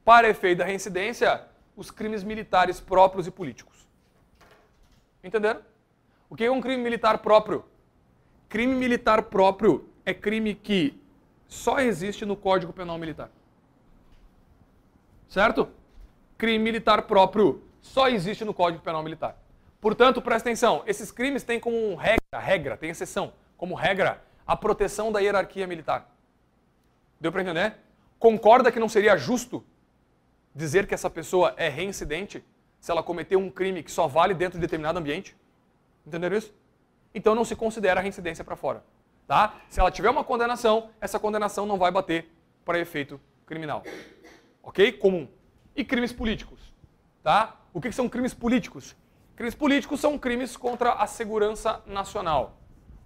para efeito da reincidência, os crimes militares próprios e políticos. Entenderam? O que é um crime militar próprio? Crime militar próprio é crime que só existe no Código Penal Militar. Certo? crime militar próprio só existe no Código Penal Militar. Portanto, presta atenção, esses crimes têm como regra, regra, tem exceção, como regra, a proteção da hierarquia militar. Deu para entender? Concorda que não seria justo dizer que essa pessoa é reincidente se ela cometeu um crime que só vale dentro de determinado ambiente? Entenderam isso? Então não se considera reincidência para fora. Tá? Se ela tiver uma condenação, essa condenação não vai bater para efeito criminal. Ok? Comum e crimes políticos. Tá? O que são crimes políticos? Crimes políticos são crimes contra a segurança nacional.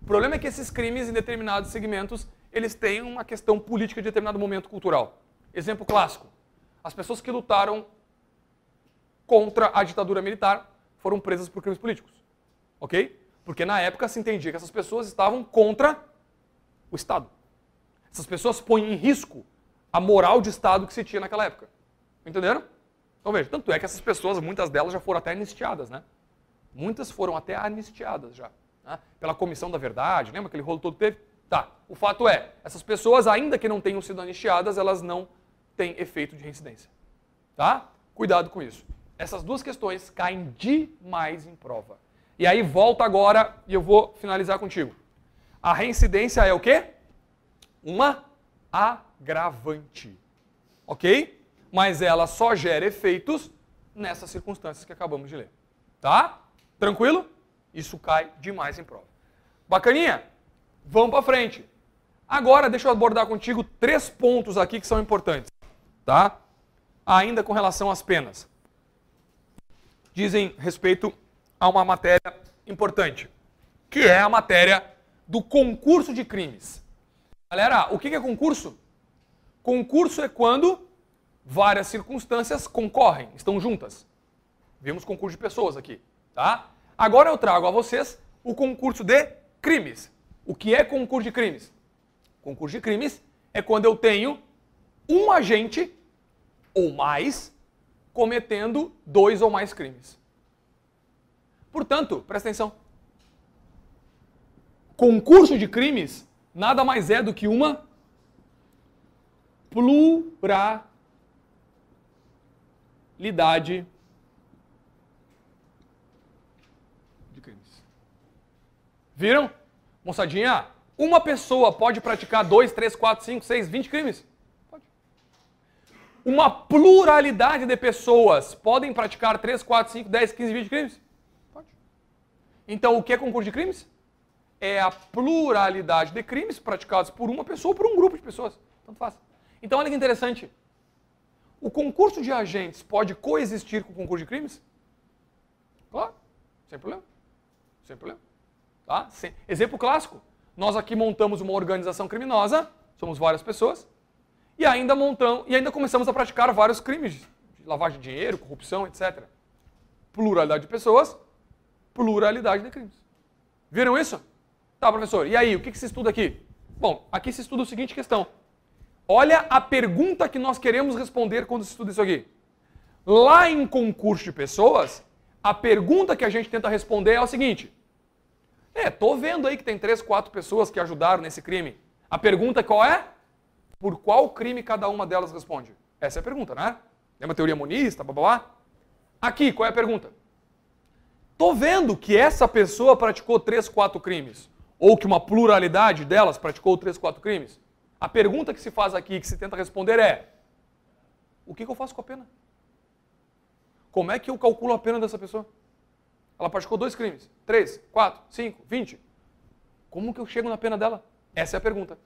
O problema é que esses crimes, em determinados segmentos, eles têm uma questão política de determinado momento cultural. Exemplo clássico: as pessoas que lutaram contra a ditadura militar foram presas por crimes políticos. Ok? Porque na época se entendia que essas pessoas estavam contra o Estado. Essas pessoas põem em risco a moral de Estado que se tinha naquela época. Entenderam? Então veja, tanto é que essas pessoas, muitas delas já foram até anistiadas, né? Muitas foram até anistiadas já. Né? Pela comissão da verdade, lembra aquele rolo todo que teve? Tá, o fato é, essas pessoas, ainda que não tenham sido anistiadas, elas não têm efeito de reincidência. Tá? Cuidado com isso. Essas duas questões caem demais em prova. E aí volta agora e eu vou finalizar contigo. A reincidência é o quê? Uma agravante. Ok? Mas ela só gera efeitos nessas circunstâncias que acabamos de ler. Tá? Tranquilo? Isso cai demais em prova. Bacaninha? Vamos para frente. Agora, deixa eu abordar contigo três pontos aqui que são importantes. Tá? Ainda com relação às penas. Dizem respeito a uma matéria importante, que é a matéria do concurso de crimes. Galera, o que é concurso? Concurso é quando várias circunstâncias concorrem, estão juntas. Vimos concurso de pessoas aqui, tá? Agora eu trago a vocês o concurso de crimes. O que é concurso de crimes? Concurso de crimes é quando eu tenho um agente ou mais cometendo dois ou mais crimes. Portanto, presta atenção. Concurso de crimes nada mais é do que uma pluralidade de crimes. Viram? Moçadinha, uma pessoa pode praticar 2, 3, 4, 5, 6, 20 crimes? Pode. Uma pluralidade de pessoas podem praticar 3, 4, 5, 10, 15, 20 crimes? Então, o que é concurso de crimes? É a pluralidade de crimes praticados por uma pessoa ou por um grupo de pessoas. Tanto faz. Então, olha que interessante. O concurso de agentes pode coexistir com o concurso de crimes? Claro, sem problema. Sem problema. Tá? Sem... Exemplo clássico. Nós aqui montamos uma organização criminosa, somos várias pessoas, e ainda montamos e ainda começamos a praticar vários crimes de lavagem de dinheiro, corrupção, etc. Pluralidade de pessoas, pluralidade de crimes. Viram isso? Tá, professor. E aí, o que, se estuda aqui? Bom, aqui se estuda a seguinte questão. Olha a pergunta que nós queremos responder quando se estuda isso aqui. Lá em concurso de pessoas, a pergunta que a gente tenta responder é o seguinte. É, tô vendo aí que tem três, quatro pessoas que ajudaram nesse crime. A pergunta qual é? Por qual crime cada uma delas responde? Essa é a pergunta, né? É uma teoria monista, blá blá blá. Aqui, qual é a pergunta? Tô vendo que essa pessoa praticou três, quatro crimes, ou que uma pluralidade delas praticou três, quatro crimes. A pergunta que se faz aqui, que se tenta responder é: o que, que eu faço com a pena? Como é que eu calculo a pena dessa pessoa? Ela praticou dois crimes, três, quatro, cinco, vinte. Como que eu chego na pena dela? Essa é a pergunta.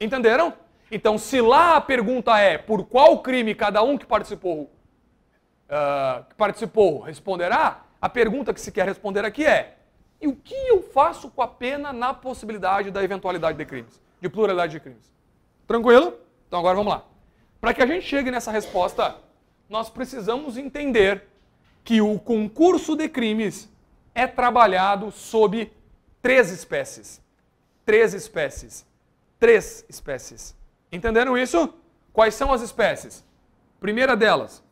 Entenderam? Então, se lá a pergunta é por qual crime cada um que participou, uh, que participou responderá, a pergunta que se quer responder aqui é: e o que eu faço com a pena na possibilidade da eventualidade de crimes, de pluralidade de crimes? Tranquilo? Então agora vamos lá. Para que a gente chegue nessa resposta, nós precisamos entender que o concurso de crimes é trabalhado sob três espécies. Três espécies. Três espécies. Entenderam isso? Quais são as espécies? Primeira delas,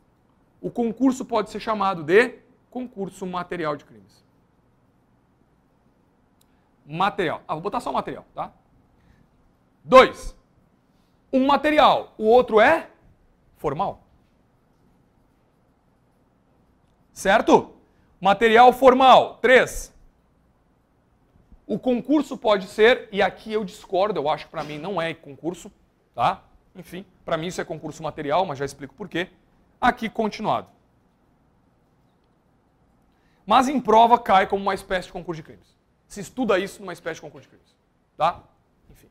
o concurso pode ser chamado de concurso material de crimes. Material. Ah, vou botar só material, tá? Dois. Um material, o outro é formal. Certo? Material formal. Três. O concurso pode ser, e aqui eu discordo, eu acho que para mim não é concurso, tá? Enfim, para mim isso é concurso material, mas já explico por quê. Aqui continuado mas em prova cai como uma espécie de concurso de crimes. Se estuda isso numa espécie de concurso de crimes. Tá? Enfim.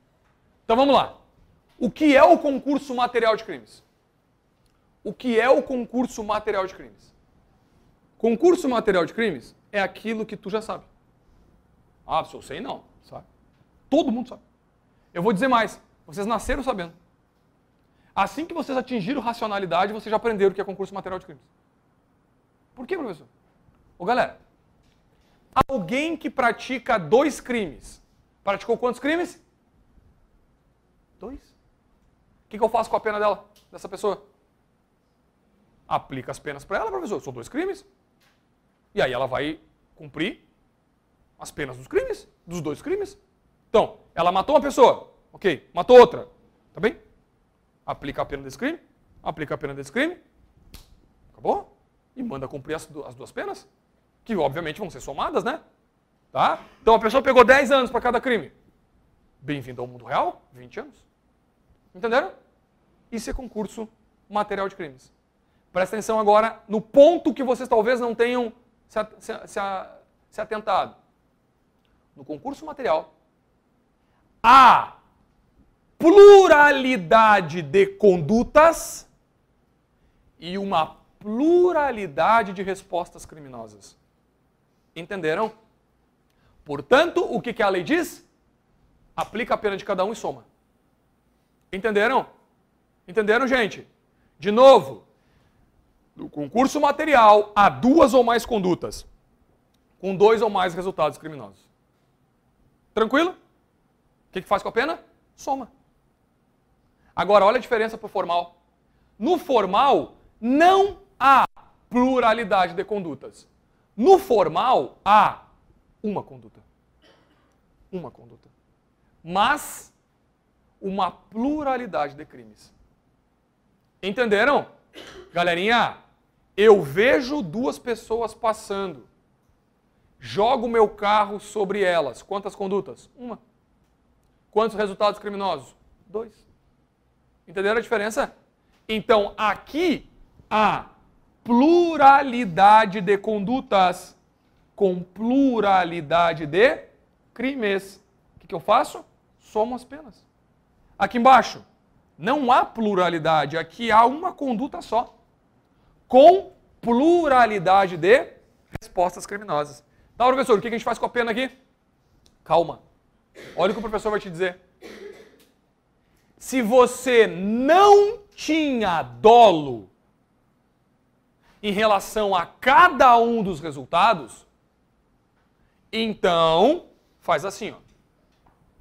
Então vamos lá. O que é o concurso material de crimes? O que é o concurso material de crimes? Concurso material de crimes é aquilo que tu já sabe. Ah, se eu sei, não. Sabe? Todo mundo sabe. Eu vou dizer mais. Vocês nasceram sabendo. Assim que vocês atingiram racionalidade, vocês já aprenderam o que é concurso material de crimes. Por que, professor? Ô galera, alguém que pratica dois crimes, praticou quantos crimes? Dois. O que, eu faço com a pena dela, dessa pessoa? aplica as penas para ela, professor, são dois crimes. E aí ela vai cumprir as penas dos crimes, dos dois crimes. Então, ela matou uma pessoa, ok, matou outra, tá bem? Aplica a pena desse crime, aplica a pena desse crime, acabou? E manda cumprir as duas penas, que obviamente vão ser somadas, né? Tá? Então a pessoa pegou 10 anos para cada crime. Bem-vindo ao mundo real, 20 anos. Entenderam? Isso é concurso material de crimes. Presta atenção agora no ponto que vocês talvez não tenham se, atentado. No concurso material, há pluralidade de condutas e uma pluralidade de respostas criminosas. Entenderam? Portanto, o que, que a lei diz? Aplica a pena de cada um e soma. Entenderam? Entenderam, gente? De novo, no concurso material há duas ou mais condutas, com dois ou mais resultados criminosos. Tranquilo? O que, que faz com a pena? Soma. Agora, olha a diferença para o formal. No formal, não há pluralidade de condutas. No formal, há uma conduta. Uma conduta. Mas uma pluralidade de crimes. Entenderam? Galerinha, eu vejo duas pessoas passando. Jogo meu carro sobre elas. Quantas condutas? Uma. Quantos resultados criminosos? Dois. Entenderam a diferença? Então, aqui há pluralidade de condutas com pluralidade de crimes. O que, que eu faço? Somo as penas. Aqui embaixo, não há pluralidade, aqui há uma conduta só, com pluralidade de respostas criminosas. Tá, professor, o que a gente faz com a pena aqui? Calma. Olha o que o professor vai te dizer. Se você não tinha dolo em relação a cada um dos resultados, então faz assim, ó.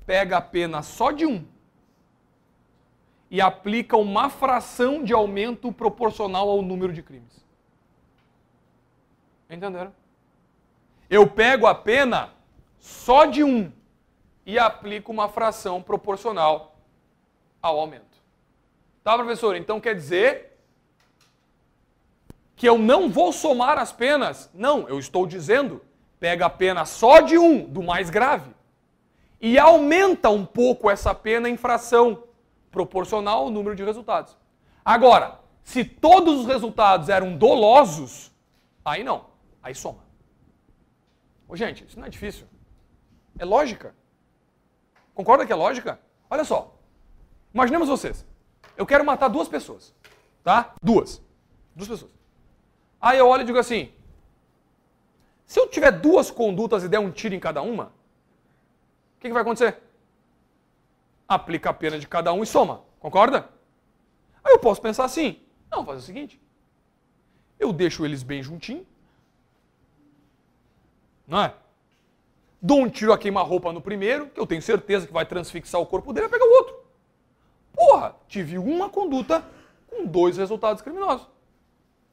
Pega a pena só de um e aplica uma fração de aumento proporcional ao número de crimes. Entenderam? Eu pego a pena só de um e aplico uma fração proporcional ao aumento. Tá, professor? Então quer dizer que eu não vou somar as penas? Não, eu estou dizendo, pega a pena só de um, do mais grave, e aumenta um pouco essa pena em fração proporcional ao número de resultados. Agora, se todos os resultados eram dolosos, aí não, aí soma. Ô, gente, isso não é difícil. É lógica. Concorda que é lógica? Olha só. Imaginemos vocês. Eu quero matar duas pessoas. Tá? Duas. Duas pessoas. Aí eu olho e digo assim: se eu tiver duas condutas e der um tiro em cada uma, o que, que vai acontecer? aplica a pena de cada um e soma. Concorda? Aí eu posso pensar assim: não, fazer o seguinte. Eu deixo eles bem juntinho. Não é? Dou um tiro a queima-roupa no primeiro, que eu tenho certeza que vai transfixar o corpo dele, e pega o outro. Porra, tive uma conduta com dois resultados criminosos.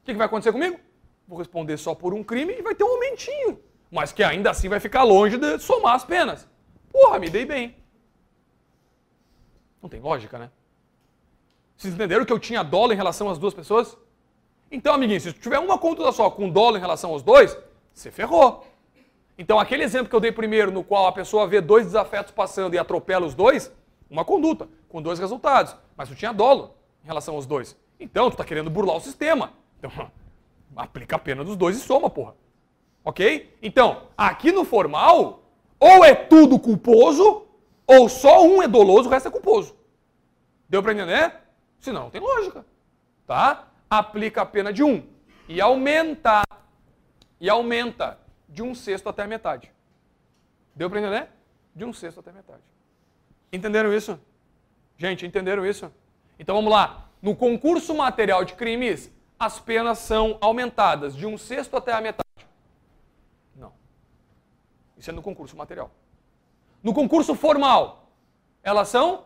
Que, que vai acontecer comigo? Vou responder só por um crime e vai ter um aumentinho. Mas que ainda assim vai ficar longe de somar as penas. Porra, me dei bem. Não tem lógica, né? Vocês entenderam que eu tinha dolo em relação às duas pessoas? Então, amiguinho, se tiver uma conduta só com dolo em relação aos dois, você ferrou. Então, aquele exemplo que eu dei primeiro, no qual a pessoa vê dois desafetos passando e atropela os dois, uma conduta, com dois resultados. Mas tu tinha dolo em relação aos dois. Então, tu está querendo burlar o sistema. Então, [laughs] aplica a pena dos dois e soma, porra. Ok? Então, aqui no formal, ou é tudo culposo, ou só um é doloso, o resto é culposo. Deu para entender? Senão não tem lógica. Tá? Aplica a pena de um e aumenta e aumenta de um sexto até a metade. Deu para entender? De um sexto até a metade. Entenderam isso? Gente, entenderam isso? Então vamos lá. No concurso material de crimes, as penas são aumentadas de um sexto até a metade. Não. Isso é no concurso material. No concurso formal, elas são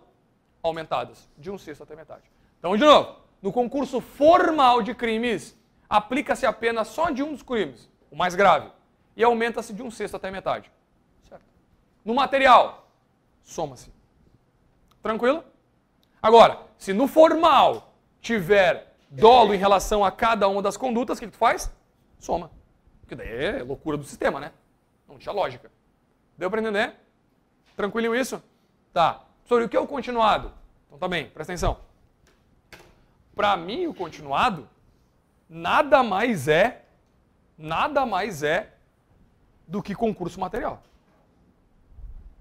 aumentadas de um sexto até metade. Então, de novo, no concurso formal de crimes, aplica-se a pena só de um dos crimes, o mais grave, e aumenta-se de um sexto até metade. Certo. No material, soma-se. Tranquilo? Agora, se no formal tiver dolo em relação a cada uma das condutas, o que, tu faz? Soma. Porque daí é loucura do sistema, né? Não tinha lógica. Deu para entender? Tranquilinho isso? Tá. Sobre o que é o continuado? Então tá bem, presta atenção. Para mim, o continuado nada mais é, nada mais é do que concurso material.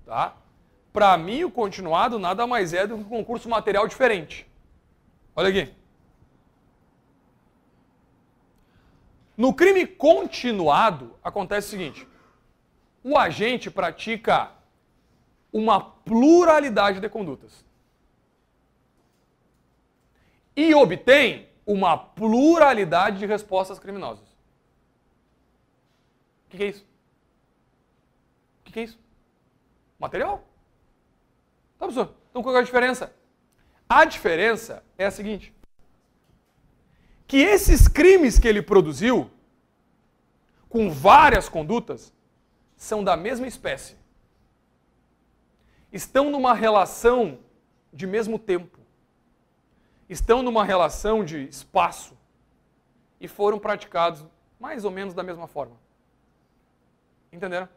Tá? Para mim, o continuado nada mais é do que concurso material diferente. Olha aqui. No crime continuado, acontece o seguinte: o agente pratica uma pluralidade de condutas e obtém uma pluralidade de respostas criminosas. O que, é isso? O que, que, é isso? Material. Tá, professor? Então qual é a diferença? A diferença é a seguinte: que esses crimes que ele produziu, com várias condutas, são da mesma espécie. Estão numa relação de mesmo tempo estão numa relação de espaço e foram praticados mais ou menos da mesma forma. Entenderam?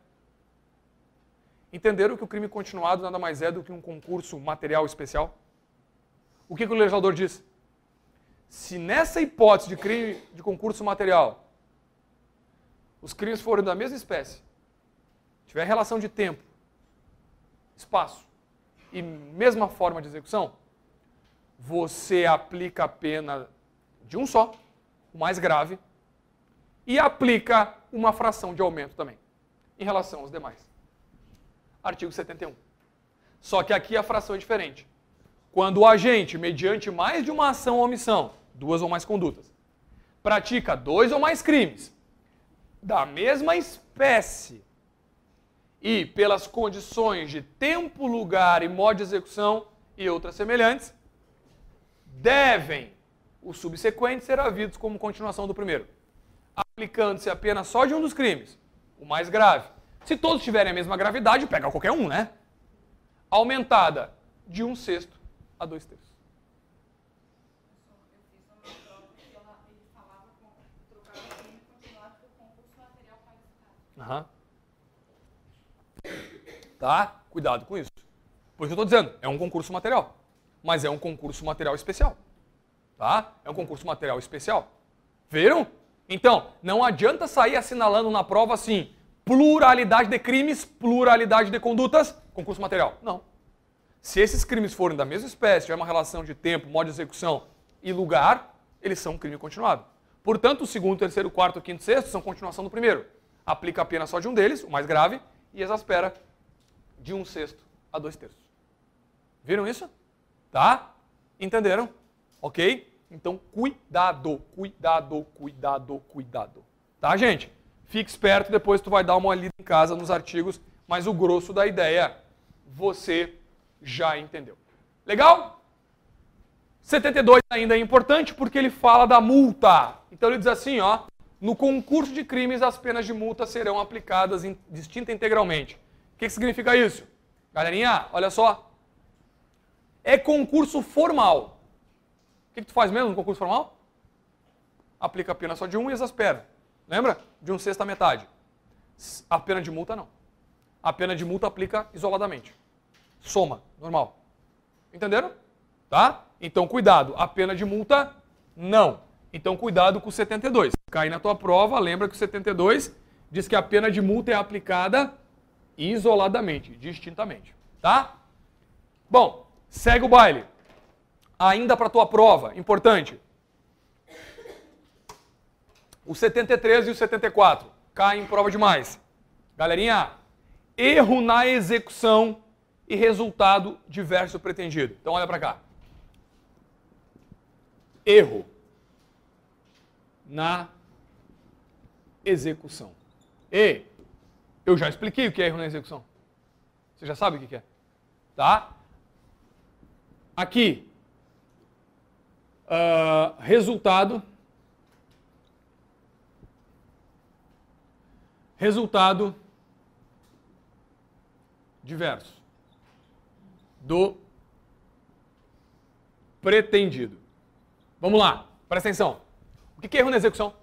Entenderam que o crime continuado nada mais é do que um concurso material especial? O que, que o legislador diz? Se nessa hipótese de crime de concurso material, os crimes forem da mesma espécie, tiver relação de tempo, espaço e mesma forma de execução, você aplica a pena de um só, o mais grave, e aplica uma fração de aumento também, em relação aos demais. Artigo 71. Só que aqui a fração é diferente. Quando o agente, mediante mais de uma ação ou omissão, duas ou mais condutas, pratica dois ou mais crimes da mesma espécie e pelas condições de tempo, lugar e modo de execução e outras semelhantes, devem os subsequentes ser havidos como continuação do primeiro, aplicando-se apenas só de um dos crimes, o mais grave. Se todos tiverem a mesma gravidade, pega qualquer um, né? Aumentada de um sexto a dois terços. Uhum. Tá? Cuidado com isso. Por isso eu estou dizendo, é um concurso material mas é um concurso material especial. Tá? É um concurso material especial. Viram? Então, não adianta sair assinalando na prova assim, pluralidade de crimes, pluralidade de condutas, concurso material. Não. Se esses crimes forem da mesma espécie, tiver uma relação de tempo, modo de execução e lugar, eles são um crime continuado. Portanto, o segundo, terceiro, quarto, quinto, sexto são continuação do primeiro. Aplica apenas só de um deles, o mais grave, e exaspera de um sexto a dois terços. Viram isso? Tá? Entenderam? Ok? Então, cuidado, cuidado, cuidado, cuidado. Tá, gente? Fique esperto, depois tu vai dar uma lida em casa nos artigos, mas o grosso da ideia você já entendeu. Legal? 72 ainda é importante porque ele fala da multa. Então ele diz assim, ó, no concurso de crimes as penas de multa serão aplicadas em, distinta integralmente. O que, que significa isso? Galerinha, olha só, é concurso formal. O que, que tu faz mesmo no concurso formal? Aplica a pena só de um e exaspera. Lembra? De um sexto a metade. A pena de multa não. A pena de multa aplica isoladamente. Soma, normal. Entenderam? Tá? Então cuidado. A pena de multa não. Então cuidado com o 72. Cai na tua prova, lembra que o 72 diz que a pena de multa é aplicada isoladamente, distintamente. Tá? Bom, Segue o baile. Ainda para tua prova, importante. O 73 e o 74 caem em prova demais. Galerinha, erro na execução e resultado diverso pretendido. Então olha para cá. Erro na execução. E eu já expliquei o que é erro na execução. Você já sabe o que é. Tá? Aqui, uh, resultado. Resultado diverso do pretendido. Vamos lá, presta atenção. O que é erro na execução?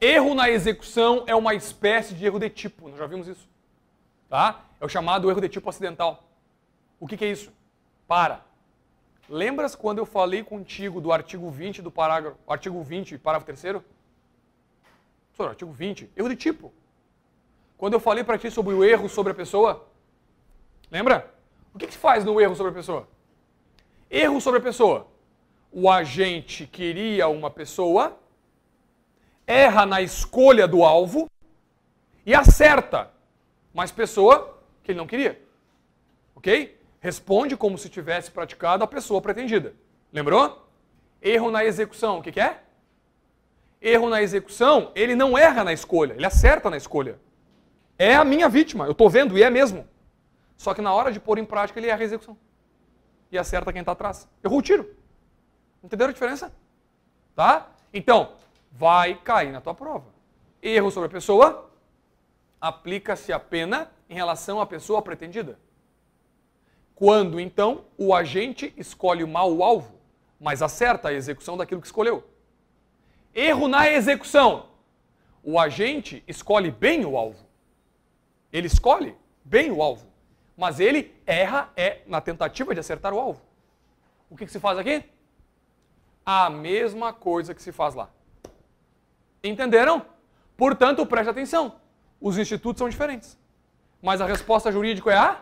Erro na execução é uma espécie de erro de tipo, nós já vimos isso. Tá? É o chamado erro de tipo acidental. O que é isso? Para. Lembras quando eu falei contigo do artigo 20 do parágrafo, artigo 20, parágrafo 3 Professor, artigo 20, erro de tipo. Quando eu falei para ti sobre o erro sobre a pessoa, lembra? O que, que se faz no erro sobre a pessoa? Erro sobre a pessoa. O agente queria uma pessoa, erra na escolha do alvo e acerta, mas pessoa que ele não queria. Ok? responde como se tivesse praticado a pessoa pretendida. Lembrou? Erro na execução, o que, que é? Erro na execução, ele não erra na escolha, ele acerta na escolha. É a minha vítima, eu estou vendo e é mesmo. Só que na hora de pôr em prática, ele erra a execução. E acerta quem está atrás. Errou o tiro. Entenderam a diferença? Tá? Então, vai cair na tua prova. Erro sobre a pessoa, aplica-se a pena em relação à pessoa pretendida. Quando, então, o agente escolhe mal o alvo, mas acerta a execução daquilo que escolheu. Erro na execução. O agente escolhe bem o alvo. Ele escolhe bem o alvo, mas ele erra é na tentativa de acertar o alvo. O que, que se faz aqui? A mesma coisa que se faz lá. Entenderam? Portanto, preste atenção. Os institutos são diferentes. Mas a resposta jurídica é a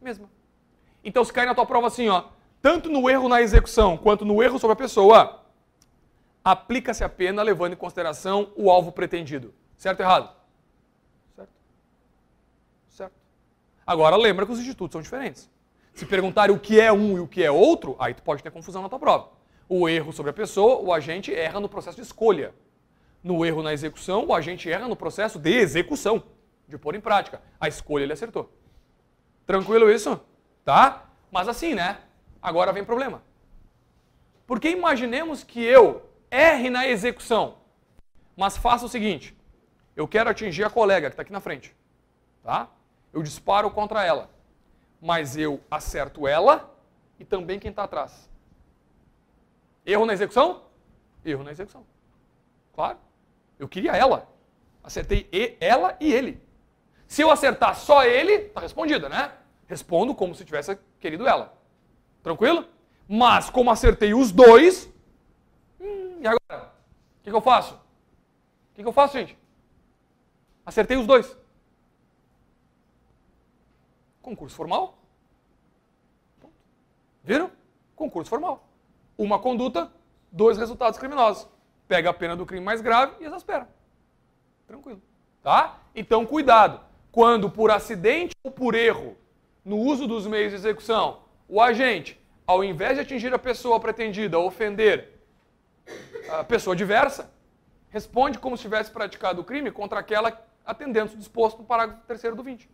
mesma. Então, se cai na tua prova assim, ó, tanto no erro na execução quanto no erro sobre a pessoa, aplica-se a pena levando em consideração o alvo pretendido. Certo ou errado? Certo. Certo. Agora, lembra que os institutos são diferentes. Se perguntarem o que é um e o que é outro, aí tu pode ter confusão na tua prova. O erro sobre a pessoa, o agente erra no processo de escolha. No erro na execução, o agente erra no processo de execução, de pôr em prática. A escolha ele acertou. Tranquilo isso? Tá? Mas assim, né? Agora vem problema. Porque imaginemos que eu erre na execução, mas faça o seguinte: eu quero atingir a colega que está aqui na frente. Tá? Eu disparo contra ela, mas eu acerto ela e também quem está atrás. Erro na execução? Erro na execução. Claro. Eu queria ela. Acertei ela e ele. Se eu acertar só ele, tá respondida, né? Respondo como se tivesse querido ela. Tranquilo? Mas, como acertei os dois, hum, e agora? O que, que eu faço? O que, que eu faço, gente? Acertei os dois. Concurso formal? Viram? Concurso formal. Uma conduta, dois resultados criminosos. Pega a pena do crime mais grave e exaspera. Tranquilo. Tá? Então, cuidado. Quando por acidente ou por erro no uso dos meios de execução, o agente, ao invés de atingir a pessoa pretendida, ofender a pessoa diversa, responde como se tivesse praticado o crime contra aquela atendendo o disposto no parágrafo 3 do 20.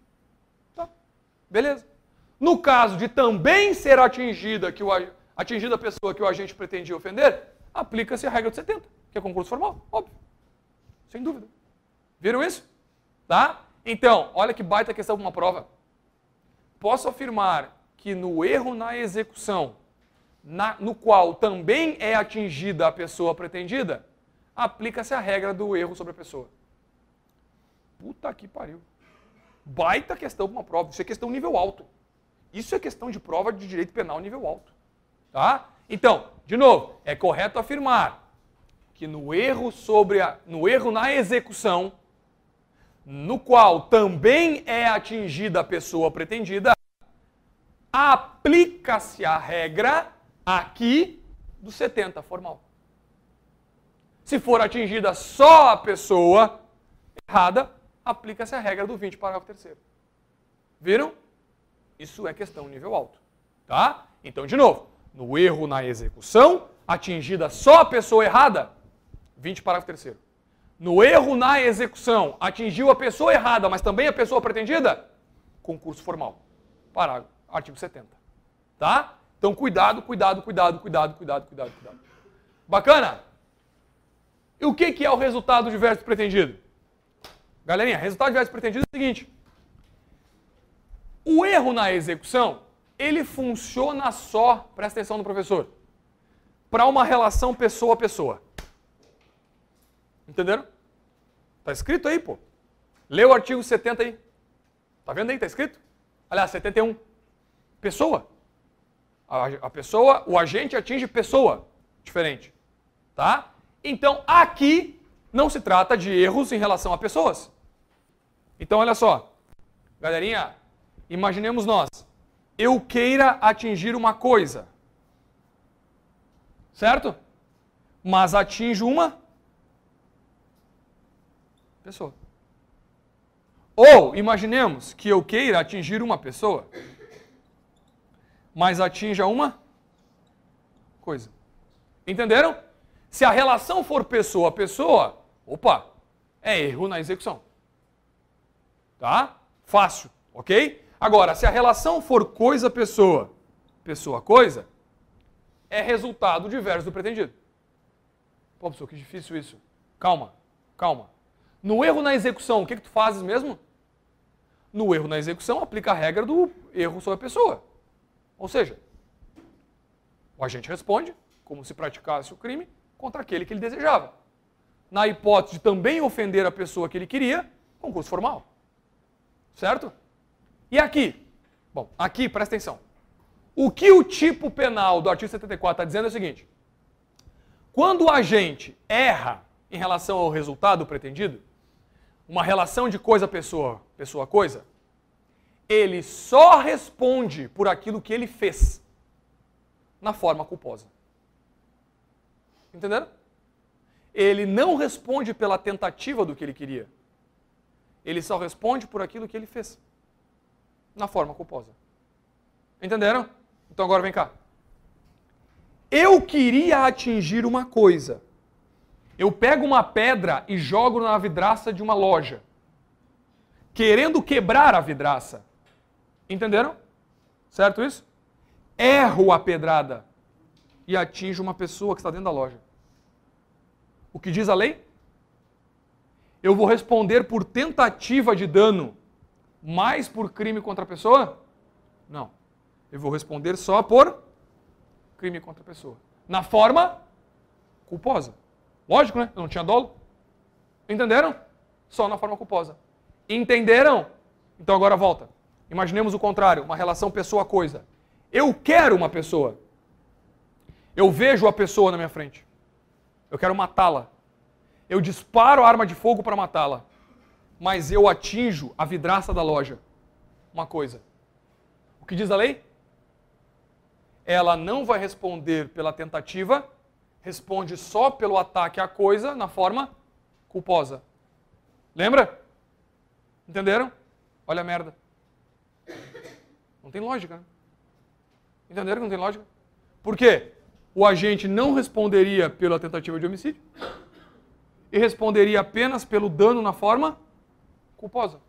Tá. Beleza. No caso de também ser atingida, que o, atingida a pessoa que o agente pretendia ofender, aplica-se a regra de 70, que é concurso formal, óbvio. Sem dúvida. Viram isso? Tá? Então, olha que baita questão para uma prova posso afirmar que no erro na execução, na, no qual também é atingida a pessoa pretendida, aplica-se a regra do erro sobre a pessoa. Puta que pariu. Baita questão para uma prova. Isso é questão nível alto. Isso é questão de prova de direito penal nível alto. Tá? Então, de novo, é correto afirmar que no erro sobre a, no erro na execução, no qual também é atingida a pessoa pretendida, aplica-se a regra aqui do 70 formal. Se for atingida só a pessoa errada, aplica-se a regra do 20, parágrafo 3 Viram? Isso é questão nível alto. Tá? Então, de novo, no erro na execução, atingida só a pessoa errada, 20, parágrafo 3 No erro na execução, atingiu a pessoa errada, mas também a pessoa pretendida, concurso formal. Parágrafo artigo 70. Tá? Então, cuidado, cuidado, cuidado, cuidado, cuidado, cuidado, cuidado. Bacana? E o que, que é o resultado diverso pretendido? Galerinha, resultado de viés pretendido é o seguinte. O erro na execução, ele funciona só, presta atenção no professor, para uma relação pessoa a pessoa. Entenderam? Tá escrito aí, pô. Lê o artigo 70 aí. Tá vendo aí? Tá escrito? Aliás, 71. Pessoa. A, a pessoa, o agente atinge pessoa. Diferente. Tá? Então, aqui não se trata de erros em relação a pessoas. Então, olha só. Galerinha, imaginemos nós. Eu queira atingir uma coisa. Certo? Mas atinjo uma pessoa. Ou imaginemos que eu queira atingir uma pessoa, mas atinja uma coisa. Entenderam? Se a relação for pessoa a pessoa, opa, é erro na execução. Tá? Fácil, ok? Agora, se a relação for coisa pessoa, pessoa coisa, é resultado diverso do pretendido. Pô, professor, que difícil isso. Calma, calma. No erro na execução, o que, que tu fazes mesmo? No erro na execução, aplica a regra do erro sobre a pessoa. Ou seja, o agente responde como se praticasse o crime contra aquele que ele desejava. Na hipótese de também ofender a pessoa que ele queria, concurso formal. Certo? E aqui? Bom, aqui, presta atenção. O que o tipo penal do artigo 74 está dizendo é o seguinte: quando o agente erra em relação ao resultado pretendido, uma relação de coisa-pessoa, pessoa-coisa, ele só responde por aquilo que ele fez na forma culposa. Entenderam? Ele não responde pela tentativa do que ele queria. Ele só responde por aquilo que ele fez na forma culposa. Entenderam? Então agora vem cá. Eu queria atingir uma coisa eu pego uma pedra e jogo na vidraça de uma loja, querendo quebrar a vidraça. Entenderam? Certo isso? Erro a pedrada e atinjo uma pessoa que está dentro da loja. O que diz a lei? Eu vou responder por tentativa de dano, mais por crime contra a pessoa? Não. Eu vou responder só por crime contra a pessoa. Na forma culposa. Lógico, né? Eu não tinha dolo. Entenderam? Só na forma culposa. Entenderam? Então agora volta. Imaginemos o contrário, uma relação pessoa-coisa. Eu quero uma pessoa. Eu vejo a pessoa na minha frente. Eu quero matá-la. Eu disparo a arma de fogo para matá-la. Mas eu atinjo a vidraça da loja. Uma coisa. O que diz a lei? Ela não vai responder pela tentativa responde só pelo ataque à coisa na forma culposa. Lembra? Entenderam? Olha a merda. Não tem lógica. Né? Entenderam que não tem lógica? Por quê? O agente não responderia pela tentativa de homicídio e responderia apenas pelo dano na forma culposa.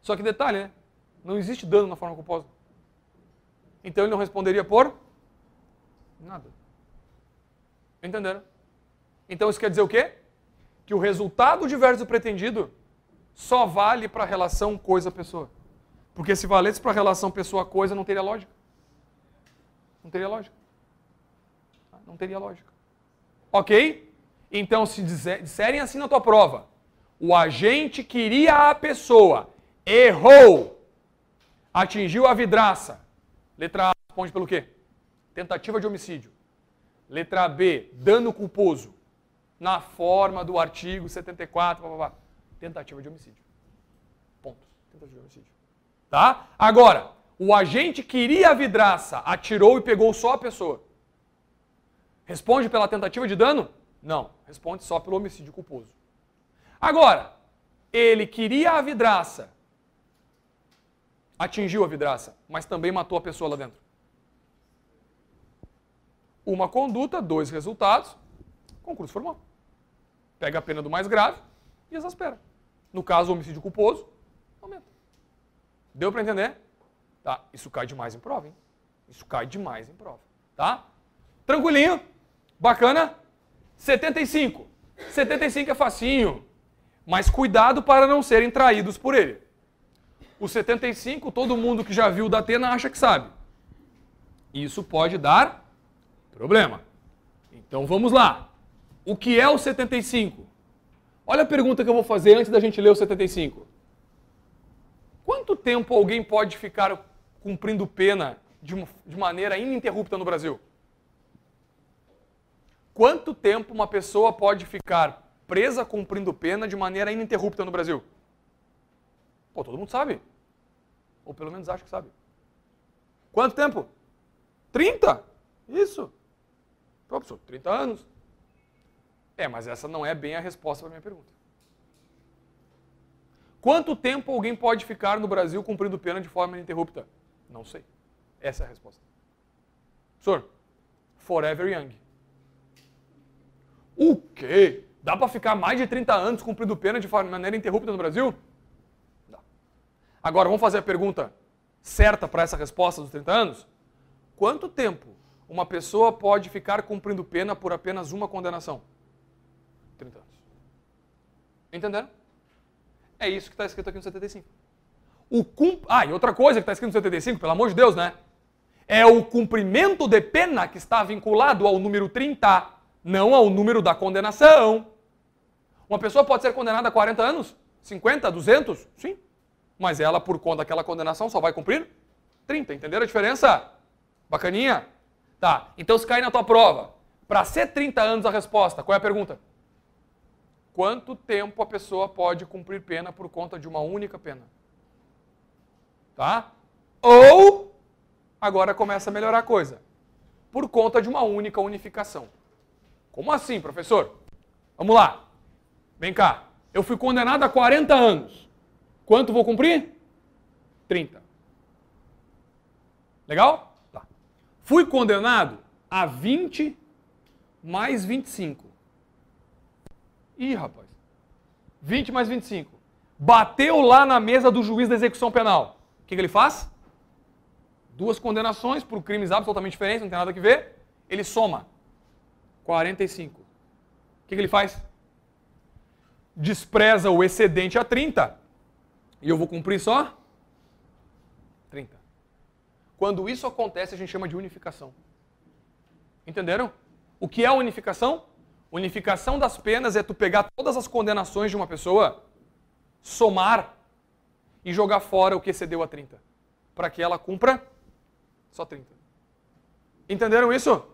Só que detalhe, né? Não existe dano na forma culposa. Então ele não responderia por nada. Entenderam? Então isso quer dizer o quê? Que o resultado diverso do pretendido só vale para a relação coisa-pessoa. Porque se valesse para a relação pessoa-coisa, não teria lógica. Não teria lógica. Não teria lógica. Ok? Então, se disserem assim na tua prova, o agente queria a pessoa, errou, atingiu a vidraça. Letra A responde pelo quê? Tentativa de homicídio. Letra B, dano culposo. Na forma do artigo 74, blá, blá, blá. tentativa de homicídio. Ponto. Tentativa de homicídio. Tá? Agora, o agente queria a vidraça, atirou e pegou só a pessoa. Responde pela tentativa de dano? Não. Responde só pelo homicídio culposo. Agora, ele queria a vidraça, atingiu a vidraça, mas também matou a pessoa lá dentro. Uma conduta, dois resultados, concurso formal. Pega a pena do mais grave e exaspera. No caso, homicídio culposo, aumenta. Deu para entender? Tá, isso cai demais em prova, hein? Isso cai demais em prova, tá? Tranquilinho? Bacana? 75. 75 é facinho. Mas cuidado para não serem traídos por ele. O 75, todo mundo que já viu da Atena acha que sabe. Isso pode dar problema. Então vamos lá. O que é o 75? Olha a pergunta que eu vou fazer antes da gente ler o 75. Quanto tempo alguém pode ficar cumprindo pena de, de maneira ininterrupta no Brasil? Quanto tempo uma pessoa pode ficar presa cumprindo pena de maneira ininterrupta no Brasil? Pô, todo mundo sabe. Ou pelo menos acha que sabe. Quanto tempo? 30? Isso. Pô, professor, 30 anos. É, mas essa não é bem a resposta para a minha pergunta. Quanto tempo alguém pode ficar no Brasil cumprindo pena de forma ininterrupta? Não sei. Essa é a resposta. Professor, forever young. O quê? Dá para ficar mais de 30 anos cumprindo pena de maneira interrupta no Brasil? Dá. Agora, vamos fazer a pergunta certa para essa resposta dos 30 anos? Quanto tempo uma pessoa pode ficar cumprindo pena por apenas uma condenação? 30 anos. Entenderam? É isso que está escrito aqui no 75. O cum... Ah, e outra coisa que está escrito no 75, pelo amor de Deus, né? É o cumprimento de pena que está vinculado ao número 30, não ao número da condenação. Uma pessoa pode ser condenada a 40 anos? 50, 200? Sim. Mas ela, por conta daquela condenação, só vai cumprir 30. Entenderam a diferença? Bacaninha? Tá. Então, se cair na tua prova, para ser 30 anos a resposta, qual é a pergunta? quanto tempo a pessoa pode cumprir pena por conta de uma única pena. Tá? Ou, agora começa a melhorar a coisa, por conta de uma única unificação. Como assim, professor? Vamos lá. Vem cá. Eu fui condenado a 40 anos. Quanto vou cumprir? 30. Legal? Fui condenado a 20 mais 25. Ih, rapaz. 20 mais 25. Bateu lá na mesa do juiz da execução penal. O que, que ele faz? Duas condenações por crimes absolutamente diferentes, não tem nada a ver. Ele soma. 45. O que, que ele faz? Despreza o excedente a 30. E eu vou cumprir só 30. Quando isso acontece, a gente chama de unificação. Entenderam? O que é unificação? Unificação das penas é tu pegar todas as condenações de uma pessoa, somar e jogar fora o que excedeu a 30, para que ela cumpra só 30. Entenderam isso?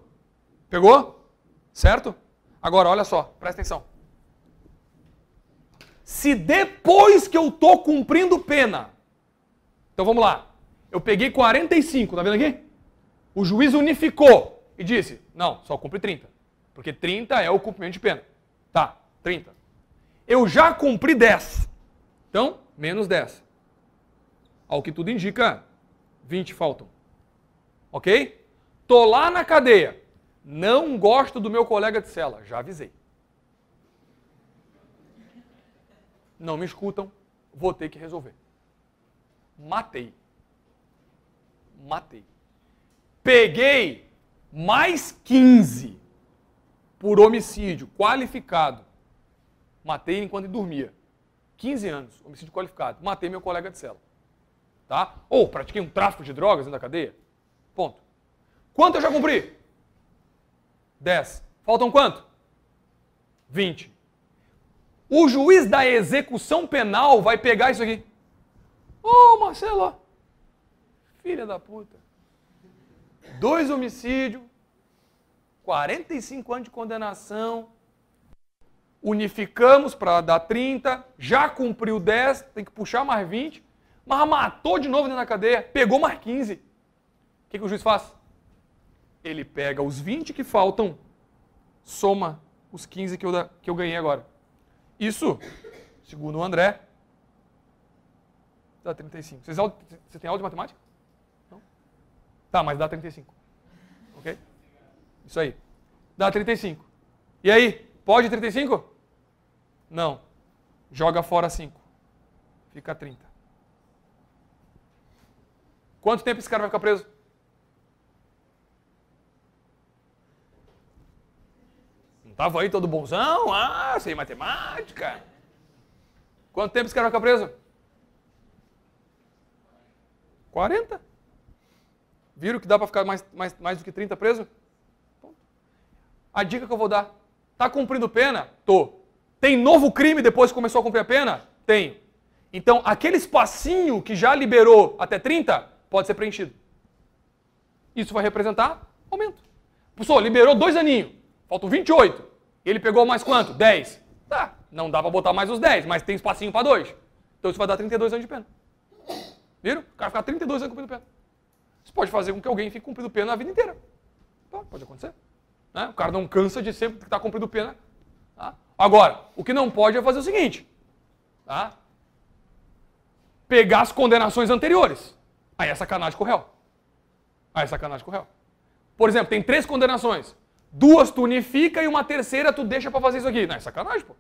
Pegou? Certo? Agora, olha só, presta atenção. Se depois que eu estou cumprindo pena, então vamos lá, eu peguei 45, tá vendo aqui? O juiz unificou e disse: não, só cumpre 30. Porque 30 é o cumprimento de pena. Tá, 30. Eu já cumpri 10. Então, menos 10. Ao que tudo indica, 20 faltam. Ok? Tô lá na cadeia. Não gosto do meu colega de cela. Já avisei. Não me escutam. Vou ter que resolver. Matei. Matei. Peguei mais 15 por homicídio qualificado. Matei enquanto ele dormia. 15 anos, homicídio qualificado. Matei meu colega de cela. Tá? Ou pratiquei um tráfico de drogas dentro da cadeia. Ponto. Quanto eu já cumpri? 10. Faltam quanto? 20. O juiz da execução penal vai pegar isso aqui. Ô, oh, Marcelo, filha da puta. Dois homicídios, 45 anos de condenação, unificamos para dar 30, já cumpriu 10, tem que puxar mais 20, mas matou de novo dentro da cadeia, pegou mais 15. O que, que o juiz faz? Ele pega os 20 que faltam, soma os 15 que eu, que eu ganhei agora. Isso, segundo o André, dá 35. Vocês, você tem aula de matemática? Tá, mas dá 35. Ok? Isso aí. Dá 35. E aí, pode 35? Não. Joga fora 5. Fica 30. Quanto tempo esse cara vai ficar preso? Não estava aí todo bonzão? Ah, sei matemática. Quanto tempo esse cara vai ficar preso? 40. Viram que dá para ficar mais, mais, mais do que 30 preso? A dica que eu vou dar. Tá cumprindo pena? Tô. Tem novo crime depois que começou a cumprir a pena? Tem. Então, aquele espacinho que já liberou até 30 pode ser preenchido. Isso vai representar aumento. Pessoal, liberou dois aninhos, faltam 28. Ele pegou mais quanto? 10. Tá, não dá para botar mais os 10, mas tem espacinho para dois. Então isso vai dar 32 anos de pena. Viram? O cara ficar 32 anos cumprindo pena. Isso pode fazer com que alguém fique cumprindo pena a vida inteira. Tá, pode acontecer. Né? O cara não cansa de sempre estar tá cumprindo pena. Tá? Agora, o que não pode é fazer o seguinte. Tá? Pegar as condenações anteriores. Aí é sacanagem com o réu. Aí é sacanagem com o réu. Por exemplo, tem três condenações. Duas tu unifica e uma terceira tu deixa para fazer isso aqui. Não, é sacanagem, pô.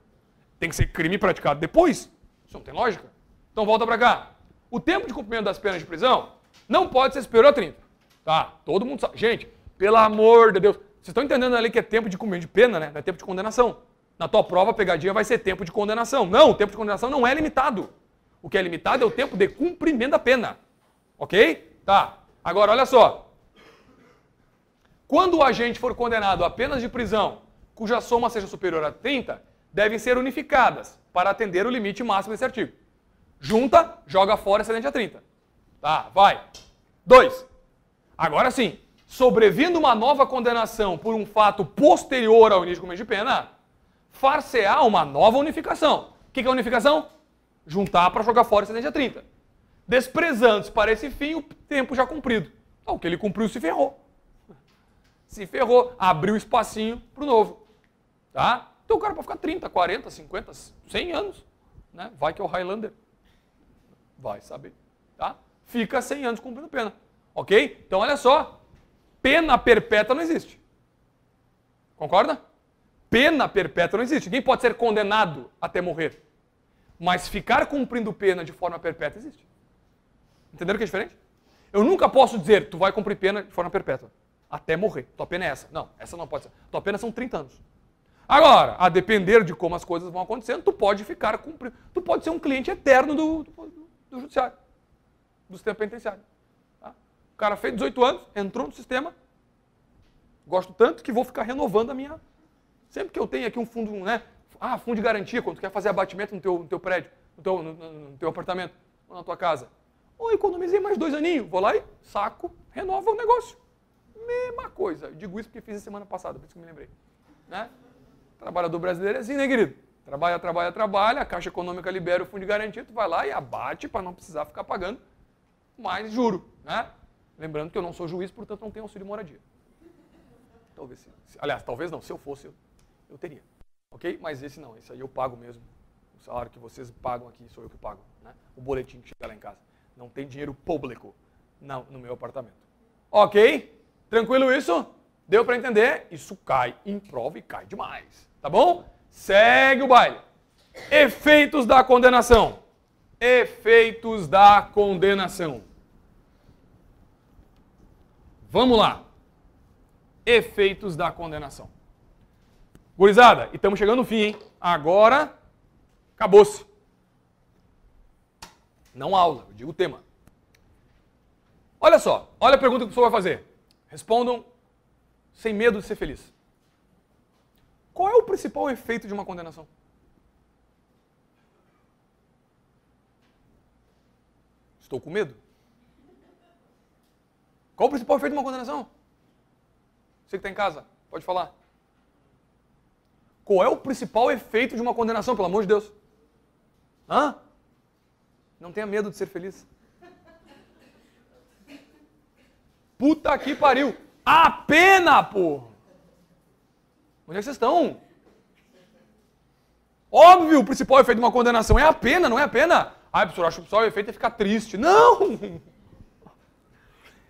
Tem que ser crime praticado depois. Isso não tem lógica. Então volta para cá. O tempo de cumprimento das penas de prisão não pode ser superior a 30. Tá? Todo mundo sabe. Gente, pelo amor de Deus. Vocês estão entendendo ali que é tempo de de pena, né? É tempo de condenação. Na tua prova, a pegadinha vai ser tempo de condenação. Não, o tempo de condenação não é limitado. O que é limitado é o tempo de cumprimento da pena. Ok? Tá. Agora, olha só. Quando o agente for condenado a penas de prisão cuja soma seja superior a 30, devem ser unificadas para atender o limite máximo desse artigo. Junta, joga fora excedente a 30. Tá, vai. 2. Agora sim, sobrevindo uma nova condenação por um fato posterior ao início do cumprimento de pena, far-se-á uma nova unificação. O que é unificação? Juntar para jogar fora excedente a 30. Desprezando-se para esse fim o tempo já cumprido. Então, o que ele cumpriu se ferrou. Se ferrou, abriu espacinho para o novo. Tá? Então o cara pode ficar 30, 40, 50, 100 anos. Né? Vai que é o Highlander. Vai saber. Tá? Fica 100 anos cumprindo pena. Ok? Então olha só. Pena perpétua não existe. Concorda? Pena perpétua não existe. Ninguém pode ser condenado até morrer. Mas ficar cumprindo pena de forma perpétua existe. Entenderam que é diferente? Eu nunca posso dizer, tu vai cumprir pena de forma perpétua. Até morrer. Tua pena é essa. Não, essa não pode ser. Tua pena são 30 anos. Agora, a depender de como as coisas vão acontecendo, tu pode ficar cumprindo. Tu pode ser um cliente eterno do, do, do judiciário, do sistema penitenciário. Tá? O cara fez 18 anos, entrou no sistema, gosto tanto que vou ficar renovando a minha. Sempre que eu tenho aqui um fundo, né? Ah, fundo de garantia, quando tu quer fazer abatimento no teu, no teu prédio, no teu, no, no teu apartamento, ou na tua casa. Ou economizei mais dois aninhos, vou lá e saco, renova o negócio. Mesma coisa. Eu digo isso porque fiz a semana passada, por isso que me lembrei. Né? Trabalhador brasileiro é assim, né, querido? Trabalha, trabalha, trabalha, a Caixa Econômica libera o fundo de garantia, tu vai lá e abate para não precisar ficar pagando mais juro. Né? Lembrando que eu não sou juiz, portanto não tenho auxílio moradia. Talvez sim. Aliás, talvez não. Se eu fosse, eu, eu teria. Ok? Mas esse não, esse aí eu pago mesmo. O salário que vocês pagam aqui sou eu que pago. Né? O boletim que chega lá em casa. Não tem dinheiro público não, no meu apartamento. Ok? Tranquilo isso? Deu para entender? Isso cai em prova e cai demais. Tá bom? Segue o baile. Efeitos da condenação. Efeitos da condenação. Vamos lá. Efeitos da condenação. Gurizada, e estamos chegando no fim, hein? Agora, acabou-se. Não aula, eu digo tema. Olha só, olha a pergunta que o professor vai fazer. Respondam sem medo de ser feliz. Qual é o principal efeito de uma condenação? Estou com medo? Qual o principal efeito de uma condenação? Você que está em casa, pode falar. Qual é o principal efeito de uma condenação, pelo amor de Deus? Hã? Não tenha medo de ser feliz. Puta que pariu. A pena, pô. Onde é que vocês estão? Óbvio, o principal efeito de uma condenação é a pena, não é a pena. Ah, professor, acho que o principal efeito é ficar triste. Não!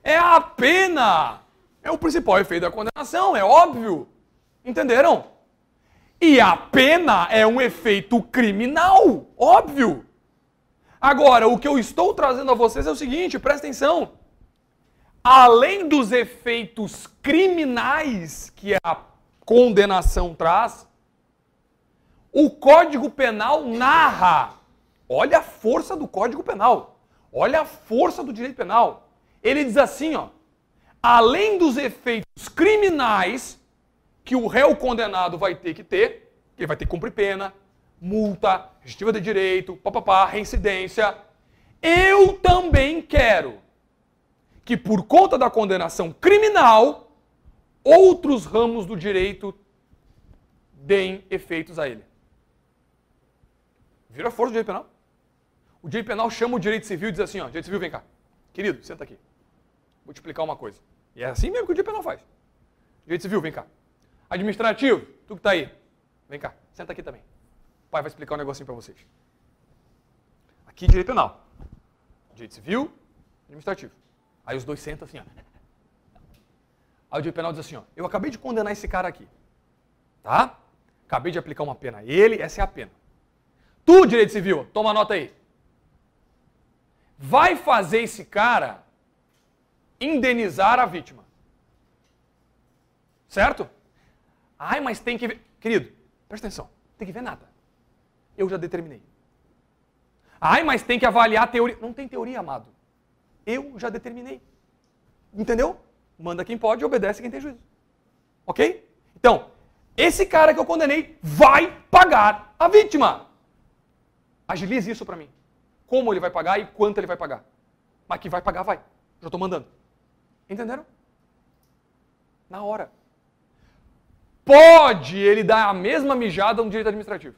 É a pena. É o principal efeito da condenação, é óbvio. Entenderam? E a pena é um efeito criminal, óbvio. Agora, o que eu estou trazendo a vocês é o seguinte, presta atenção além dos efeitos criminais que a condenação traz, o Código Penal narra olha a força do Código Penal. Olha a força do direito penal. Ele diz assim, ó, além dos efeitos criminais que o réu condenado vai ter que ter, ele vai ter que cumprir pena, multa, restritiva de direito, papapá, reincidência, eu também quero que por conta da condenação criminal, outros ramos do direito deem efeitos a ele. Vira força do direito penal? O direito penal chama o direito civil e diz assim, ó, direito civil, vem cá. Querido, senta aqui. Vou te explicar uma coisa. E é assim mesmo que o penal faz. Direito civil, vem cá. Administrativo, tu que está aí. Vem cá, senta aqui também. O pai vai explicar um negocinho para vocês. Aqui, direito penal. Direito civil, administrativo. Aí os dois sentam assim, ó. Aí o direito penal diz assim, ó, eu acabei de condenar esse cara aqui. Tá? Acabei de aplicar uma pena a ele, essa é a pena. Tu, direito civil, toma nota aí vai fazer esse cara indenizar a vítima. Certo? Ai, mas tem que ver. Querido, presta atenção. Tem que ver nada. Eu já determinei. Ai, mas tem que avaliar a teoria. Não tem teoria, amado. Eu já determinei. Entendeu? Manda quem pode obedece quem tem juízo. Ok? Então, esse cara que eu condenei vai pagar a vítima. Agilize isso para mim como ele vai pagar e quanto ele vai pagar. Mas que vai pagar, vai. Já estou mandando. Entenderam? Na hora. Pode ele dar a mesma mijada no direito administrativo.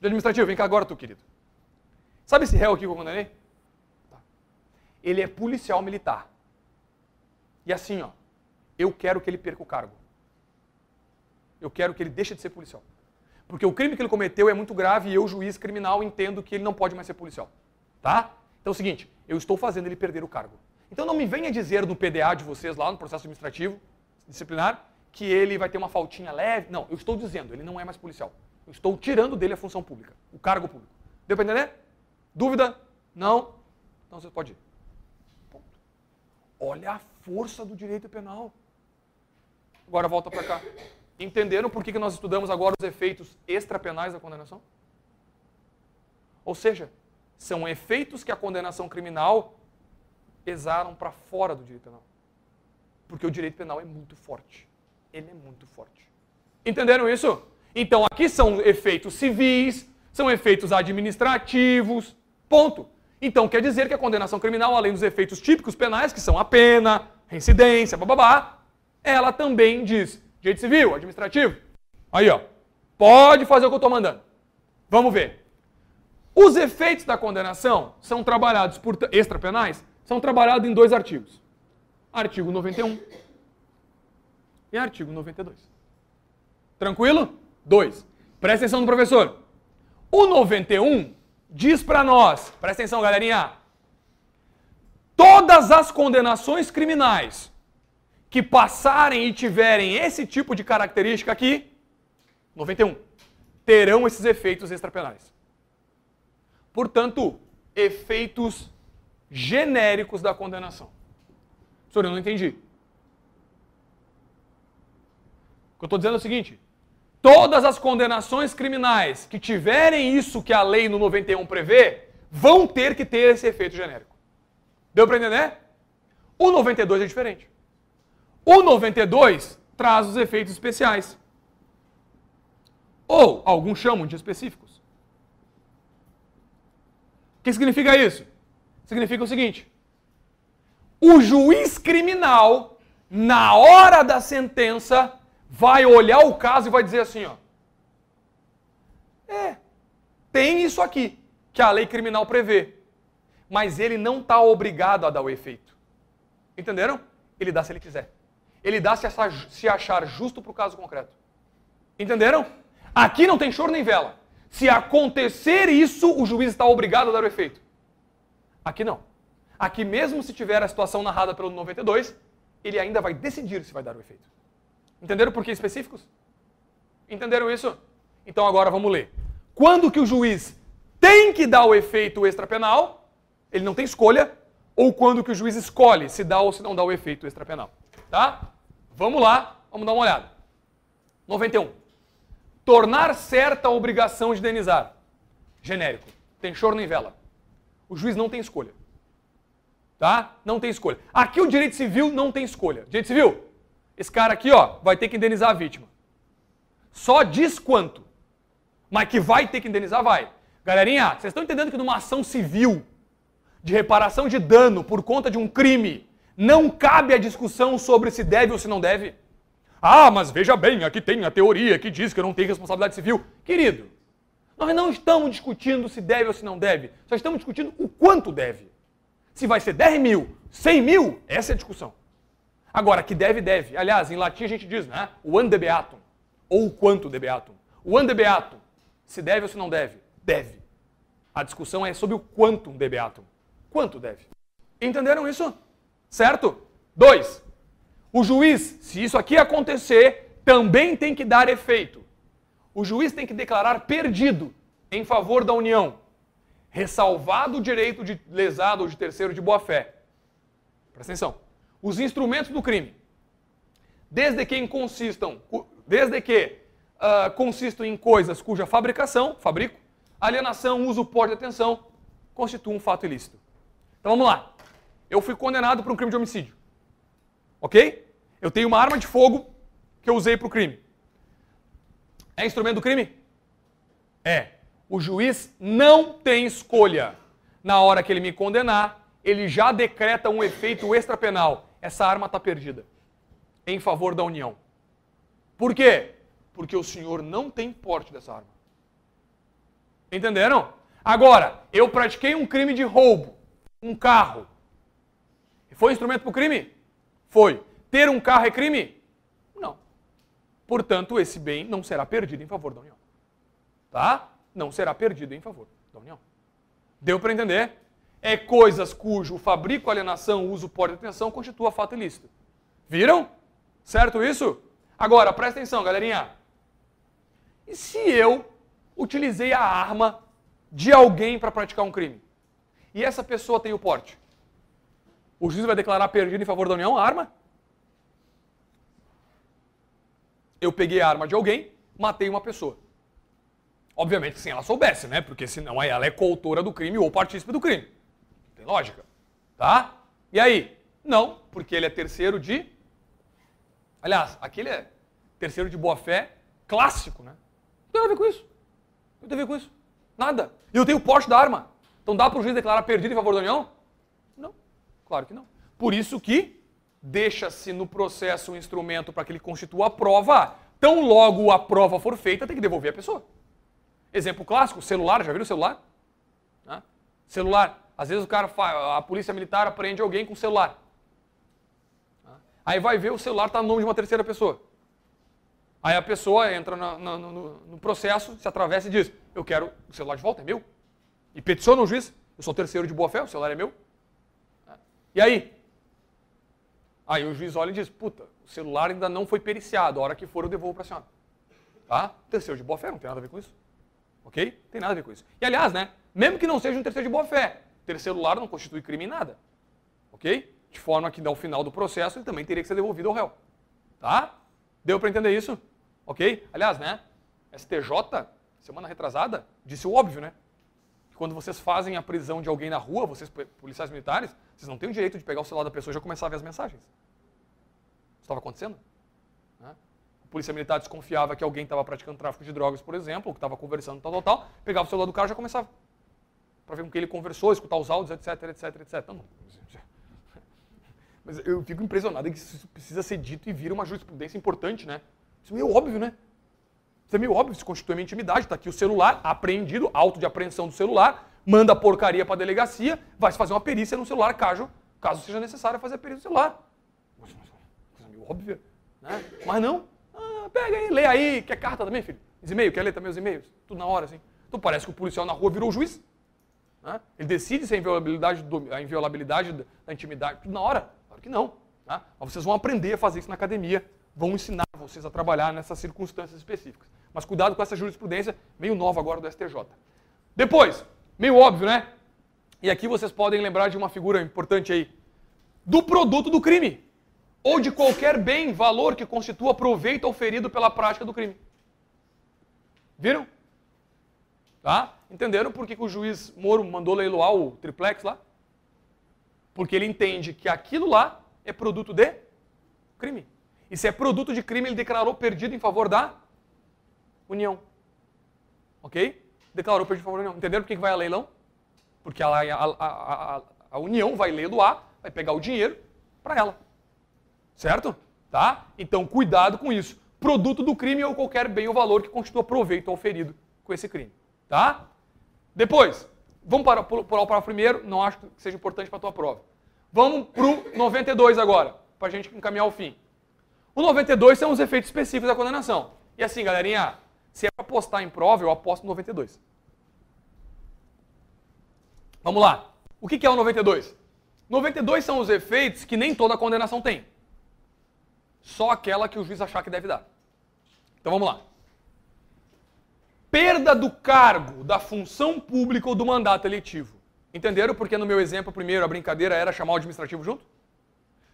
De administrativo, vem cá agora tu, querido. Sabe esse réu aqui que eu condenei? Tá. Ele é policial militar. E assim, ó, eu quero que ele perca o cargo. Eu quero que ele deixe de ser policial. Porque o crime que ele cometeu é muito grave e eu, juiz criminal, entendo que ele não pode mais ser policial. Tá? Então é o seguinte, eu estou fazendo ele perder o cargo. Então não me venha dizer no PDA de vocês lá, no processo administrativo, disciplinar, que ele vai ter uma faltinha leve. Não, eu estou dizendo, ele não é mais policial. Eu estou tirando dele a função pública, o cargo público. Deu para entender? Dúvida? Não? Então você pode ir. Ponto. Olha a força do direito penal. Agora volta para cá. Entenderam por que, que nós estudamos agora os efeitos extrapenais da condenação? Ou seja, são efeitos que a condenação criminal exaram para fora do direito penal. Porque o direito penal é muito forte. Ele é muito forte. Entenderam isso? Então, aqui são efeitos civis, são efeitos administrativos, ponto. Então, quer dizer que a condenação criminal, além dos efeitos típicos penais, que são a pena, reincidência, bababá, ela também diz direito civil, administrativo. Aí, ó, pode fazer o que eu estou mandando. Vamos ver. Os efeitos da condenação são trabalhados por extrapenais, são trabalhados em dois artigos. Artigo 91 e artigo 92. Tranquilo? Dois. Presta atenção no professor. O 91 diz para nós, presta atenção, galerinha. Todas as condenações criminais que passarem e tiverem esse tipo de característica aqui, 91, terão esses efeitos extrapenais. Portanto, efeitos genéricos da condenação. Senhor, eu não entendi. O que eu estou dizendo é o seguinte: todas as condenações criminais que tiverem isso que a lei no 91 prevê, vão ter que ter esse efeito genérico. Deu para entender? O 92 é diferente. O 92 traz os efeitos especiais. Ou alguns chamam de específicos. O que significa isso? Significa o seguinte: o juiz criminal, na hora da sentença, vai olhar o caso e vai dizer assim, ó. É, tem isso aqui, que a lei criminal prevê. Mas ele não está obrigado a dar o efeito. Entenderam? Ele dá se ele quiser. Ele dá se achar, justo para o caso concreto. Entenderam? Aqui não tem choro nem vela. Se acontecer isso, o juiz está obrigado a dar o efeito. Aqui não. Aqui, mesmo se tiver a situação narrada pelo 92, ele ainda vai decidir se vai dar o efeito. Entenderam por que específicos? Entenderam isso? Então agora vamos ler. Quando que o juiz tem que dar o efeito extrapenal, ele não tem escolha, ou quando que o juiz escolhe se dá ou se não dá o efeito extrapenal. Tá? Vamos lá, vamos dar uma olhada. 91 tornar certa a obrigação de indenizar. Genérico. tem choro nem vela. O juiz não tem escolha. Tá? Não tem escolha. Aqui o direito civil não tem escolha. Direito civil, esse cara aqui, ó, vai ter que indenizar a vítima. Só diz quanto. Mas que vai ter que indenizar, vai. Galerinha, vocês estão entendendo que numa ação civil de reparação de dano por conta de um crime, não cabe a discussão sobre se deve ou se não deve? Ah, mas veja bem, aqui tem a teoria que diz que eu não tenho responsabilidade civil. Querido, nós não estamos discutindo se deve ou se não deve, só estamos discutindo o quanto deve. Se vai ser 10 mil, 100 mil, essa é a discussão. Agora, que deve, deve. Aliás, em latim a gente diz, né? O andebeatum, ou o quanto debeatum. O andebeatum, se deve ou se não deve? Deve. A discussão é sobre o quantum debeatum. Quanto deve? Entenderam isso? Certo? Dois. O juiz, se isso aqui acontecer, também tem que dar efeito. O juiz tem que declarar perdido em favor da união, ressalvado o direito de lesado ou de terceiro de boa-fé. Presta atenção. Os instrumentos do crime, desde que consistam, desde que uh, consistam em coisas cuja fabricação, fabrico, alienação, uso, porte de atenção, um fato ilícito. Então vamos lá. Eu fui condenado por um crime de homicídio. Ok? Eu tenho uma arma de fogo que eu usei para o crime. É instrumento do crime? É. O juiz não tem escolha. Na hora que ele me condenar, ele já decreta um efeito extrapenal. Essa arma está perdida. Em favor da união. Por quê? Porque o senhor não tem porte dessa arma. Entenderam? Agora, eu pratiquei um crime de roubo. Um carro. Foi instrumento para o crime? Foi. Ter um carro é crime? Portanto, esse bem não será perdido em favor da União. Tá? Não será perdido em favor da União. Deu para entender? É coisas cujo fabrico, alienação, uso, porte de atenção constitua fato ilícito. Viram? Certo isso? Agora, presta atenção, galerinha. E se eu utilizei a arma de alguém para praticar um crime? E essa pessoa tem o porte? O juiz vai declarar perdido em favor da União a arma? Eu peguei a arma de alguém, matei uma pessoa. Obviamente sem ela soubesse, né? Porque senão ela é coautora do crime ou partícipe do crime. Tem lógica. Tá? E aí? Não, porque ele é terceiro de. Aliás, aquele é terceiro de boa-fé clássico, né? Não tem nada a ver com isso. Não tem a ver com isso. Nada. E eu tenho o porte da arma. Então dá para o juiz declarar perdido em favor da União? Não, claro que não. Por isso que deixa-se no processo um instrumento para que ele constitua a prova. Tão logo a prova for feita, tem que devolver a pessoa. Exemplo clássico, celular, já viram o celular? Celular. Às vezes o cara, a polícia militar apreende alguém com celular. Aí vai ver o celular está no nome de uma terceira pessoa. Aí a pessoa entra no, no, no, no processo, se atravessa e diz: Eu quero o celular de volta, é meu. E peticiona o juiz, eu sou terceiro de boa fé, o celular é meu. E aí? Aí o juiz olha e diz, puta, o celular ainda não foi periciado, a hora que for eu devolvo para a senhora. Tá? Terceiro de boa fé, não tem nada a ver com isso. Ok? Tem nada a ver com isso. E aliás, né, mesmo que não seja um terceiro de boa fé, ter celular não constitui crime em nada. Ok? De forma que ao final do processo ele também teria que ser devolvido ao réu. Tá? Deu para entender isso? Ok? Aliás, né, STJ, semana retrasada, disse o óbvio, né? Quando vocês fazem a prisão de alguém na rua, vocês policiais militares, vocês não têm o direito de pegar o celular da pessoa e já começar a ver as mensagens. Isso estava acontecendo. Né? A polícia militar desconfiava que alguém estava praticando tráfico de drogas, por exemplo, ou que estava conversando tal, tal, tal, pegava o celular do cara e já começava. Para ver com quem ele conversou, escutar os áudios, etc, etc, etc. Não, [laughs] mas eu fico impressionado que isso precisa ser dito e vira uma jurisprudência importante, né? Isso é meio óbvio, né? Isso é meio óbvio, se constitui uma intimidade, está aqui o celular, apreendido, auto de apreensão do celular, manda a porcaria para a delegacia, vai se fazer uma perícia no celular, caso, caso seja necessário fazer a perícia no celular. Coisa meio óbvia, né? Mas não. Ah, pega aí, lê aí, quer carta também, filho? Os e-mails, quer ler também os e-mails? Tudo na hora, assim. Então parece que o policial na rua virou juiz. Né? Ele decide se a inviolabilidade, do, a inviolabilidade da, da, intimidade, tudo na hora. Claro que não. Né? Mas vocês vão aprender a fazer isso na academia, vão ensinar vocês a trabalhar nessas circunstâncias específicas. Mas cuidado com essa jurisprudência meio nova agora do STJ. Depois, meio óbvio, né? E aqui vocês podem lembrar de uma figura importante aí. Do produto do crime. Ou de qualquer bem, valor que constitua proveito oferido pela prática do crime. Viram? Tá? Entenderam por que, que o juiz Moro mandou leiloar o triplex lá? Porque ele entende que aquilo lá é produto de crime. E se é produto de crime, ele declarou perdido em favor da União. Ok? Declarou perdido em favor União. Entenderam por que, vai a leilão? Porque a, a, a, a União vai leiloar, vai pegar o dinheiro para ela. Certo? Tá? Então, cuidado com isso. Produto do crime ou qualquer bem ou valor que constitua proveito auferido com esse crime. Tá? Depois, vamos para, para, para o primeiro, não acho que seja importante para a tua prova. Vamos para o 92 agora, para a gente encaminhar o fim. O 92 são os efeitos específicos da condenação. E assim, galerinha, se é para apostar em prova, eu aposto no 92. Vamos lá. O que é o 92? 92 são os efeitos que nem toda condenação tem. Só aquela que o juiz achar que deve dar. Então vamos lá. Perda do cargo, da função pública ou do mandato eletivo. Entenderam porque no meu exemplo primeiro a brincadeira era chamar o administrativo junto?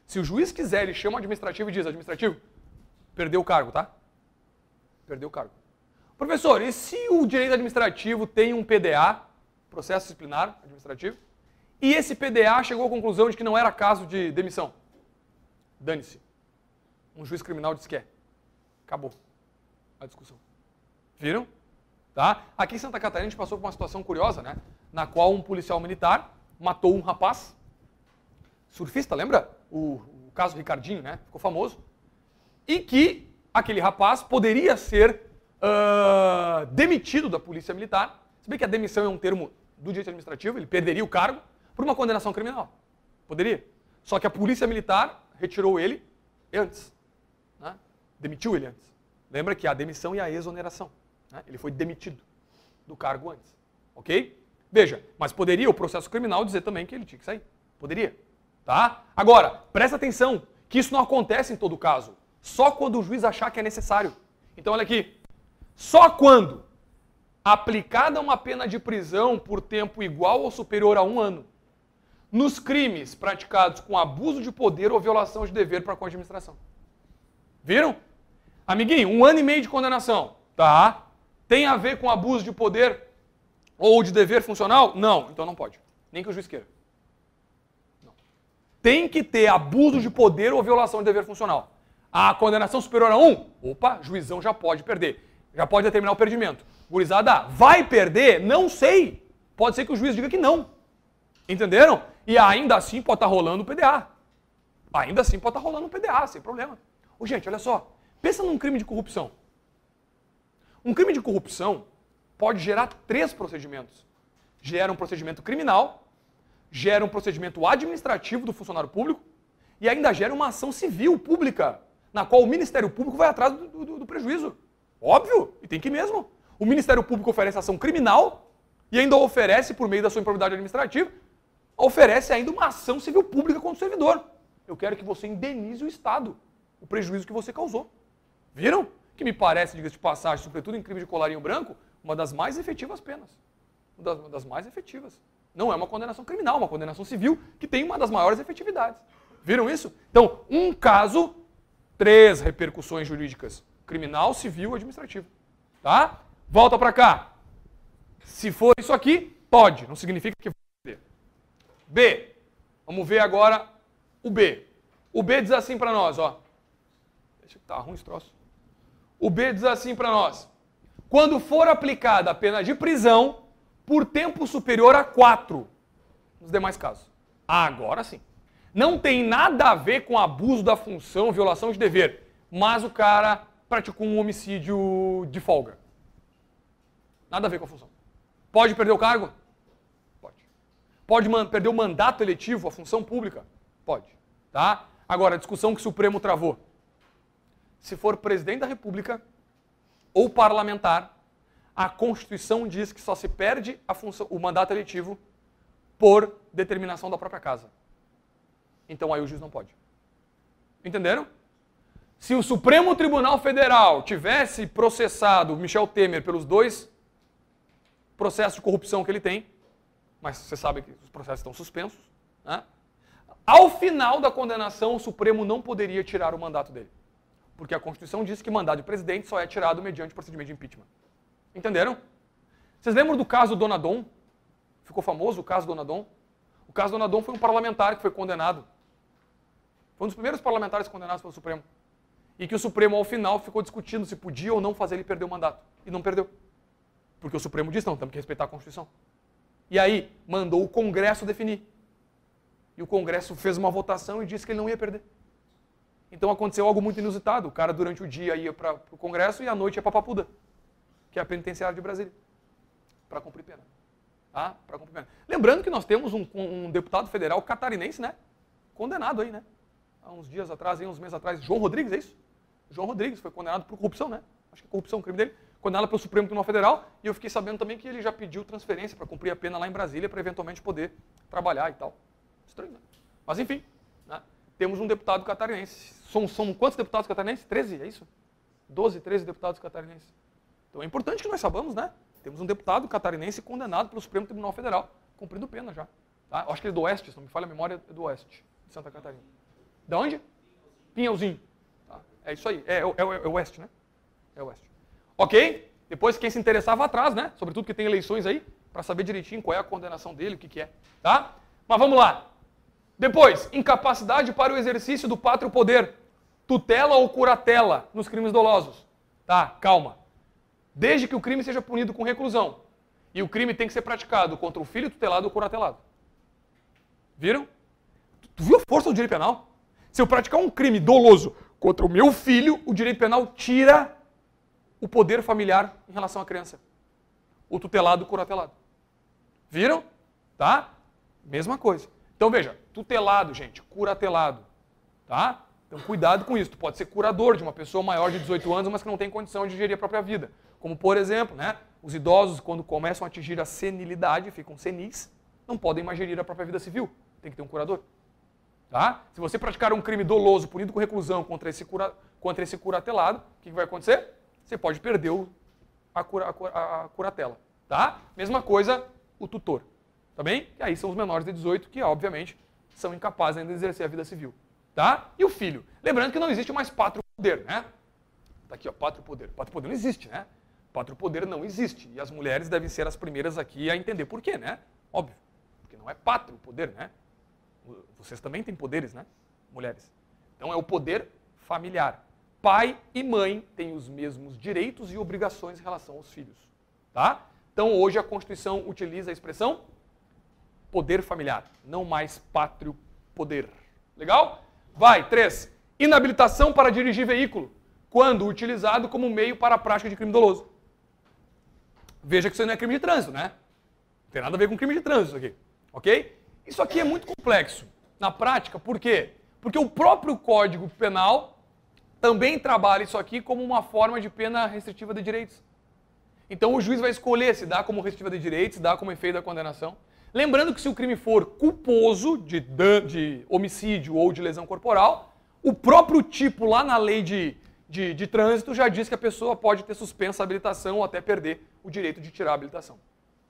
Se o juiz quiser, ele chama o administrativo e diz: administrativo, perdeu o cargo, tá? Perdeu o cargo. Professor, e se o direito administrativo tem um PDA, processo disciplinar administrativo, e esse PDA chegou à conclusão de que não era caso de demissão? Dane-se. Um juiz criminal disse que é. Acabou a discussão. Viram? Tá? Aqui em Santa Catarina a gente passou por uma situação curiosa, né? Na qual um policial militar matou um rapaz, surfista, lembra? O, o caso Ricardinho, né? Ficou famoso. E que aquele rapaz poderia ser uh, demitido da polícia militar. Se bem que a demissão é um termo do direito administrativo, ele perderia o cargo por uma condenação criminal. Poderia. Só que a polícia militar retirou ele antes. Né? Demitiu ele antes. Lembra que a demissão e a exoneração. Né? Ele foi demitido do cargo antes. Ok? Veja, mas poderia o processo criminal dizer também que ele tinha que sair. Poderia. Tá? Agora, presta atenção que isso não acontece em todo caso. Só quando o juiz achar que é necessário. Então, olha aqui. Só quando aplicada uma pena de prisão por tempo igual ou superior a um ano, nos crimes praticados com abuso de poder ou violação de dever para com a administração. Viram? Amiguinho, um ano e meio de condenação. Tá. Tem a ver com abuso de poder ou de dever funcional? Não, então não pode. Nem que o juiz queira. Não. Tem que ter abuso de poder ou violação de dever funcional. A condenação superior a um? Opa, juizão já pode perder. Já pode determinar o perdimento. Gurizada, vai perder? Não sei. Pode ser que o juiz diga que não. Entenderam? E ainda assim pode estar tá rolando o PDA. Ainda assim pode estar tá rolando o PDA, sem problema. Ô, gente, olha só. Pensa num crime de corrupção. Um crime de corrupção pode gerar três procedimentos. Gera um procedimento criminal, gera um procedimento administrativo do funcionário público e ainda gera uma ação civil pública, na qual o Ministério Público vai atrás do, do, do prejuízo. Óbvio, e tem que mesmo. O Ministério Público oferece ação criminal e ainda oferece, por meio da sua improbidade administrativa, oferece ainda uma ação civil pública contra o servidor. Eu quero que você indenize o Estado, o prejuízo que você causou. Viram? Que me parece, diga-se de passagem, sobretudo em crime de colarinho branco, uma das mais efetivas penas. Uma das, uma das mais efetivas. Não é uma condenação criminal, uma condenação civil que tem uma das maiores efetividades. Viram isso? Então, um caso, três repercussões jurídicas: criminal, civil administrativo. Tá? Volta para cá. Se for isso aqui, pode, não significa que B. Vamos ver agora o B. O B diz assim para nós, ó. Deixa que tá ruim esse troço. O B diz assim para nós: quando for aplicada a pena de prisão por tempo superior a 4 nos demais casos. Agora sim. Não tem nada a ver com abuso da função, violação de dever, mas o cara praticou um homicídio de folga. Nada a ver com a função. Pode perder o cargo? Pode perder o mandato eletivo, a função pública? Pode. Tá? Agora, a discussão que o Supremo travou. Se for presidente da República ou parlamentar, a Constituição diz que só se perde função, o mandato eletivo por determinação da própria casa. Então aí o juiz não pode. Entenderam? Se o Supremo Tribunal Federal tivesse processado Michel Temer pelos dois processos de corrupção que ele tem, mas você sabe que os processos estão suspensos. Né? Ao final da condenação, o Supremo não poderia tirar o mandato dele. Porque a Constituição diz que mandato de presidente só é tirado mediante procedimento de impeachment. Entenderam? Vocês lembram do caso do Donadon? Ficou famoso o caso do Donadon? O caso do Donadon foi um parlamentar que foi condenado. Foi um dos primeiros parlamentares condenados pelo Supremo. E que o Supremo, ao final, ficou discutindo se podia ou não fazer ele perder o mandato. E não perdeu. Porque o Supremo disse, não, temos que respeitar a Constituição. E aí, mandou o Congresso definir. E o Congresso fez uma votação e disse que ele não ia perder. Então aconteceu algo muito inusitado. O cara, durante o dia, ia para o Congresso e à noite ia para Papuda, que é a penitenciária de Brasília, para cumprir pena. Tá? Para cumprir pena. Lembrando que nós temos um, um, deputado federal catarinense, né? Condenado aí, né? Há uns dias atrás, aí, uns meses atrás. João Rodrigues, é isso? João Rodrigues foi condenado por corrupção, né? Acho que é corrupção o crime dele. Condenado pelo Supremo Tribunal Federal. E eu fiquei sabendo também que ele já pediu transferência para cumprir a pena lá em Brasília, para eventualmente poder trabalhar e tal. Estranho, né? Mas enfim, né? temos um deputado catarinense. São, são quantos deputados catarinenses? 13, é isso? 12, 13 deputados catarinenses. Então é importante que nós saibamos, né? Temos um deputado catarinense condenado pelo Supremo Tribunal Federal, cumprindo pena já. Tá? Acho que ele é do Oeste, se não me falha a memória, é do Oeste, de Santa Catarina. De onde? Pinhalzinho. É isso aí. É, é, é, é o Oeste, né? É o Oeste. Ok? Depois, quem se interessar, vá atrás, né? Sobretudo que tem eleições aí, para saber direitinho qual é a condenação dele, o que, que é. Tá? Mas vamos lá. Depois, incapacidade para o exercício do pátrio poder, tutela ou curatela nos crimes dolosos. Tá, calma. Desde que o crime seja punido com reclusão. E o crime tem que ser praticado contra o filho tutelado ou curatelado. Viram? Tu viu a força do direito penal? Se eu praticar um crime doloso contra o meu filho, o direito penal tira o poder familiar em relação à criança. O tutelado ou curatelado. Viram? Tá? Mesma coisa. Então veja, tutelado, gente, curatelado, tá? Então cuidado com isso. Tu pode ser curador de uma pessoa maior de 18 anos, mas que não tem condição de gerir a própria vida. Como por exemplo, né, os idosos quando começam a atingir a senilidade, ficam senis, não podem mais gerir a própria vida civil. Tem que ter um curador. Tá? Se você praticar um crime doloso, punido com reclusão contra esse, cura, contra esse curatelado, o que, que vai acontecer? Você pode perder o, a, cura, a, a curatela. Tá? Mesma coisa o tutor. Tá bem? E aí são os menores de 18 que, obviamente, são incapazes ainda de exercer a vida civil. Tá? E o filho? Lembrando que não existe mais pátrio poder, né? Tá aqui, ó, pátrio poder. Pátrio poder não existe, né? Pátrio poder não existe. E as mulheres devem ser as primeiras aqui a entender por quê, né? Óbvio. Porque não é pátrio poder, né? Vocês também têm poderes, né? Mulheres. Então é o poder familiar. Pai e mãe têm os mesmos direitos e obrigações em relação aos filhos. Tá? Então hoje a Constituição utiliza a expressão poder familiar, não mais pátrio poder. Legal? Vai, três. Inabilitação para dirigir veículo, quando utilizado como meio para a prática de crime doloso. Veja que isso não é crime de trânsito, né? Não tem nada a ver com crime de trânsito aqui. Ok? Isso aqui é muito complexo na prática, por quê? Porque o próprio Código Penal também trabalha isso aqui como uma forma de pena restritiva de direitos. Então o juiz vai escolher se dá como restritiva de direitos, se dá como efeito da condenação. Lembrando que se o crime for culposo de, de homicídio ou de lesão corporal, o próprio tipo lá na lei de, de, de, trânsito já diz que a pessoa pode ter suspensa a habilitação ou até perder o direito de tirar a habilitação.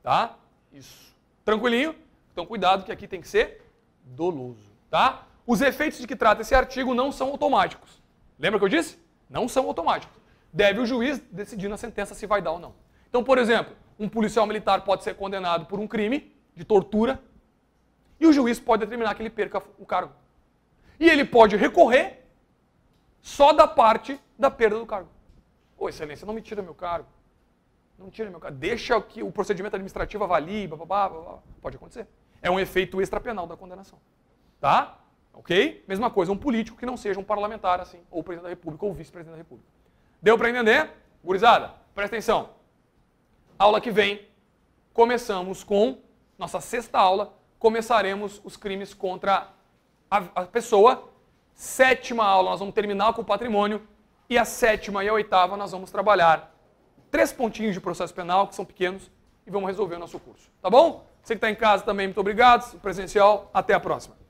Tá? Isso. Tranquilinho? Então cuidado que aqui tem que ser doloso. Tá? Os efeitos de que trata esse artigo não são automáticos. Lembra que eu disse? Não são automáticos. Deve o juiz decidir na sentença se vai dar ou não. Então, por exemplo, um policial militar pode ser condenado por um crime de tortura, e o juiz pode determinar que ele perca o cargo. E ele pode recorrer só da parte da perda do cargo. Ô, excelência, não me tira meu cargo. Não tira meu cargo. Deixa que o procedimento administrativo avalie, blá, blá, pode acontecer. É um efeito extrapenal da condenação. Tá? Ok? Mesma coisa, um político que não seja um parlamentar, assim, ou presidente da República, ou vice-presidente da República. Deu para entender? Gurizada, presta atenção. Aula que vem, começamos com nossa sexta aula, começaremos os crimes contra a, a pessoa. Sétima aula, nós vamos terminar com o patrimônio. E a sétima e a oitava, nós vamos trabalhar três pontinhos de processo penal, que são pequenos, e vamos resolver o nosso curso. Tá bom? Você que está em casa também, muito obrigado. Presencial, até a próxima.